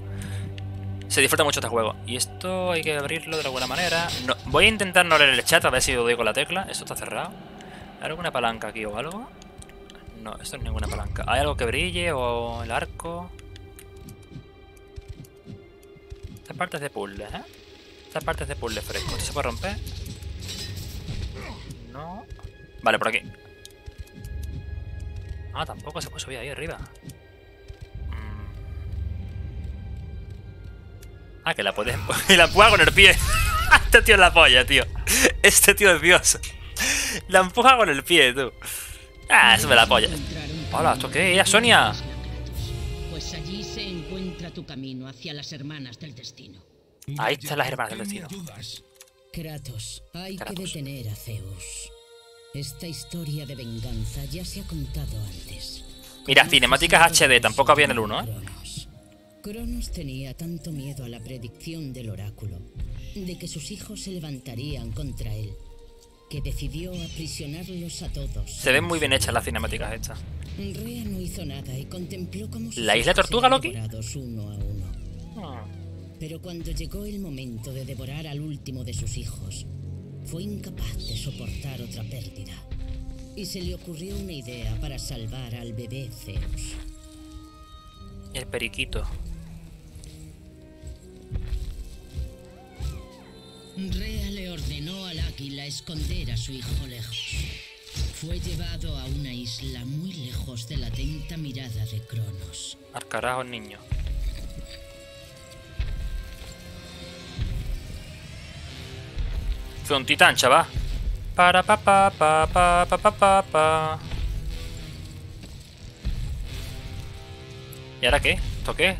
Se disfruta mucho este juego. Y esto hay que abrirlo de alguna manera. No, voy a intentar no leer el chat a ver si doy con la tecla. Esto está cerrado. ¿Hay alguna palanca aquí o algo? No, esto es ninguna palanca. ¿Hay algo que brille o el arco? Estas partes de puzzle, ¿eh? Estas partes de puzzle fresco. ¿Esto se puede romper? No. Vale, por aquí. Ah, tampoco se puede subir ahí arriba. Ah, que la puedes... y la empuja con el pie. este tío es la polla, tío. Este tío es Dios. La empuja con el pie, tú. Ah, eso me la polla. Hola, ¿esto qué? ¿Ella, Sonia? Pues allí se encuentra tu camino hacia las hermanas del destino. Ahí están las hermanas del destino. Kratos, hay Kratos. que detener a Zeus. Esta historia de venganza ya se ha contado antes. Mira, cinemáticas HD, tampoco había en el 1, ¿eh? Cronos tenía tanto miedo a la predicción del oráculo de que sus hijos se levantarían contra él, que decidió aprisionarlos a todos. Se ven muy bien hechas las cinemáticas estas. Rea no hizo nada y contempló cómo ¿La isla tortuga, Loki? uno a uno. Ah. Pero cuando llegó el momento de devorar al último de sus hijos, fue incapaz de soportar otra pérdida. Y se le ocurrió una idea para salvar al bebé Zeus. El periquito. Rea le ordenó al águila esconder a su hijo lejos. Fue llevado a una isla muy lejos de la atenta mirada de Cronos. Al carajo, niño. Un titán, chaval. Para pa pa pa pa pa pa pa pa. ¿Y ahora qué? ¿Esto qué?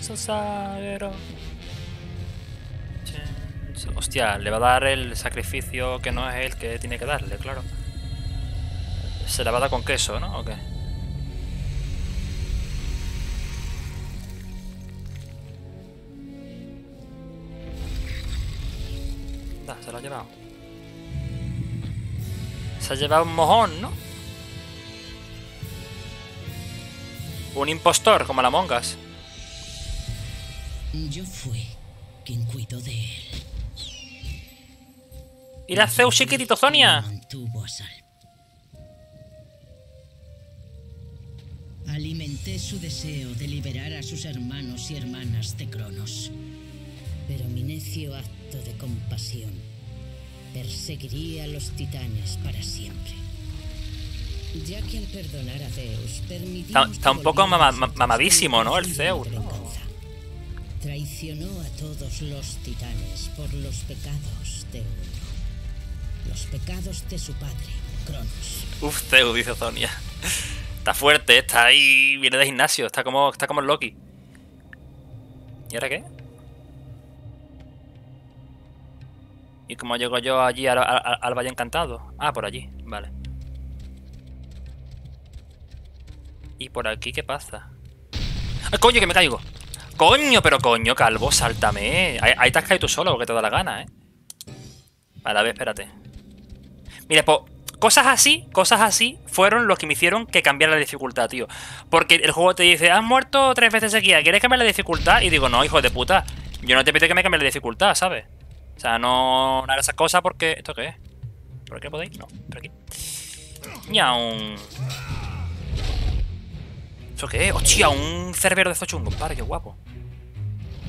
Sosaguero. Chen, Hostia, le va a dar el sacrificio que no es el que tiene que darle, claro. Se la va a dar con queso, ¿no? ¿O qué? Se lo ha llevado. Se ha llevado un mojón, ¿no? Un impostor, como la mongas. Yo fui quien cuidó de él. ¡Ir a Zeus chiquitito, Zonia! Mantuvo a salvo. Alimenté su deseo de liberar a sus hermanos y hermanas de Cronos. Pero mi necio acto de compasión perseguiría a los titanes para siempre. Ya que al perdonar a Zeus permití Está, está un poco mama- ma- mamadísimo, ¿no? El Zeus. Traicionó a todos los titanes por los pecados de uno. Los pecados de su padre, Cronos. Uf, Zeus, dice Sonia. Está fuerte, está ahí, viene de gimnasio, está como, está como Loki. ¿Y ahora qué? ¿Y cómo llego yo allí al, al- al Valle Encantado? Ah, por allí, vale. ¿Y por aquí qué pasa? ¡Ay, coño, que me caigo! ¡Coño, pero coño, calvo, sáltame! Ahí, ahí te has caído tú solo, porque te da la gana, ¿eh? Vale, a ver, espérate. Mira, pues, cosas así, cosas así, fueron los que me hicieron que cambiara la dificultad, tío. Porque el juego te dice, has muerto tres veces seguidas, ¿quieres cambiar la dificultad? Y digo, no, hijo de puta, yo no te pido que me cambie la dificultad, ¿sabes? O sea, no, no hagas esas cosas porque... ¿Esto qué es? ¿Por qué podéis? No, por aquí. Ñaun. ¿Eso qué es? ¡Hostia! Un cerbero de estos chungos, padre, qué guapo.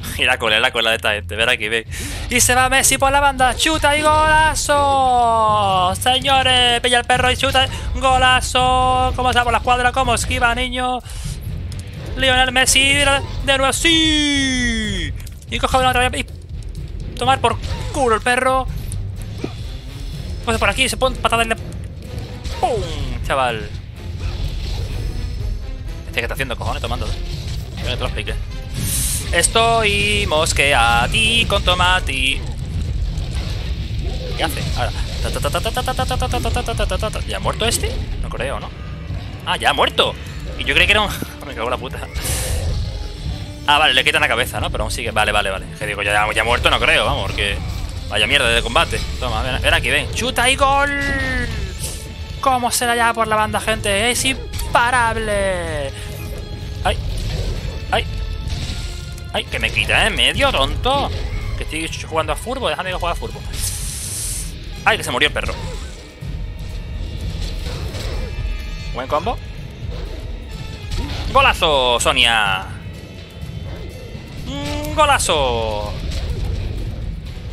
Y la cola, la cola de esta gente, ver aquí, ve. Y se va Messi por la banda, chuta y golazo. Señores, pilla el perro y chuta. Golazo. ¿Cómo se por la escuadra? ¿Cómo esquiva, niño? Lionel Messi de, nuevo, sí. Y coge una otra vez tomar por culo el perro. Vamos por aquí, se pone patada en la... ¡Pum! Chaval. Este que está haciendo, cojones, tomando. Yo no te lo expliqué. Estoy mosqueati con tomati. ¿Qué hace? Ahora. ¿Ya ha muerto este? No creo, ¿no? Ah, ya ha muerto. Y yo creí que era un... Me cago en la puta. Ah, vale, le quitan la cabeza, ¿no? Pero aún sigue. Vale, vale, vale. Que digo, ya, ya muerto, no creo, vamos, porque. Vaya mierda de combate. Toma, ven, aquí, ven. ¡Chuta y gol! ¿Cómo se la lleva por la banda, gente? ¡Es imparable! ¡Ay! ¡Ay! ¡Ay! Que me quita en medio, tonto. Que estoy jugando a furbo, déjame que juegue a furbo. ¡Ay! Que se murió el perro. Buen combo. ¡Golazo, Sonia! ¡Golazo!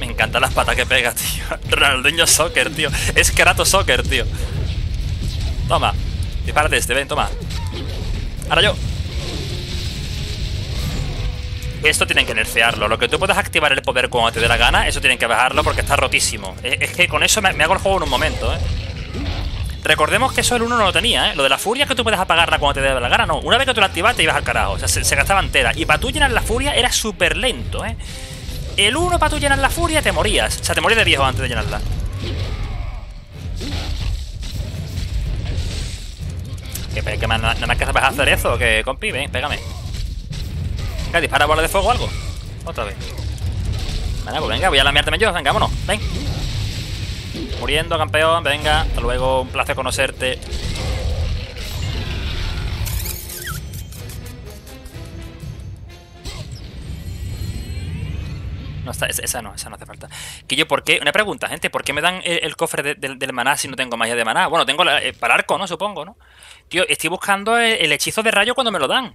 Me encantan las patas que pega, tío. Ronaldinho Soccer, tío. Es Kratos Soccer, tío. Toma. Dispárate este, ven, toma. Ahora yo. Esto tienen que nerfearlo. Lo que tú puedas activar el poder cuando te dé la gana, eso tienen que bajarlo porque está rotísimo. Es, que con eso me hago el juego en un momento, ¿eh? Recordemos que eso el 1 no lo tenía, ¿eh? Lo de la furia que tú puedes apagarla cuando te dé la gana, no. Una vez que tú la activas te ibas al carajo. O sea, se, gastaba entera. Y para tú llenar la furia era súper lento, ¿eh? El 1 para tú llenar la furia te morías. O sea, te morías de viejo antes de llenarla. ¿Que, pe- que me- nada más que sabes hacer eso? Que compi, ven, pégame. Venga, dispara bola de fuego o algo. Otra vez. Venga, pues venga, voy a lameárteme yo. Venga, vámonos. Ven. Muriendo, campeón. Venga, hasta luego. Un placer conocerte. No, está, esa- no, esa no hace falta. Que yo, ¿por qué? Una pregunta, gente, ¿por qué me dan el, cofre de- del- del maná si no tengo magia de maná? Bueno, tengo la- eh, para arco, ¿no? Supongo, ¿no? Tío, estoy buscando el, el hechizo de rayo cuando me lo dan.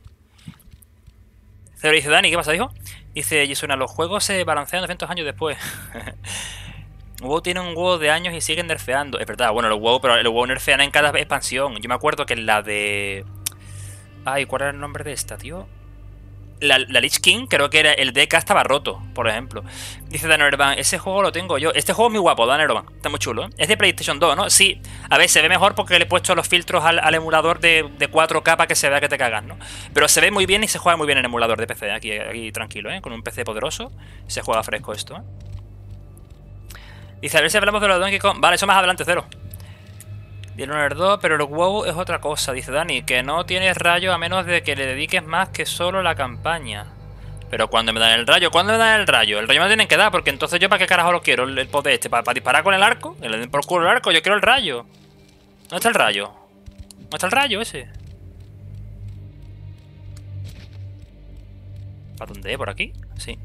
Cero dice Dani, ¿qué pasa, hijo? Dice Yesuna, los juegos se balancean 200 años después. WoW tiene un huevo de años y siguen nerfeando. Es verdad, bueno, los huevos, pero los huevos nerfean en cada expansión. Yo me acuerdo que la de. Ay, ¿cuál era el nombre de esta, tío? La, la Lich King, creo que era el DK estaba roto, por ejemplo. Dice Dan Urban, ese juego lo tengo yo. Este juego es muy guapo, Dan Urban. Está muy chulo, ¿eh? Es de PlayStation 2, ¿no? Sí. A ver, se ve mejor porque le he puesto los filtros al, emulador de, de 4K para que se vea que te cagas, ¿no? Pero se ve muy bien y se juega muy bien en emulador de PC. Aquí, aquí tranquilo, ¿eh? Con un PC poderoso. Se juega fresco esto, ¿eh? Dice, a ver si hablamos de los Donkey Kong. Vale, eso más adelante, cero. Tiene un 2, pero el WoW es otra cosa, dice Dani, que no tienes rayo a menos de que le dediques más que solo la campaña. Pero cuando me dan el rayo, ¿cuándo me dan el rayo? El rayo me tienen que dar, porque entonces yo para qué carajo lo quiero, el, el poder este, ¿Para, disparar con el arco, le por culo el arco, yo quiero el rayo. ¿Dónde está el rayo? ¿Dónde está el rayo ese? ¿Para dónde? ¿Por aquí? Sí.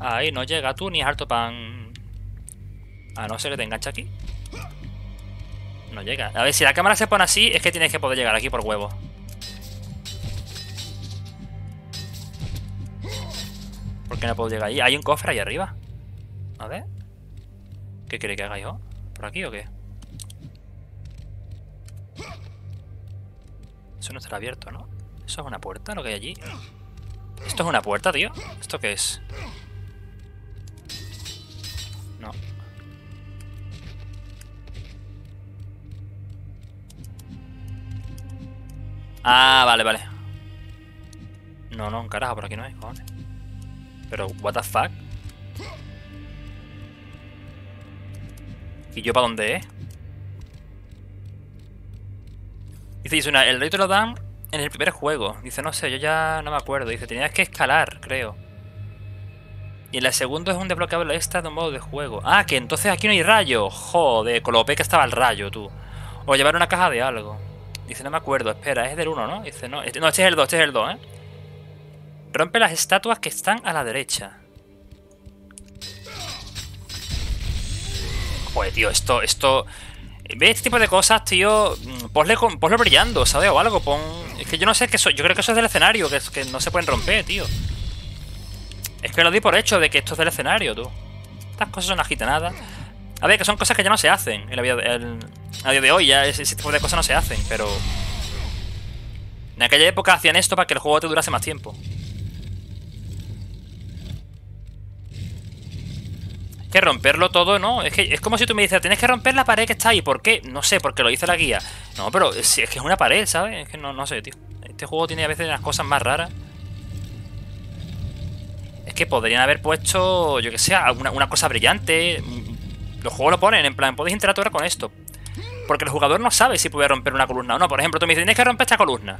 Ahí no llega tú ni harto pan. A no ser que te enganche aquí. No llega. A ver, si la cámara se pone así, es que tienes que poder llegar aquí por huevo. ¿Por qué no puedo llegar ahí? Hay un cofre ahí arriba. A ver. ¿Qué quiere que haga yo? ¿Por aquí o qué? Eso no estará abierto, ¿no? ¿Eso es una puerta lo que hay allí? ¿Esto es una puerta, tío? ¿Esto qué es? Ah, vale, vale. No, no, carajo, por aquí no hay, cojones. Pero, what the fuck? ¿Y yo para dónde es? Dice Yasuna, el rey te lo dan en el primer juego. Dice, no sé, yo ya no me acuerdo. Dice, tenías que escalar, creo. Y en el segundo es un desbloqueable extra de un modo de juego. Ah, que entonces aquí no hay rayo. Joder, con lo que estaba el rayo, tú. O llevar una caja de algo. Dice, no me acuerdo, espera, es del 1, ¿no? Dice, no, este, no, este es el 2, este es el 2, ¿eh? Rompe las estatuas que están a la derecha. Joder, tío, esto, esto... ¿Ves este tipo de cosas, tío? Mm, Ponle, ponlo brillando, ¿sabes? O algo, pon... Es que yo no sé, que yo creo que eso es del escenario, que, que no se pueden romper, tío. Es que lo di por hecho de que esto es del escenario, tú. Estas cosas son agitanadas. A ver, que son cosas que ya no se hacen en la vida a día de hoy, ya ese, tipo de cosas no se hacen, pero... En aquella época hacían esto para que el juego te durase más tiempo. Es que romperlo todo, ¿no? Es que es como si tú me dices, tienes que romper la pared que está ahí. ¿Por qué? No sé, porque lo dice la guía. No, pero es, que es una pared, ¿sabes? Es que no, no sé, tío. Este juego tiene a veces unas cosas más raras. Es que podrían haber puesto, yo que sé, alguna, una cosa brillante. Los juegos lo ponen, en plan, podéis interactuar con esto. Porque el jugador no sabe si puede romper una columna o no. Por ejemplo, tú me dices, tienes que romper esta columna.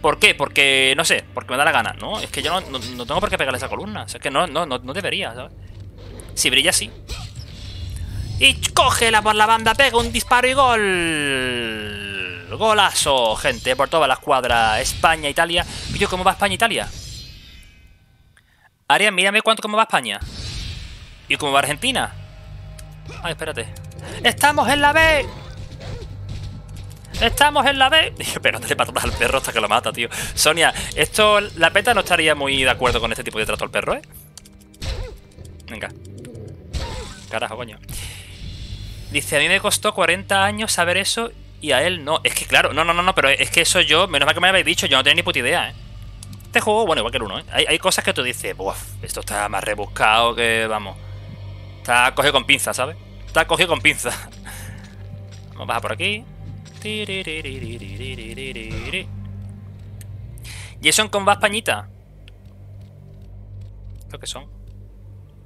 ¿Por qué? Porque, no sé, porque me da la gana. No, es que yo no, no- tengo por qué pegarle esa columna. O sea, es que no, no, no, no debería, ¿sabes? Si brilla, sí. Y cógela por la banda, pega un disparo y gol. Golazo, gente, por toda la escuadra. España, Italia. Yo, ¿cómo va España, Italia? Arias, mírame cuánto cómo va España. ¿Y cómo va Argentina? Ay, espérate. ¡Estamos en la B! ¡Estamos en la B! Pegándole patatas al perro hasta que lo mata, tío. Sonia, esto, la peta no estaría muy de acuerdo con este tipo de trato al perro, ¿eh? Venga. Carajo, coño. Dice, a mí me costó 40 años saber eso y a él no. Es que claro, no, no, no, no, pero es que eso yo, menos mal que me lo habéis dicho, yo no tenía ni puta idea, ¿eh? Este juego, bueno, igual que el uno, ¿eh? Hay, hay cosas que tú dices, Buf, esto está más rebuscado que, vamos. Está cogido con pinza, ¿sabes? Está cogido con pinza. Vamos a bajar por aquí. Jason con va Españita. Lo que son.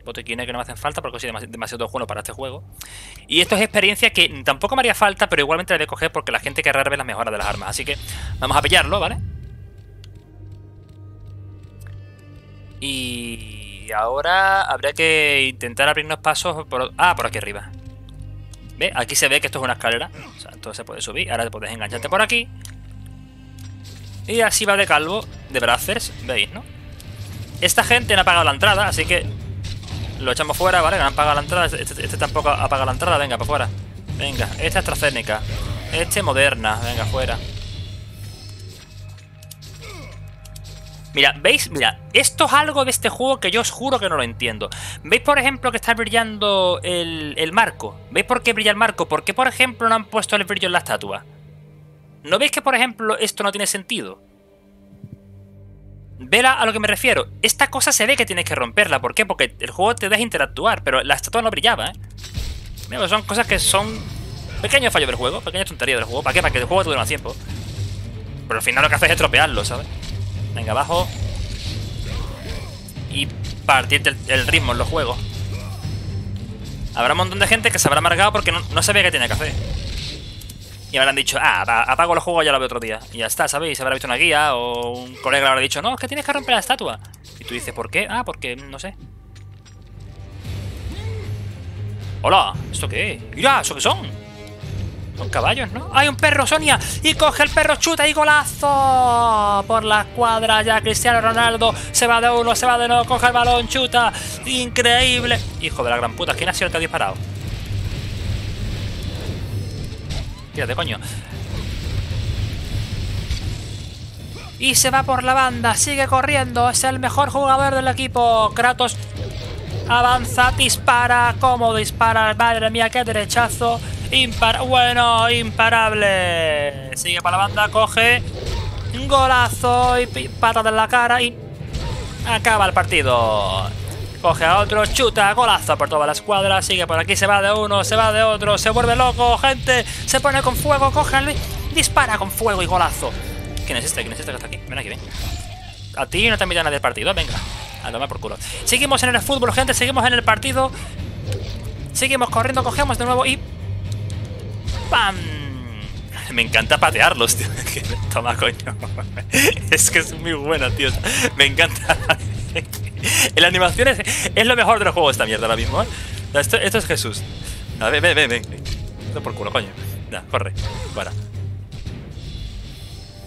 Botequines que no me hacen falta porque soy demasi- demasiado bueno para este juego. Y esto es experiencia que tampoco me haría falta, pero igualmente la voy a coger porque la gente querrá ver las mejoras de las armas. Así que vamos a pillarlo, ¿vale? Y ahora habría que intentar abrirnos pasos por... Ah, por aquí arriba. ¿Ve? Aquí se ve que esto es una escalera. O sea, entonces se puede subir. Ahora te puedes engancharte por aquí. Y así va de calvo, de Brazzers, ¿veis, no? Esta gente no ha pagado la entrada, así que lo echamos fuera, ¿vale? No han pagado la entrada. Este, este tampoco ha pagado la entrada, venga, para fuera. Venga, esta es AstraZeneca. Este Moderna, venga, fuera. Mira, ¿veis? Mira, esto es algo de este juego que yo os juro que no lo entiendo. ¿Veis, por ejemplo, que está brillando el, el marco? ¿Veis por qué brilla el marco? ¿Por qué, por ejemplo, no han puesto el brillo en la estatua? ¿No veis que, por ejemplo, esto no tiene sentido? Vela a lo que me refiero. Esta cosa se ve que tienes que romperla. ¿Por qué? Porque el juego te deja interactuar, pero la estatua no brillaba, ¿eh? Mira, son cosas que son pequeños fallos del juego, pequeñas tonterías del juego. ¿Para qué? Para que el juego te dure más tiempo. Pero al final lo que haces es estropearlo, ¿sabes? Venga, abajo. Y partirte el, ritmo en los juegos. Habrá un montón de gente que se habrá amargado porque no, no sabía qué tenía que hacer. Y habrán dicho, ah, apago el juego y ya lo veo otro día. Y ya está, ¿sabéis? Habrá visto una guía o un colega le habrá dicho, no, es que tienes que romper la estatua. Y tú dices, ¿por qué? Ah, porque no sé. Hola, ¿esto qué? Mira, ¿eso qué son? Son caballos, ¿no? ¡Hay un perro, Sonia! ¡Y coge el perro, chuta y golazo! Por la escuadra ya Cristiano Ronaldo se va de uno, se va de no, coge el balón, chuta. ¡Increíble! Hijo de la gran puta, ¿quién ha sido el que ha disparado? Tírate, coño. Y se va por la banda, sigue corriendo, es el mejor jugador del equipo. Kratos avanza, dispara, ¿cómo dispara? Madre mía, qué derechazo. Impar bueno, imparable. Sigue para la banda, coge golazo y patada en la cara y acaba el partido. Coge a otro, chuta, golazo por toda la escuadra, sigue por aquí, se va de uno, se va de otro, se vuelve loco, gente, se pone con fuego, al dispara con fuego y golazo. ¿Quién es este? ¿Quién es este que está aquí? Ven aquí, ven. A ti no te invita nadie del partido, venga. A tomar por culo. Seguimos en el fútbol, gente, seguimos en el partido. Seguimos corriendo, cogemos de nuevo y. ¡Pam! Me encanta patearlos, tío. Toma, coño. Es que es muy buena, tío. Me encanta. La animación es, lo mejor del juego esta mierda ahora mismo, ¿eh? Esto, es Jesús. A ver, ven, ven, ven. Esto por culo, coño. Ya, corre. Para.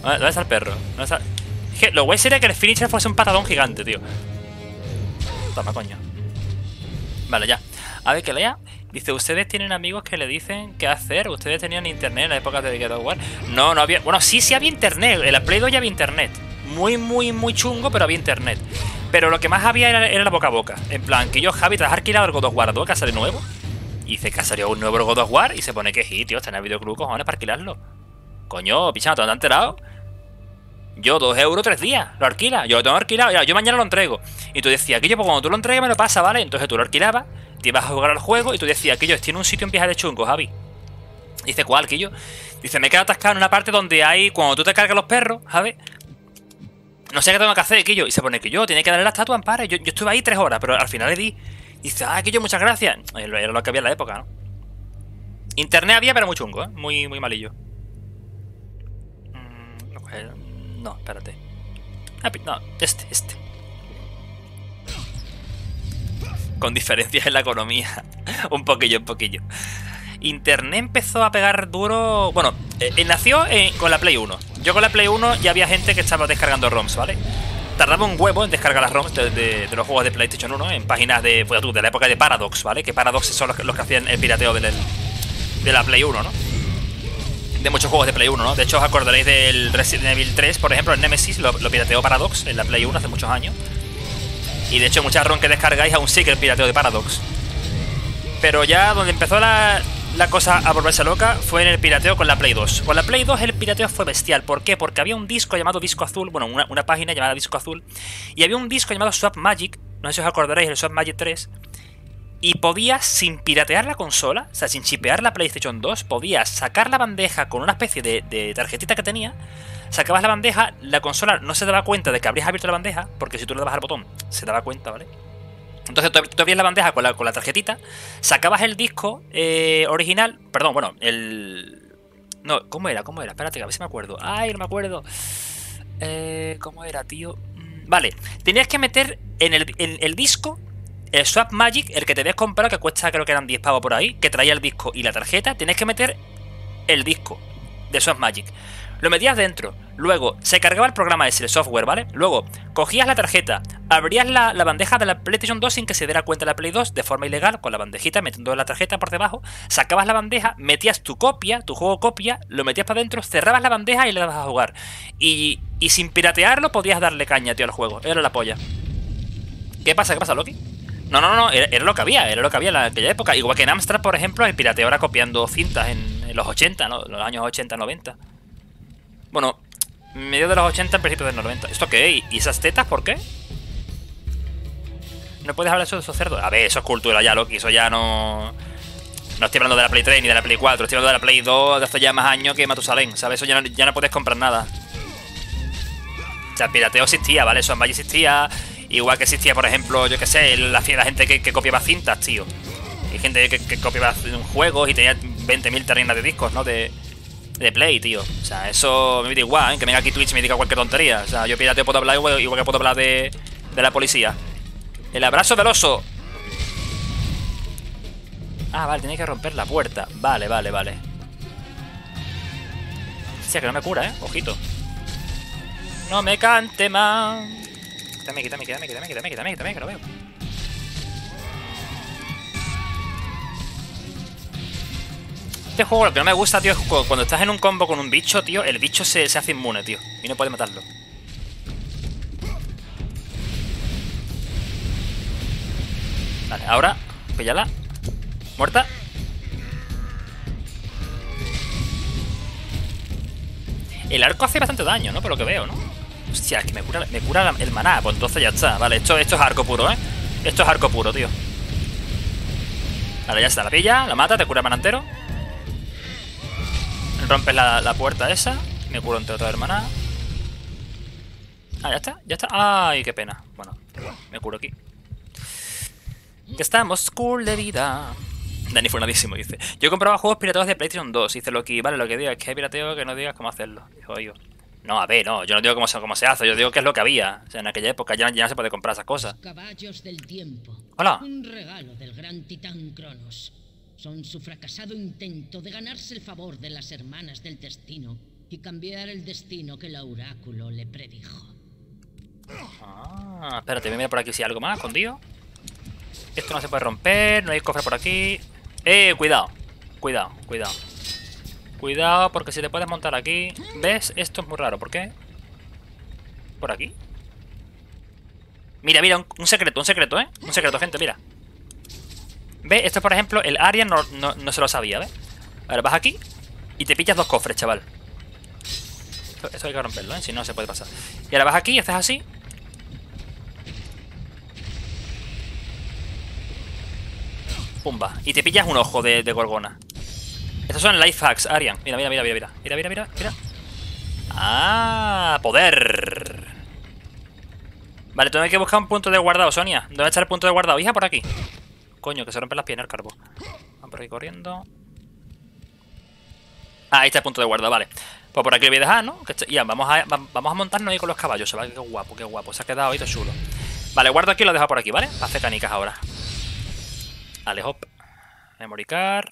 ¿Dónde dónde está el perro? Lo guay sería que el finisher fuese un patadón gigante, tío. Toma, coño. Vale, ya. A ver, que lea. Dice, ¿ustedes tienen amigos que le dicen qué hacer? ¿Ustedes tenían internet en la época de God War? No, no había... Bueno, sí, sí había internet. En la Play 2 ya había internet. Muy, muy, muy chungo, pero había internet. Pero lo que más había era, era la boca a boca. En plan, que yo, Javi, te has alquilado el God of War 2 que sale nuevo. Y dice que ha salido un nuevo God of War y se pone que sí, tío, está en el videoclub, cojones, para alquilarlo. Coño, pichano, ¿te has enterado? Yo, dos euros, tres días, lo alquila. Yo lo tengo alquilado, ya, yo mañana lo entrego. Y tú decías, que yo, pues cuando tú lo entregues me lo pasa, ¿vale? Entonces tú lo alquilabas, te ibas a jugar al juego y tú decías, que yo, tiene un sitio en viaje de chungo, Javi. Dice, ¿cuál, Quillo? Dice, me he quedado atascado en una parte donde hay, cuando tú te cargas los perros, ¿sabes? No sé qué tengo que hacer, Quillo. Y se pone que yo, tiene que darle la estatua Ampare. Yo, yo estuve ahí tres horas, pero al final le di. Dice, ah, Quillo, muchas gracias. Era era lo que había en la época, ¿no? Internet había, pero muy chungo, ¿eh? Muy, muy malillo. Mm, no, eh, no, espérate. Ah, No, este, este. Con diferencias en la economía. un poquillo, un poquillo. Internet empezó a pegar duro. Bueno, eh, eh, nació con la Play 1. Yo con la Play 1 ya había gente que estaba descargando ROMs, ¿vale? Tardaba un huevo en descargar las ROMs de, los juegos de PlayStation 1 en páginas de, pues, de la época de Paradox, ¿vale? Que Paradox son los los que hacían el pirateo de la Play 1, ¿no? De muchos juegos de Play 1, ¿no? De hecho, os acordaréis del Resident Evil 3, por ejemplo, el Nemesis lo, lo pirateó Paradox en la Play 1 hace muchos años. Y de hecho, muchas ROM que descargáis aún sigue el pirateo de Paradox. Pero ya donde empezó la, la cosa a volverse loca fue en el pirateo con la Play 2. Con la Play 2 el pirateo fue bestial. ¿Por qué? Porque había un disco llamado Disco Azul, bueno, una, una página llamada Disco Azul, y había un disco llamado Swap Magic, no sé si os acordaréis, el Swap Magic 3, y podías, sin piratear la consola, o sea, sin chipear la PlayStation 2, podías sacar la bandeja con una especie de, tarjetita que tenía, sacabas la bandeja, la consola no se daba cuenta de que habrías abierto la bandeja, porque si tú le dabas al botón, se daba cuenta, ¿vale? Entonces tú, tú abrías la bandeja con la, con la tarjetita, sacabas el disco eh, original, perdón, bueno, el... No, ¿cómo era? ¿Cómo era? Espérate, a ver si me acuerdo. Ay, no me acuerdo. Eh, ¿Cómo era, tío? Mm, Vale, tenías que meter en el, en el disco el Swap Magic, el que te habías comprado, que cuesta creo que eran 10 pavos por ahí, que traía el disco y la tarjeta, tienes que meter el disco de Swap Magic. Lo metías dentro, luego se cargaba el programa ese, el software, ¿vale? Luego cogías la tarjeta, abrías la, la bandeja de la PlayStation 2 sin que se diera cuenta la Play 2 de forma ilegal, con la bandejita, metiendo la tarjeta por debajo, sacabas la bandeja, metías tu copia, tu juego copia, lo metías para adentro, cerrabas la bandeja y le dabas a jugar. Y, y sin piratearlo podías darle caña, tío, al juego. Era la polla. ¿Qué pasa? ¿Qué pasa, Loki? No, no, no, era, lo que había, era lo que había en la- aquella época. Igual que en Amstrad, por ejemplo, el pirateo era copiando cintas en, los 80, ¿no? Los años 80, 90. Bueno, medio de los 80, en principio de los 90. ¿Esto qué? ¿Y esas tetas por qué? No puedes hablar eso de esos cerdos. A ver, eso es cultura ya, Loki. Eso ya no. No estoy hablando de la Play 3 ni de la Play 4. Estoy hablando de la Play 2 de hace ya más años que Matusalén. ¿Sabes? Eso ya no, ya no puedes comprar nada. O sea, pirateo existía, ¿vale? Eso en Valle existía. Igual que existía, por ejemplo, yo qué sé, la, la gente que, copiaba cintas, tío. Hay gente que, copiaba juegos y tenía 20.000 terrenas de discos, ¿no? De, de Play, tío. O sea, eso me da igual, ¿eh? Que venga aquí Twitch y me diga cualquier tontería. O sea, yo pirateo puedo hablar igual, que puedo hablar de, de la policía. El abrazo del oso. Ah, vale, tenía que romper la puerta. Vale, vale, vale. Hostia, que no me cura, ¿eh? Ojito. No me cante más. Quítame, quítame, quítame, quítame, quítame, quítame, quítame, que. Este juego lo que no me gusta, tío, es cuando estás en un combo con un bicho, tío, el bicho se, se hace inmune, tío. Y no puedes matarlo. Vale, ahora, píllala. Muerta. El arco hace bastante daño, ¿no? Por lo que veo, ¿no? Hostia, es que me cura, el maná. Pues entonces ya está. Vale, esto, esto es arco puro, ¿eh? Esto es arco puro, tío. Vale, ya está. La pilla, la mata, te cura el maná entero. Rompes la, la puerta esa. Me curo entre otra hermana. Ah, ya está, ya está. Ay, qué pena. Bueno, me curo aquí. Que estamos cool de vida. Dani Fernadísimo dice. Yo compraba juegos pirateados de PlayStation 2. Dice Loki, vale, lo que digas es que hay pirateo que no digas cómo hacerlo. Dijo yo. No, a ver, no, yo no digo cómo se, cómo se hace, yo digo qué es lo que había. O sea, en aquella época ya, ya no se puede comprar esas cosas. Caballos del tiempo. Hola. Un regalo del gran titán Cronos. Son su fracasado intento de ganarse el favor de las hermanas del destino y cambiar el destino que el oráculo le predijo. Ah, espérate, voy a por aquí si hay algo más escondido. Esto no se puede romper, no hay cofre por aquí. Eh, cuidado, cuidado, cuidado. Cuidado, porque si te puedes montar aquí. ¿Ves? Esto es muy raro, ¿por qué? ¿Por aquí? Mira, mira, un, secreto, un secreto, ¿eh? Un secreto, gente, mira. ¿Ves? Esto, por ejemplo, el área no, no, no se lo sabía, ¿ves? Ahora vas aquí y te pillas dos cofres, chaval. Esto, esto hay que romperlo, ¿eh? Si no, se puede pasar. Y ahora vas aquí y haces así. Pumba. Y te pillas un ojo de, de gorgona. Estos son life hacks, Arian. Mira, mira, mira, mira, mira. Mira, mira, mira. Ah, poder. Vale, tengo que buscar un punto de guardado, Sonia. ¿Dónde está el punto de guardado? Hija, por aquí. Coño, que se rompen las piernas el carbo. Vamos por aquí corriendo. Ah, ahí está el punto de guardado, vale. Pues por aquí lo voy a dejar, ¿no? Ya, vamos a, va- vamos a montarnos ahí con los caballos. Se qué guapo, qué guapo. Se ha quedado ahí todo chulo. Vale, guardo aquí y lo dejo por aquí, ¿vale? Hacer canicas ahora. Vale, hop. Memory card.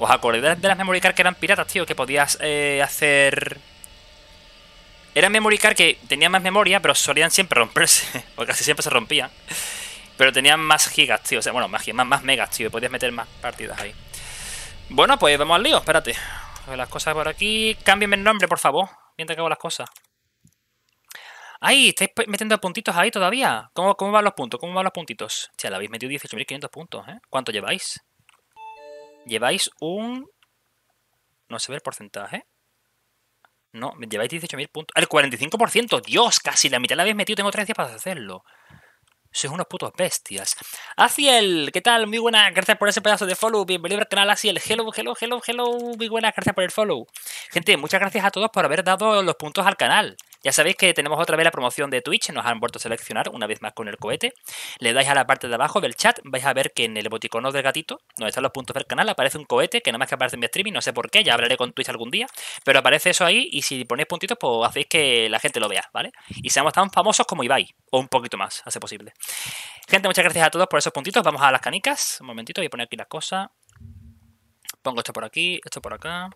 ¿Os acordáis de las memory card que eran piratas, tío? Que podías eh, hacer... Eran memory card que tenían más memoria, pero solían siempre romperse. o casi siempre se rompían. Pero tenían más gigas, tío. O sea, bueno, más, más, más megas, tío. Podías meter más partidas ahí. Bueno, pues vamos al lío. Espérate. Las cosas por aquí. Cámbienme el nombre, por favor. Mientras que hago las cosas. ¡Ay! ¿Estáis metiendo puntitos ahí todavía? ¿Cómo, cómo van los puntos? ¿Cómo van los puntitos? Ya, le habéis metido 18.500 puntos, ¿eh? ¿Cuánto lleváis? Lleváis un... No se ve el porcentaje. No, lleváis 18.000 puntos. ¡El 45%! ¡Dios! Casi la mitad la habéis metido. Tengo 3 días para hacerlo. Sois unos putos bestias. Aciel, ¿qué tal? Muy buena, gracias por ese pedazo de follow. Bienvenido al canal Aciel. Hello, hello, hello, hello. Muy buena, gracias por el follow. Gente, muchas gracias a todos por haber dado los puntos al canal. Ya sabéis que tenemos otra vez la promoción de Twitch, nos han vuelto a seleccionar una vez más con el cohete. Le dais a la parte de abajo del chat, vais a ver que en el emoticono del gatito, donde están los puntos del canal, aparece un cohete que nada más que aparece en mi streaming, no sé por qué, ya hablaré con Twitch algún día, pero aparece eso ahí y si ponéis puntitos, pues hacéis que la gente lo vea, ¿vale? Y seamos tan famosos como Ibai, o un poquito más, hace posible. Gente, muchas gracias a todos por esos puntitos. Vamos a las canicas. Un momentito, voy a poner aquí las cosas. Pongo esto por aquí, esto por acá.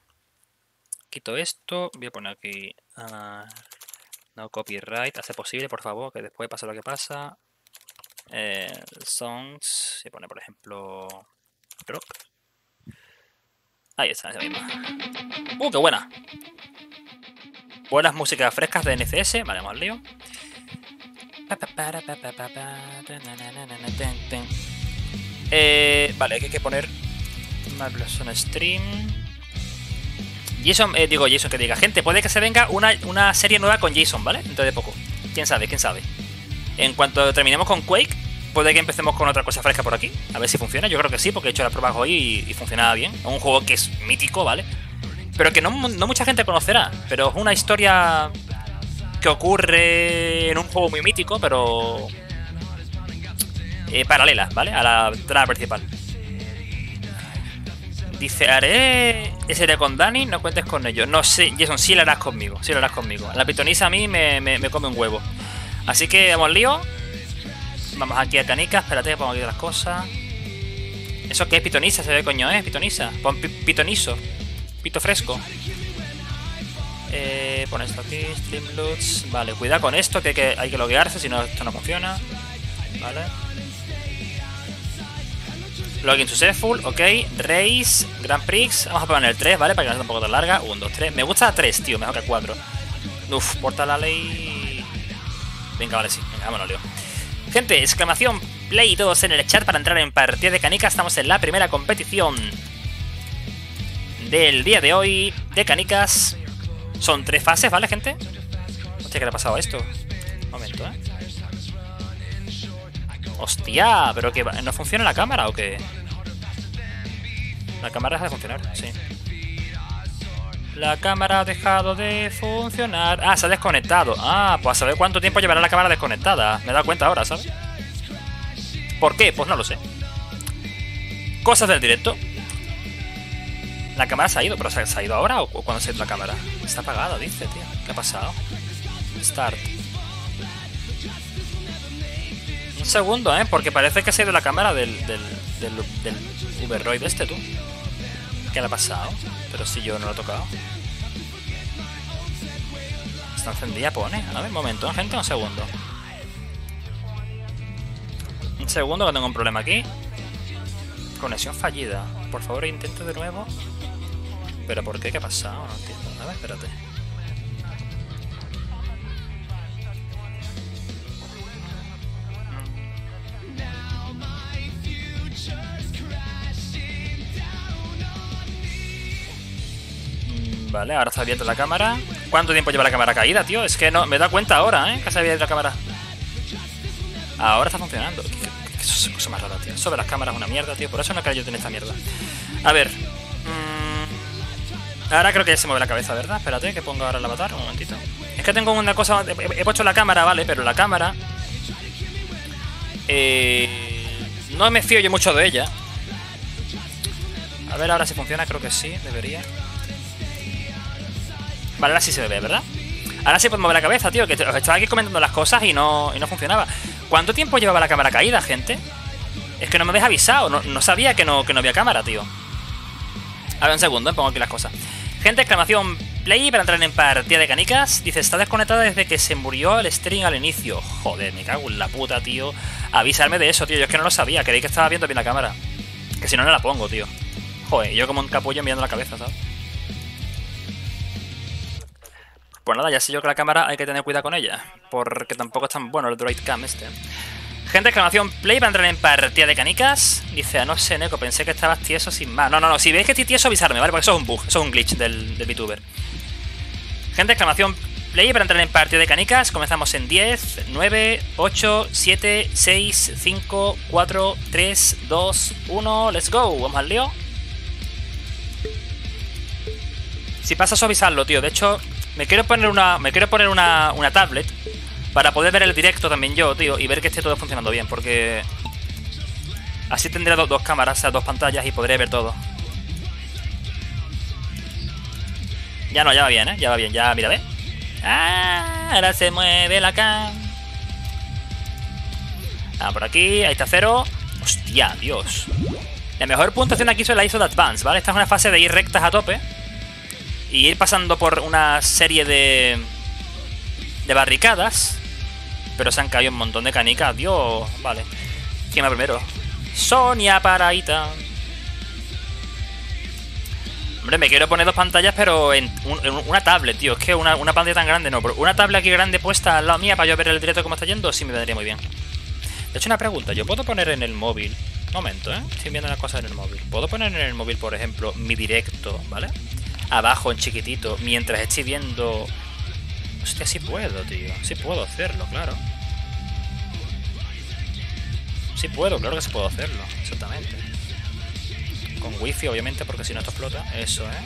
Quito esto. Voy a poner aquí. ah, no copyright. Hace posible, por favor, que después pase lo que pasa. Eh, songs. A poner, por ejemplo. Rock. Ahí está, esa misma. ¡Uh, qué buena! Buenas músicas frescas de NCS. Vale, al lío. Eh, vale, aquí hay que poner Marvelous on Stream. Jason, eh, digo Jason que diga, gente, puede que se venga una, una serie nueva con Jason, ¿vale? Dentro de poco. Quién sabe, quién sabe. En cuanto terminemos con Quake, puede que empecemos con otra cosa fresca por aquí. A ver si funciona. Yo creo que sí, porque he hecho las pruebas hoy y, y funcionaba bien. Un juego que es mítico, ¿vale? Pero que no, no mucha gente conocerá. Pero es una historia que ocurre en un juego muy mítico, pero eh, paralela, ¿vale? A la trama principal. Dice, haré ese de con Dani, no cuentes con ellos. No sé, Jason, sí lo harás conmigo, sí lo harás conmigo. La pitonisa a mí me, me- me come un huevo. Así que vamos lío. Vamos aquí a canica, espérate, pongo aquí las cosas. ¿Eso qué es pitonisa? Se ve coño, ¿eh? Pitonisa. Pon pi- pitoniso. Pito fresco. Eh, pon esto aquí, Streamloots. Vale, cuidado con esto, que hay que, hay que loguearse, si no esto no funciona. Vale. Login successful, ok. Race, Grand Prix. Vamos a poner el 3, ¿vale? Para que no sea un poco tan larga. 1, 2, 3. Me gusta 3, tío, mejor que 4. Uf, porta la ley. Venga, vale, sí. Venga, vámonos, lío. Gente, exclamación Play 2 en el chat para entrar en partida de canicas. Estamos en la primera competición del día de hoy de canicas. Son tres fases, ¿vale, gente? Hostia, ¿qué le ha pasado a esto? Un momento, ¿eh? Hostia, pero que no funciona la cámara o qué? La cámara deja de funcionar, sí. La cámara ha dejado de funcionar. Ah, se ha desconectado. Ah, pues a saber cuánto tiempo llevará la cámara desconectada. Me he dado cuenta ahora, ¿sabes? ¿Por qué? Pues no lo sé. Cosas del directo. La cámara se ha ido, pero ¿se ha, ido ahora o cu- cuando se ha ido la cámara? Está apagada, dice, tío. ¿Qué ha pasado? Start. Un segundo, ¿eh? Porque parece que ha ido la cámara del, del, del, del Uberoid este, tú. ¿Qué le ha pasado? Pero si yo no lo he tocado. Está encendida, pone. A ver, un momento, ¿eh, gente, un segundo. Un segundo que tengo un problema aquí. Conexión fallida. Por favor, intente de nuevo. ¿Pero por qué? ¿Qué ha pasado? No entiendo. A ver, espérate. Vale, ahora está abierta la cámara. ¿Cuánto tiempo lleva la cámara caída, tío? Es que no me da cuenta ahora, ¿eh? Que se había la cámara. Ahora está funcionando. ¿Qué, qué- qué- qué es cosa más rara, tío? Eso de las cámaras es una mierda, tío. Por eso no creo yo tener esta mierda. A ver. mm, ahora creo que ya se mueve la cabeza, ¿verdad? Espérate, que pongo ahora el avatar. Un momentito. Es que tengo una cosa... He, he puesto la cámara, ¿vale? Pero la cámara... eh, no me fío yo mucho de ella. A ver ahora si funciona, creo que sí, debería. Vale, ahora sí se ve, ¿verdad? Ahora sí puedo mover la cabeza, tío, que os estaba aquí comentando las cosas y no, y no funcionaba. ¿Cuánto tiempo llevaba la cámara caída, gente? Es que no me habéis avisado, no, no sabía que no, que no había cámara, tío. A ver, un segundo, eh, pongo aquí las cosas. Gente, exclamación play para entrar en partida de canicas. Dice, está desconectada desde que se murió el stream al inicio. Joder, me cago en la puta, tío. Avisarme de eso, tío. Yo es que no lo sabía. Creí que estaba viendo bien la cámara. Que si no, no la pongo, tío. Joder, yo como un capullo mirando la cabeza, ¿sabes? Pues nada, ya sé yo que la cámara hay que tener cuidado con ella. Porque tampoco es tan bueno el Droid Cam este. Gente, exclamación play para entrar en partida de canicas. Dice, "Ah, no sé, Neko, pensé que estabas tieso sin más. No, no, no, si veis que estoy tieso, avisarme, ¿vale? Porque eso es un bug, eso es un glitch del, del VTuber. Gente, exclamación play para entrar en partida de canicas. Comenzamos en 10, 9, 8, 7, 6, 5, 4, 3, 2, 1. Let's go. Vamos al lío. Si pasa eso, avisarlo, tío. De hecho, me quiero poner una. Me quiero poner una, una tablet. Para poder ver el directo también yo, tío. Y ver que esté todo funcionando bien. Porque. Así tendré do- dos cámaras, o sea, dos pantallas y podré ver todo. Ya no, ya va bien, ¿eh? Ya va bien, ya, mira, ve. Ah, ahora se mueve la cam. Ah, por aquí, ahí está cero. Hostia, Dios. La mejor puntuación aquí se la hizo de Advance, ¿vale? Esta es una fase de ir rectas a tope. Y ir pasando por una serie de. de barricadas. Pero se han caído un montón de canicas, Dios. Vale. ¿Quién va primero? Sonia Paraita. Hombre, me quiero poner dos pantallas, pero en, un- una tablet, tío. Es que una, una pantalla tan grande no. Pero una tablet aquí grande puesta al lado mía para yo ver el directo cómo está yendo, sí me vendría muy bien. De hecho, una pregunta. ¿Yo puedo poner en el móvil? Momento, ¿eh? Estoy viendo las cosas en el móvil. ¿Puedo poner en el móvil, por ejemplo, mi directo, ¿vale? Abajo en chiquitito, mientras estoy viendo... Hostia, sí puedo, tío. Sí puedo hacerlo, claro. Sí puedo, claro que sí puedo hacerlo. Exactamente. Con wifi, obviamente, porque si no esto explota. Eso, ¿eh?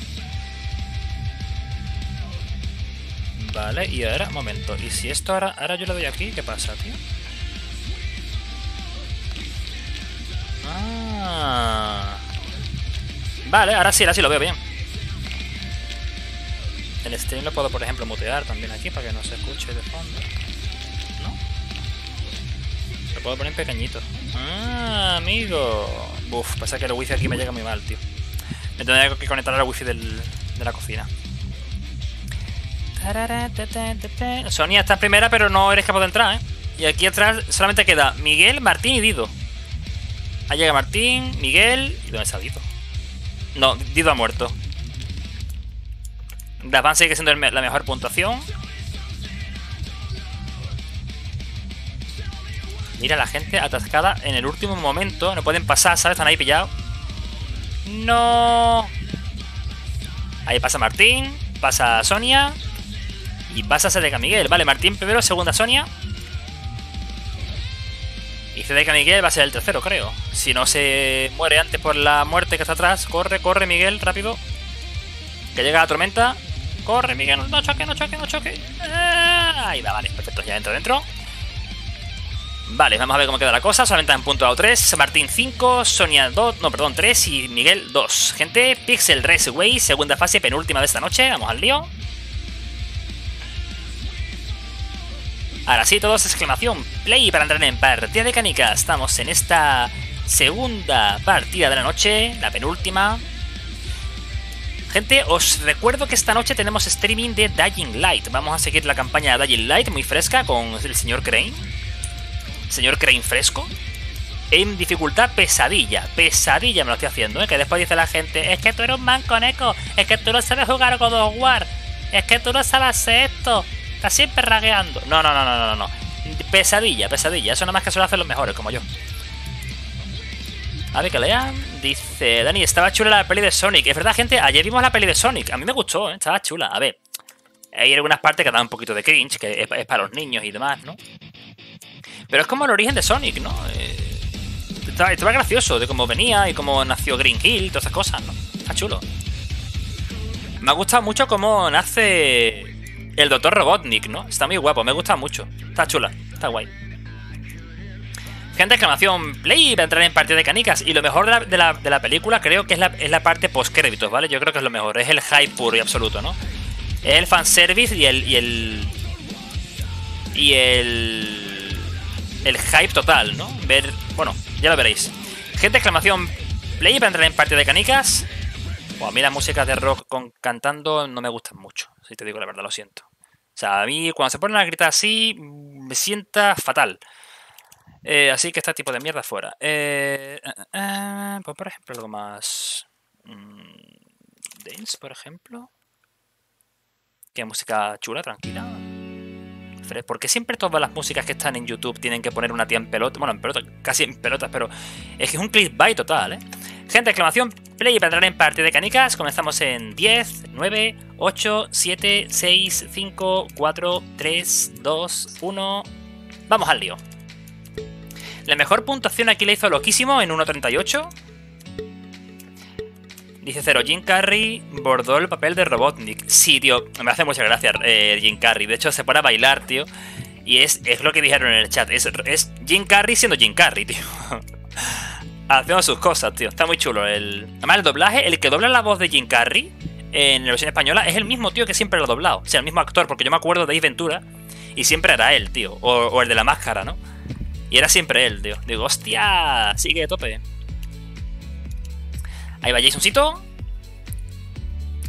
Vale, y ahora, momento. ¿Y si esto ahora, ahora yo le doy aquí? ¿Qué pasa, tío? Ah. Vale, ahora sí, ahora sí lo veo bien. El stream lo puedo, por ejemplo, mutear también aquí para que no se escuche de fondo. ¿No? Lo puedo poner pequeñito. Ah, amigo. Uf, pasa que el wifi aquí me llega muy mal, tío. Me tendría que conectar al wifi del, de la cocina. Sonia está en primera, pero no eres capaz de entrar, ¿eh? Y aquí atrás solamente queda Miguel, Martín y Dido. Ahí llega Martín, Miguel. ¿Y dónde está Dido? No, Dido ha muerto. Davan sigue siendo la mejor puntuación. Mira la gente atascada en el último momento. No pueden pasar, ¿sabes? Están ahí pillados. No. Ahí pasa Martín. Pasa Sonia. Y pasa Sedeca Miguel. Vale, Martín primero, segunda Sonia. Y Sedeca Miguel va a ser el tercero, creo. Si no se muere antes por la muerte que está atrás. Corre, corre, Miguel, rápido. Que llega la tormenta. Corre, Miguel, no choque, no choque, no choque. Ah, ahí va, vale, perfecto, ya entro dentro. Vale, vamos a ver cómo queda la cosa. Solamente en punto 3, Martín 5, Sonia 2, no, perdón, 3 y Miguel 2. Gente, Pixel Raceway, segunda fase, penúltima de esta noche. Vamos al lío. Ahora sí, todos exclamación play para entrar en partida de canica. Estamos en esta segunda partida de la noche, la penúltima. Gente, os recuerdo que esta noche tenemos streaming de Dying Light. Vamos a seguir la campaña de Dying Light muy fresca con el señor Crane. Señor Crane fresco. En dificultad pesadilla. Pesadilla me lo estoy haciendo, ¿eh? Que después dice la gente, es que tú eres un manconeco, es que tú no sabes jugar God of War, es que tú no sabes hacer esto, estás siempre ragueando. No, no, no, no, no, no. Pesadilla, pesadilla. Eso nada más que suele hacer los mejores, como yo. A ver que lean. Dice Dani, estaba chula la peli de Sonic. Es verdad, gente, ayer vimos la peli de Sonic. A mí me gustó, ¿eh? estaba chula. A ver, hay algunas partes que dan un poquito de cringe, que es, para los niños y demás, ¿no? Pero es como el origen de Sonic, ¿no? Eh, estaba, gracioso de cómo venía y cómo nació Green Hill y todas esas cosas, ¿no? Está chulo. Me ha gustado mucho cómo nace el Dr. Robotnik, ¿no? Está muy guapo, me gusta mucho. Está chula, está guay. Gente, exclamación play para entrar en partida de canicas. Y lo mejor de la, película creo que es la, es la parte post-créditos, ¿vale? Yo creo que es lo mejor. Es el hype puro y absoluto, ¿no? Es el fanservice y el. y el. Y el. El hype total, ¿no? Ver. Bueno, ya lo veréis. Gente, exclamación play para entrar en partida de canicas. Buah, a mí las músicas de rock con, cantando no me gustan mucho, si te digo la verdad, lo siento. O sea, a mí cuando se ponen a gritar así, me sienta fatal. Eh, así que este tipo de mierda fuera. Eh, eh, pues por ejemplo, algo más. mm, Dance, por ejemplo. Que música chula, tranquila. Porque siempre todas las músicas que están en YouTube tienen que poner una tía en pelota. Bueno, en pelota, casi en pelotas, pero es que es un clickbait total, ¿eh? Gente, exclamación play para entrar en partida de canicas. Comenzamos en 10, 9, 8, 7, 6, 5, 4, 3, 2, 1. Vamos al lío. La mejor puntuación aquí la hizo loquísimo en 1.38. Dice cero, Jim Carrey bordó el papel de Robotnik. Sí, tío, me hace mucha gracia eh, Jim Carrey. De hecho, se pone a bailar, tío. Y es, es lo que dijeron en el chat. Es, es Jim Carrey siendo Jim Carrey, tío. Haciendo sus cosas, tío. Está muy chulo. El... Además, el doblaje, el que dobla la voz de Jim Carrey en la versión española es el mismo tío que siempre lo ha doblado. O sea, el mismo actor, porque yo me acuerdo de Ace Ventura y siempre era él, tío. O el de la máscara, ¿no? Y era siempre él, tío. Digo, hostia, sigue de tope. Ahí va Jasoncito.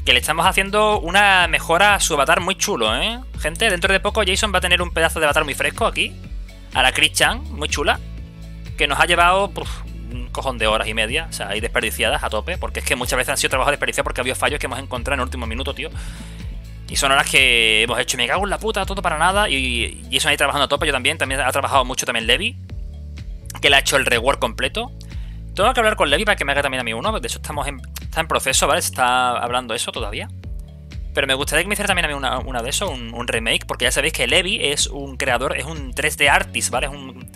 Que le estamos haciendo una mejora a su avatar muy chulo, ¿eh? Gente, dentro de poco Jason va a tener un pedazo de avatar muy fresco aquí. A la Chris Chan, muy chula. Que nos ha llevado un cojón de horas y media. O sea, ahí desperdiciadas a tope. Porque es que muchas veces han sido trabajos desperdiciados porque ha habido fallos que hemos encontrado en el último minuto, tío. Y son horas que hemos hecho, me cago en la puta, todo para nada. Y Jason ahí trabajando a tope, yo también. También ha trabajado mucho también Levi. Que le ha hecho el reward completo. Tengo que hablar con Levi para que me haga también a mí uno. De hecho, estamos en, está en proceso, ¿vale? Se está hablando eso todavía. Pero me gustaría que me hiciera también a mí una, una de eso, un, un remake. Porque ya sabéis que Levi es un creador, es un 3D artist, ¿vale? Es un,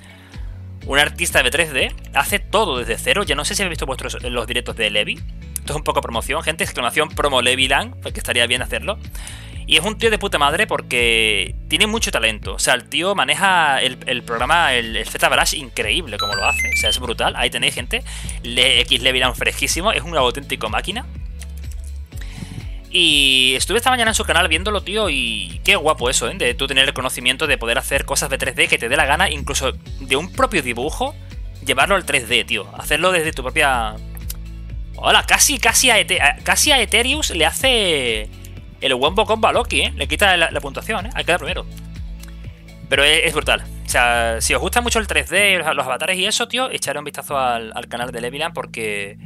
un artista de 3D. Hace todo desde cero. Ya no sé si habéis visto vuestros, los directos de Levi. Esto es un poco promoción, gente. Exclamación promo Leviland, porque estaría bien hacerlo. Y es un tío de puta madre porque tiene mucho talento. O sea, el tío maneja el, el programa, el, el ZBrush, increíble como lo hace. O sea, es brutal. Ahí tenéis, gente. Le, X Leviland fresquísimo. Es una auténtico máquina. Y estuve esta mañana en su canal viéndolo, tío, y qué guapo eso, ¿eh? De tú tener el conocimiento de poder hacer cosas de 3D que te dé la gana, incluso de un propio dibujo, llevarlo al 3D, tío. Hacerlo desde tu propia... Hola, casi, casi a, Ete- casi a Ethereus le hace el Wombo Combo a Loki, ¿eh? Le quita la, puntuación, ¿eh? Hay que dar primero. Pero es, brutal. O sea, si os gusta mucho el 3D, los, los avatares y eso, tío, echaré un vistazo al, al canal de Leviland porque...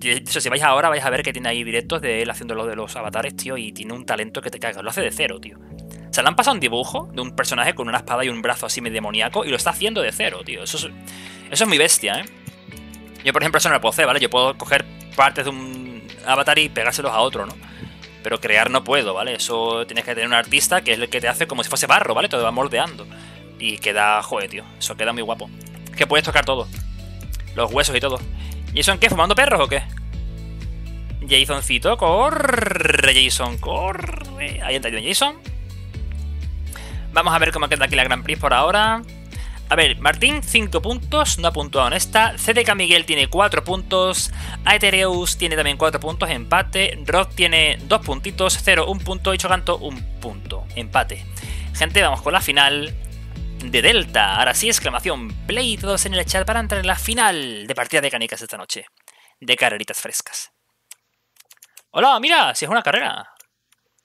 Si vais ahora, vais a ver que tiene ahí directos de él haciendo lo de los avatares, tío, y tiene un talento que te cagas. Lo hace de cero, tío. O sea, le han pasado un dibujo de un personaje con una espada y un brazo así medio demoníaco y lo está haciendo de cero, tío. Eso es, eso es muy bestia, ¿eh? Yo, por ejemplo, eso no lo puedo hacer, ¿vale? Yo puedo coger partes de un avatar y pegárselos a otro, ¿no? Pero crear no puedo, ¿vale? Eso tienes que tener un artista que es el que te hace como si fuese barro, ¿vale? Te va moldeando. Y queda, joder, tío. Eso queda muy guapo. Que puedes tocar todo. Los huesos y todo. ¿Jason qué? ¿Fumando perros o qué? Jasoncito, corre. Jason, corre. Ahí entra Jason. Vamos a ver cómo queda aquí la Grand Prix por ahora. A ver, Martín 5 puntos, no ha puntuado en esta. CDK Miguel tiene 4 puntos. Aetereus tiene también 4 puntos, empate. Rod tiene 2 puntitos, 0, 1 punto. Y Chocanto, 1 punto, empate. Gente, vamos con la final de Delta. Ahora sí, exclamación. Play todos en el chat para entrar en la final de partida de canicas esta noche. De carreritas frescas. Hola, mira, si es una carrera.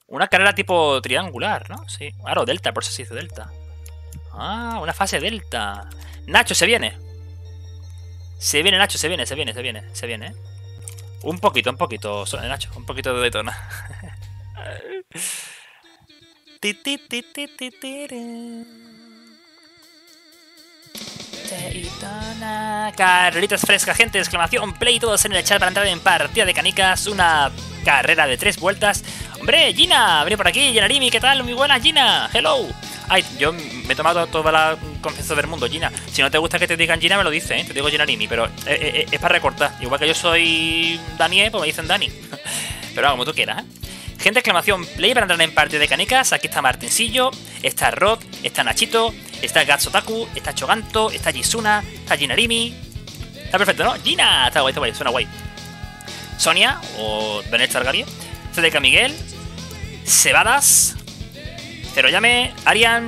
Una carrera tipo triangular, ¿no? Sí. Claro, Delta, por eso se dice Delta. Ah, una fase Delta. Nacho, se viene. Se viene, Nacho, se viene, se viene, se viene, se viene. Un poquito, un poquito, Nacho, un poquito de Daytona. Daytona. Carreritas frescas, gente, exclamación, play todos en el chat para entrar en partida de canicas, una carrera de tres vueltas. Hombre, Gina, ven por aquí, Genarimi, ¿qué tal? Muy buena, Gina, hello. Ay, yo me he tomado toda la confianza del mundo, Gina. Si no te gusta que te digan Gina, me lo dices, ¿eh? Te digo Genarimi, pero eh, eh, es para recortar. Igual que yo soy Daniel, pues me dicen Dani. pero como tú quieras, ¿eh? Gente, exclamación play para entrar en partida de canicas. Aquí está Martincillo, está Rod, está Nachito, está Gatsotaku, está Choganto, está Jisuna, está Jinarimi. Está perfecto, ¿no? Gina, está guay, está guay, suena guay. Sonia, o Benet Targaryen, CDK Miguel, Cebadas, Ceroyame, Arian,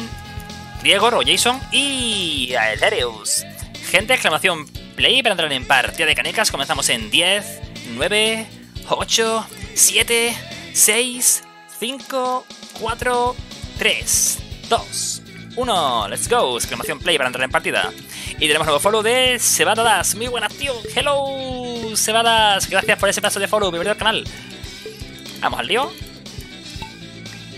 Diegor o Jason y Aethereus. Gente, exclamación play para entrar en partida de canicas. Comenzamos en 10, 9, 8, 7, 6, 5, 4, 3, 2, 1. Let's go. Exclamación play para entrar en partida. Y tenemos nuevo follow de Cebadas. Muy buenas, tío. Hello, Cebadas. Gracias por ese paso de follow. Bienvenido al canal. Vamos al lío.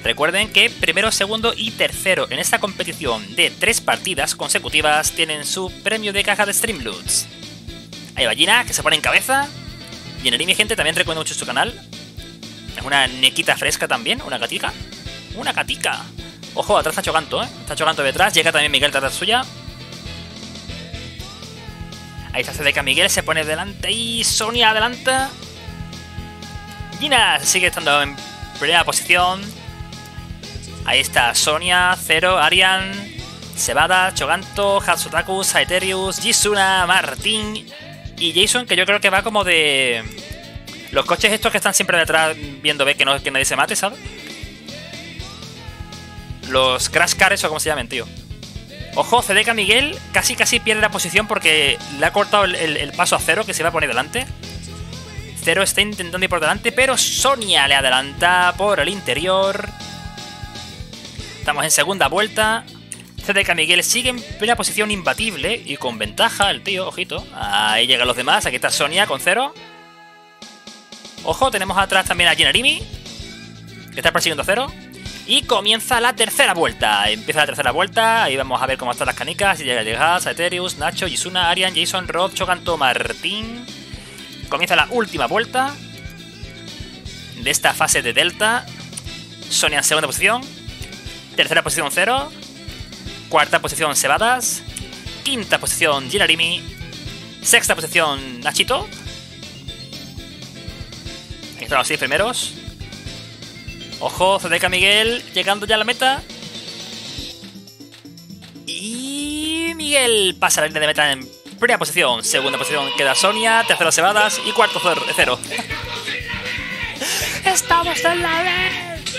Recuerden que primero, segundo y tercero en esta competición de tres partidas consecutivas tienen su premio de caja de Streamloots. Va Gina, que se pone en cabeza. Gina mi gente, también recomiendo mucho su canal. Es una nequita fresca también, una gatica. Una gatica. Ojo, atrás está Chocanto, ¿eh? Está Chocanto detrás, llega también Miguel detrás suya. Ahí está CDK Miguel, se pone delante y Sonia adelante. Gina sigue estando en primera posición. Ahí está Sonia, Zero, Arian, Sebada, Choganto, Hatsotaku, Saeterius, Jisuna, Martín y Jason, que yo creo que va como de. Los coches estos que están siempre detrás viendo ve que, no, que nadie se mate, ¿sabes? Los Crash Cars o como se llamen, tío. Ojo, CDK Miguel casi casi pierde la posición porque le ha cortado el- el paso a Cero que se va a poner delante. Cero está intentando ir por delante, pero Sonia le adelanta por el interior. Estamos en segunda vuelta. CDK Miguel sigue en primera posición imbatible y con ventaja el tío, ojito. Ahí llegan los demás. Aquí está Sonia con cero. Ojo, tenemos atrás también a Jinarimi, que está persiguiendo a cero. Y comienza la tercera vuelta. Empieza la tercera vuelta. Ahí vamos a ver cómo están las canicas. Y llega Legas, Eterius, Nacho, Yisuna, Arian, Jason, Rod, Choganto, Martín. Comienza la última vuelta de esta fase de Delta. Sonia en segunda posición. Tercera posición Cero. Cuarta posición Cebadas. Quinta posición Jinarimi. Sexta posición Nachito. Aquí están los seis primeros. Ojo, CDK Miguel llegando ya a la meta. Y Miguel pasa la línea de meta en primera posición. Segunda posición queda Sonia. Tercero Cebadas. Y cuarto Cer- Cero. ¡Estamos en la vez!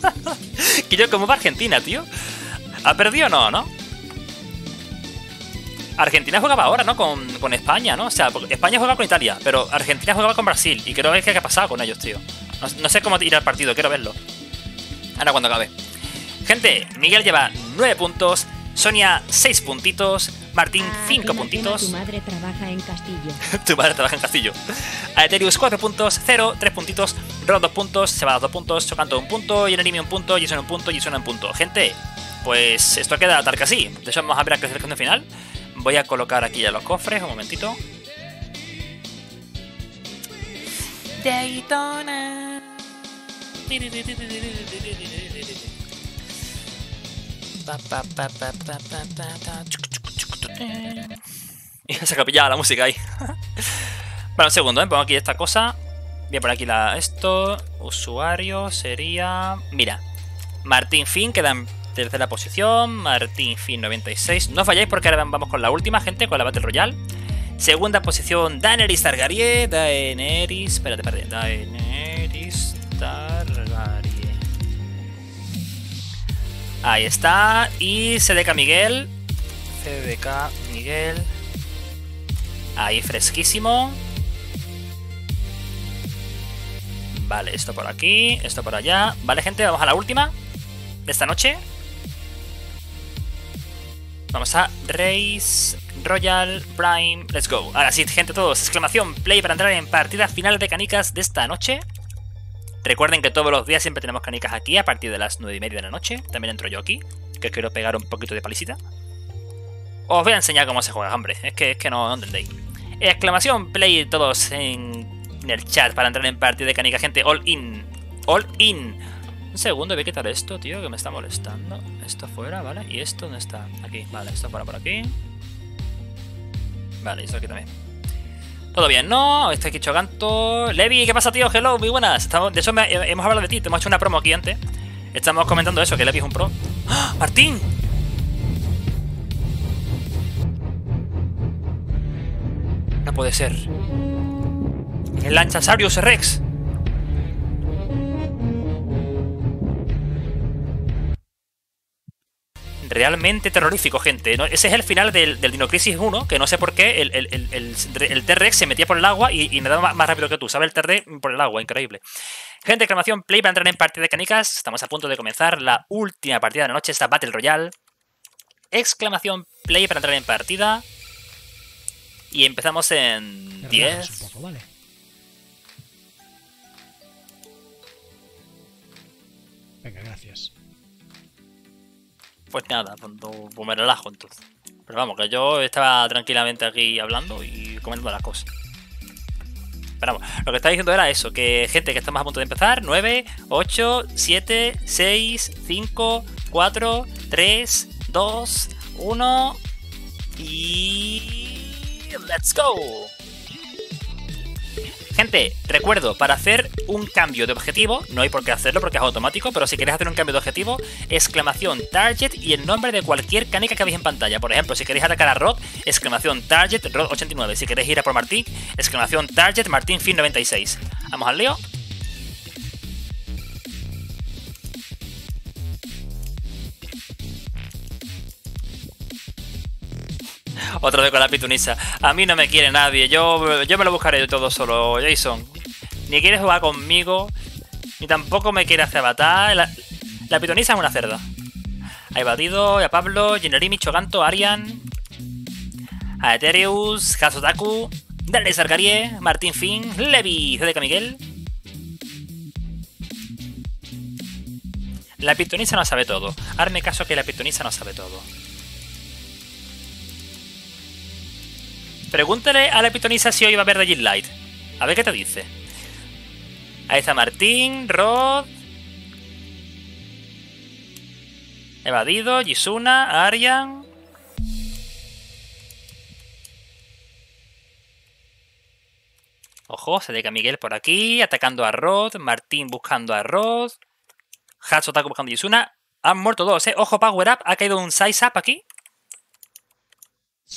que yo como va Argentina, tío. ¿Ha perdido o no, no? Argentina jugaba ahora, ¿no? Con, con España, ¿no? O sea, España jugaba con Italia, pero Argentina jugaba con Brasil. Y quiero ver qué ha pasado con ellos, tío. No, no sé cómo irá el partido, quiero verlo. Ahora cuando acabe. Gente, Miguel lleva 9 puntos, Sonia, 6 puntitos. Martín, Ah, 5 qué mal tema, puntitos. Tu madre trabaja en Castillo. tu madre trabaja en Castillo. Aeterius 4 puntos, 0, 3 puntitos, Rod 2 puntos, Sebada 2 puntos, Chocanto 1 punto, Yenerimi 1 punto, Jason 1 punto, Jason 1 punto. Gente, pues esto queda tal que así. De hecho, vamos a ver a qué selección final. Voy a colocar aquí ya los cofres, un momentito. Daytona. Y se ha capillado la música ahí. bueno, un segundo, ¿eh? pongo aquí esta cosa. Voy a poner aquí la, esto. Usuario sería. Mira, Martín Fin queda en tercera posición. Martín Fin 96. No falláis porque ahora vamos con la última, gente, con la Battle Royale. Segunda posición, Daenerys Targaryen. Daenerys. Espérate, espérate. Daenerys Targaryen. Ahí está. Y CDK Miguel. CDK Miguel. Ahí fresquísimo. Vale, esto por aquí, esto por allá. Vale, gente, vamos a la última de esta noche. Vamos a Race Royal Prime. Let's go. Ahora sí, gente, todos. Exclamación play para entrar en partidas finales de canicas de esta noche. Recuerden que todos los días siempre tenemos canicas aquí a partir de las 9 y media de la noche. También entro yo aquí, que quiero pegar un poquito de palisita. Os voy a enseñar cómo se juega, hombre. Es que, es que no, no entendéis. Exclamación play todos en, en el chat para entrar en partida de canica, gente. All in. All in. Un segundo, voy a quitar esto, tío, que me está molestando. Esto fuera, ¿vale? ¿Y esto dónde está? Aquí, vale, esto fuera por aquí. Vale, esto aquí también. Todo bien, ¿no? Está aquí Choganto. Levi, ¿qué pasa, tío? Hello, muy buenas. Estamos, de hecho, me- hemos hablado de ti. Te hemos hecho una promo aquí antes. Estamos comentando eso, que Levi es un pro. ¡Ah! ¡Martín! No puede ser. El Lanchasarius Rex. Realmente terrorífico, gente. ¿no? Ese es el final del, del Dino Crisis 1, que no sé por qué el, el, el, el, T-Rex se metía por el agua y, y nadaba más, más rápido que tú. ¿Sabes? El T-Rex por el agua, increíble. Gente, exclamación play para entrar en partida de canicas. Estamos a punto de comenzar la última partida de la noche, esta Battle Royale. Exclamación play para entrar en partida. Y empezamos en Te relajas 10. un poco, ¿vale? Pues nada, pues, pues me relajo entonces. Pero vamos, que yo estaba tranquilamente aquí hablando y comentando las cosas. Pero vamos, lo que estaba diciendo era eso, que gente que estamos a punto de empezar, 9, 8, 7, 6, 5, 4, 3, 2, 1 y... ¡Let's go! Gente, recuerdo, para hacer un cambio de objetivo, no hay por qué hacerlo porque es automático, pero si queréis hacer un cambio de objetivo, exclamación target y el nombre de cualquier canica que veis en pantalla. Por ejemplo, si queréis atacar a Rod, exclamación target Rod89. Si queréis ir a por Martín, exclamación target Martín Fin96. Vamos al lío. Otra vez con la pitunisa. A mí no me quiere nadie. Yo, yo me lo buscaré yo todo solo, Jason. Ni quiere jugar conmigo. Ni tampoco me quiere hacer avatar. La, pitonisa es una cerda. A Evadido, a Pablo, Generimi, Choganto, Arian. A Etereus, Hazotaku. Dale Sargarie, Martín Fin, Levi, CDK Miguel. La pitonisa no sabe todo. Hazme caso que la pitonisa no sabe todo. Pregúntale a la pitonisa si hoy va a haber The Jin Light. A ver qué te dice. Ahí está Martín, Rod. Evadido, Yisuna, Arian. Ojo, se deca Miguel por aquí, atacando a Rod. Martín buscando a Rod. Hatsotaku buscando a Yisuna. Han muerto dos, eh. Ojo, Power Up. Ha caído un Size Up aquí.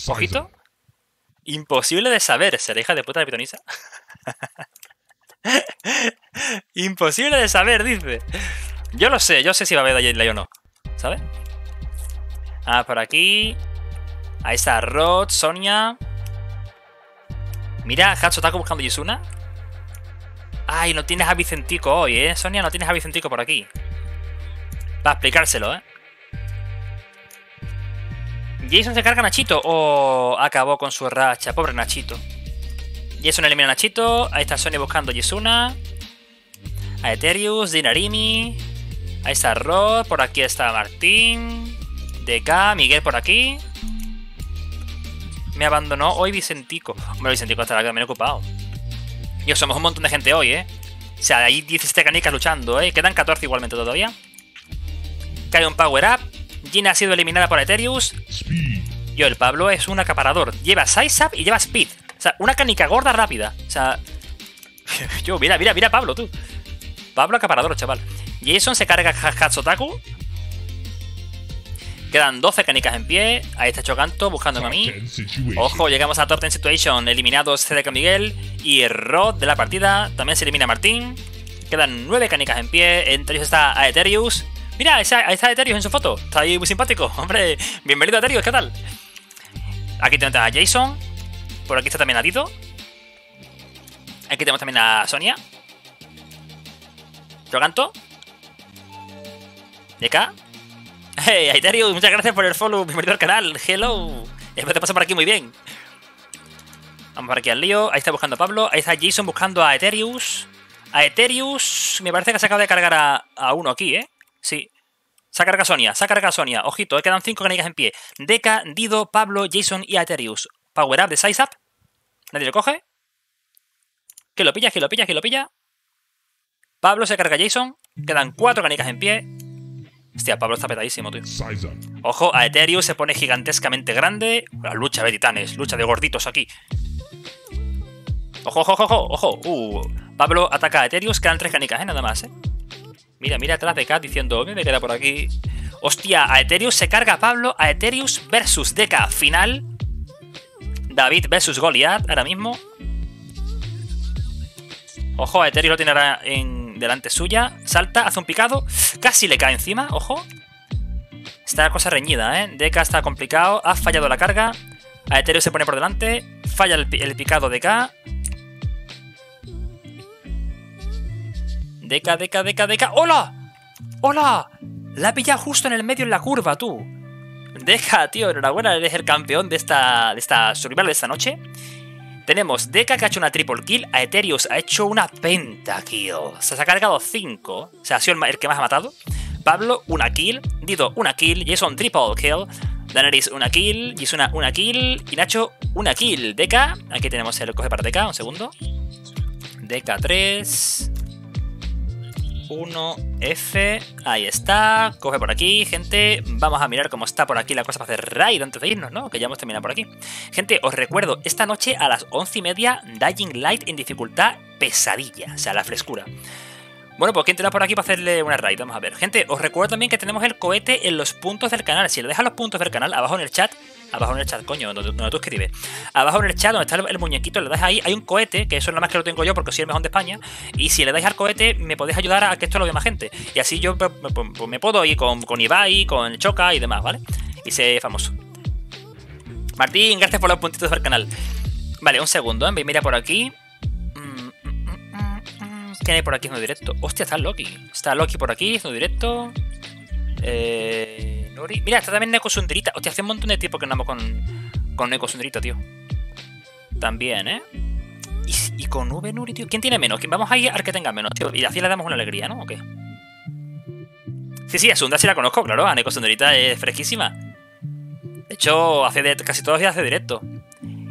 Ojito. Imposible de saber. ¿Será hija de puta de pitonisa? Imposible de saber, dice. Yo lo sé, yo sé si va a haber Daylight o no. ¿Sabes? Ah, por aquí. Ahí está Rod, Sonia. Mira, Hatsotaku buscando Yisuna. Ay, no tienes a Vicentico hoy, ¿eh? Sonia, no tienes a Vicentico por aquí. Va a explicárselo, ¿eh? Jason se carga a Nachito. O acabó con su racha. Pobre Nachito. Jason elimina a Nachito. Ahí está Sony buscando a Yesuna. A Eterius, Dinarimi. Ahí está Rod. Por aquí está Martín. DK, Miguel por aquí. Me abandonó hoy Vicentico. Hombre, Vicentico estará también ocupado. Y somos un montón de gente hoy, ¿eh? O sea, hay 17 canicas luchando, ¿eh? Quedan 14 igualmente todavía. Cae un power up. Gina ha sido eliminada por Eterius. Yo, el Pablo es un acaparador. Lleva size up y lleva speed. O sea, una canica gorda rápida. O sea. Yo, mira, mira, mira, Pablo, tú. Pablo acaparador, chaval. Jason se carga a Hatsotaku. Quedan 12 canicas en pie. Ahí está Chocanto buscándome a mí. Ojo, llegamos a Top 10 Situation. Eliminados CDK Miguel y Rod de la partida. También se elimina Martín. Quedan 9 canicas en pie. Entre ellos está Aeterius. Mira, ahí está, Aeterius en su foto. Está ahí muy simpático. Hombre, bienvenido Aeterius, ¿qué tal? Aquí tenemos a Jason. Por aquí está también a Tito. Aquí tenemos también a Sonia. Chocanto. DK. Hey, Aeterius, muchas gracias por el follow. Bienvenido al canal. Hello. Espero te pasa por aquí muy bien. Vamos por aquí al lío. Ahí está buscando a Pablo. Ahí está Jason buscando a Eterius. A Eterius. Me parece que se acaba de cargar a uno aquí, ¿eh? Sí. Cargado a Sonia. Cargado a Sonia. Ojito, eh, quedan cinco canicas en pie. Deca, Dido, Pablo, Jason y Aeterius. Power up de Size Up. Nadie lo coge. Que lo pilla, que lo pilla, que lo pilla. Pablo se carga a Jason. Quedan cuatro canicas en pie. Hostia, Pablo está petadísimo, tío. Ojo, a Eterius se pone gigantescamente grande. La lucha de titanes, lucha de gorditos aquí. Ojo, ojo, ojo, ojo. Uh, Pablo ataca a Eterius, quedan tres canicas, ¿eh? Nada más, ¿eh? Mira, mira atrás de Kat diciendo, me queda por aquí. Hostia, a se carga Pablo, a versus Deca. Final. David versus Goliath, ahora mismo. Ojo, a lo tiene ahora en delante suya. Salta, hace un picado. Casi le cae encima, ojo. Está la cosa reñida, ¿eh? Deca está complicado. Ha fallado la carga. A se pone por delante. Falla el, el picado de K. Deca, Deca, Deca, Deca. ¡Hola! ¡Hola! La ha pillado justo en el medio en la curva, tú. Deca, tío, enhorabuena, eres el campeón de esta, de esta survival de esta noche. Tenemos Deca que ha hecho una triple kill, a ha hecho una pentakill. O sea, se ha cargado 5. O sea, ha sido el, que más ha matado. Pablo, una kill. Dido, una kill. Jason, triple kill. Daenerys, una kill. Yisuna, una kill. Y Nacho, una kill. Deca, aquí tenemos el coge para Deca, un segundo. Deca 3. 1, F, ahí está, coge por aquí, gente, vamos a mirar cómo está por aquí la cosa para hacer raid antes de irnos, ¿no? Que ya hemos terminado por aquí. Gente, os recuerdo, esta noche a las 11 y media, Dying Light en dificultad pesadilla, o sea, la frescura. Bueno, pues ¿quién tenemos por aquí para hacerle una raid? Vamos a ver. Gente, os recuerdo también que tenemos el cohete en los puntos del canal. Si le dejas los puntos del canal, abajo en el chat, abajo en el chat, coño, donde, donde tú escribes. Abajo en el chat, donde está el, muñequito, le das ahí, hay un cohete, que eso nada más que lo tengo yo porque soy el mejor de España. Y si le dais al cohete, me podéis ayudar a que esto lo vea más gente. Y así yo pues, me, pues, me puedo ir con, con Ibai, con Choca y demás, ¿vale? Y sé famoso. Martín, gracias por los puntitos del canal. Vale, un segundo, ¿eh? Mira por aquí. ¿Quién hay por aquí haciendo directo? Hostia, está Loki. Está Loki por aquí haciendo directo. Eh, Nuri. Mira, está también Neko Sundirita. Hostia, hace un montón de tiempo que andamos con, con Neko Sundirita, tío. También, ¿eh? Y, y con V Nuri, tío. ¿Quién tiene menos? ¿Quién vamos a ir al que tenga menos, tío? Y así le damos una alegría, ¿no? ¿O qué? Sí, sí, a Sunda sí la conozco, claro. A Neko Sundirita es fresquísima. De hecho, hace de, casi todos los días hace directo.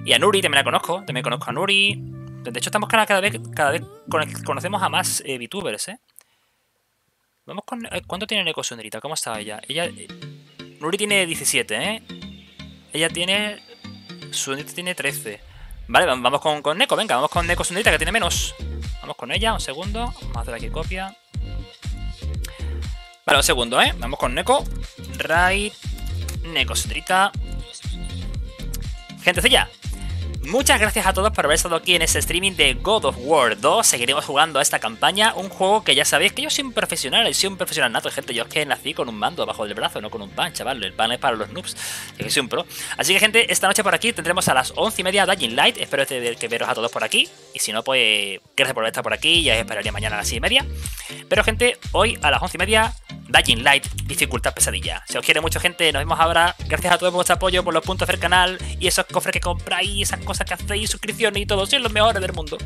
Y a Nuri también la conozco. También conozco a Nuri. De hecho, estamos cada, vez, cada vez cono- conocemos a más eh, VTubers, ¿eh? Vamos con. eh, ¿Cuánto tiene Neko Sundrita? ¿Cómo está ella? Ella. eh, Nuri tiene 17, ¿eh? Ella tiene. Sundrita tiene 13. Vale, vam- vamos con, con Neko, venga, vamos con Neko Sundrita que tiene menos. Vamos con ella, un segundo. Vamos a hacer aquí copia. Vale, un segundo, ¿eh? Vamos con Neko. Right. Neko Sundrita. Gentecilla, Muchas gracias a todos por haber estado aquí en este streaming de God of War 2. Seguiremos jugando a esta campaña, un juego que ya sabéis que yo soy un profesional, soy un profesional nato, gente. Yo es que nací con un mando abajo del brazo, no con un pan, chaval. El pan es para los noobs, yo soy un pro. Así que, gente, esta noche por aquí tendremos a las 11 y media Dying Light. Espero que veros a todos por aquí. Y si no, pues gracias por estar por aquí. Ya os esperaría mañana a las 6 y media. Pero, gente, hoy a las 11 y media Dying Light, dificultad pesadilla. Se os quiere mucho, gente. Nos vemos ahora. Gracias a todos por vuestro apoyo, por los puntos del canal y esos cofres que compráis, esas cosas que hacéis, suscripciones y todo. Sois los mejores del mundo.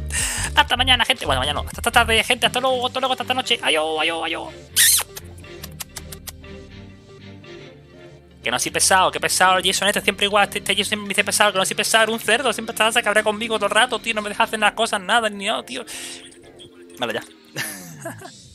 Hasta mañana, gente. Bueno, mañana. Hasta esta tarde, gente. Hasta luego, hasta luego, hasta esta noche. Adiós, adiós, adiós. Que no soy pesado, que pesado el Jason este, siempre igual, este, este Jason me dice pesado, que no soy pesado, un cerdo, siempre estaba a cabrear conmigo todo el rato, tío, no me deja hacer las cosas, nada, ni nada, tío. Vale, ya.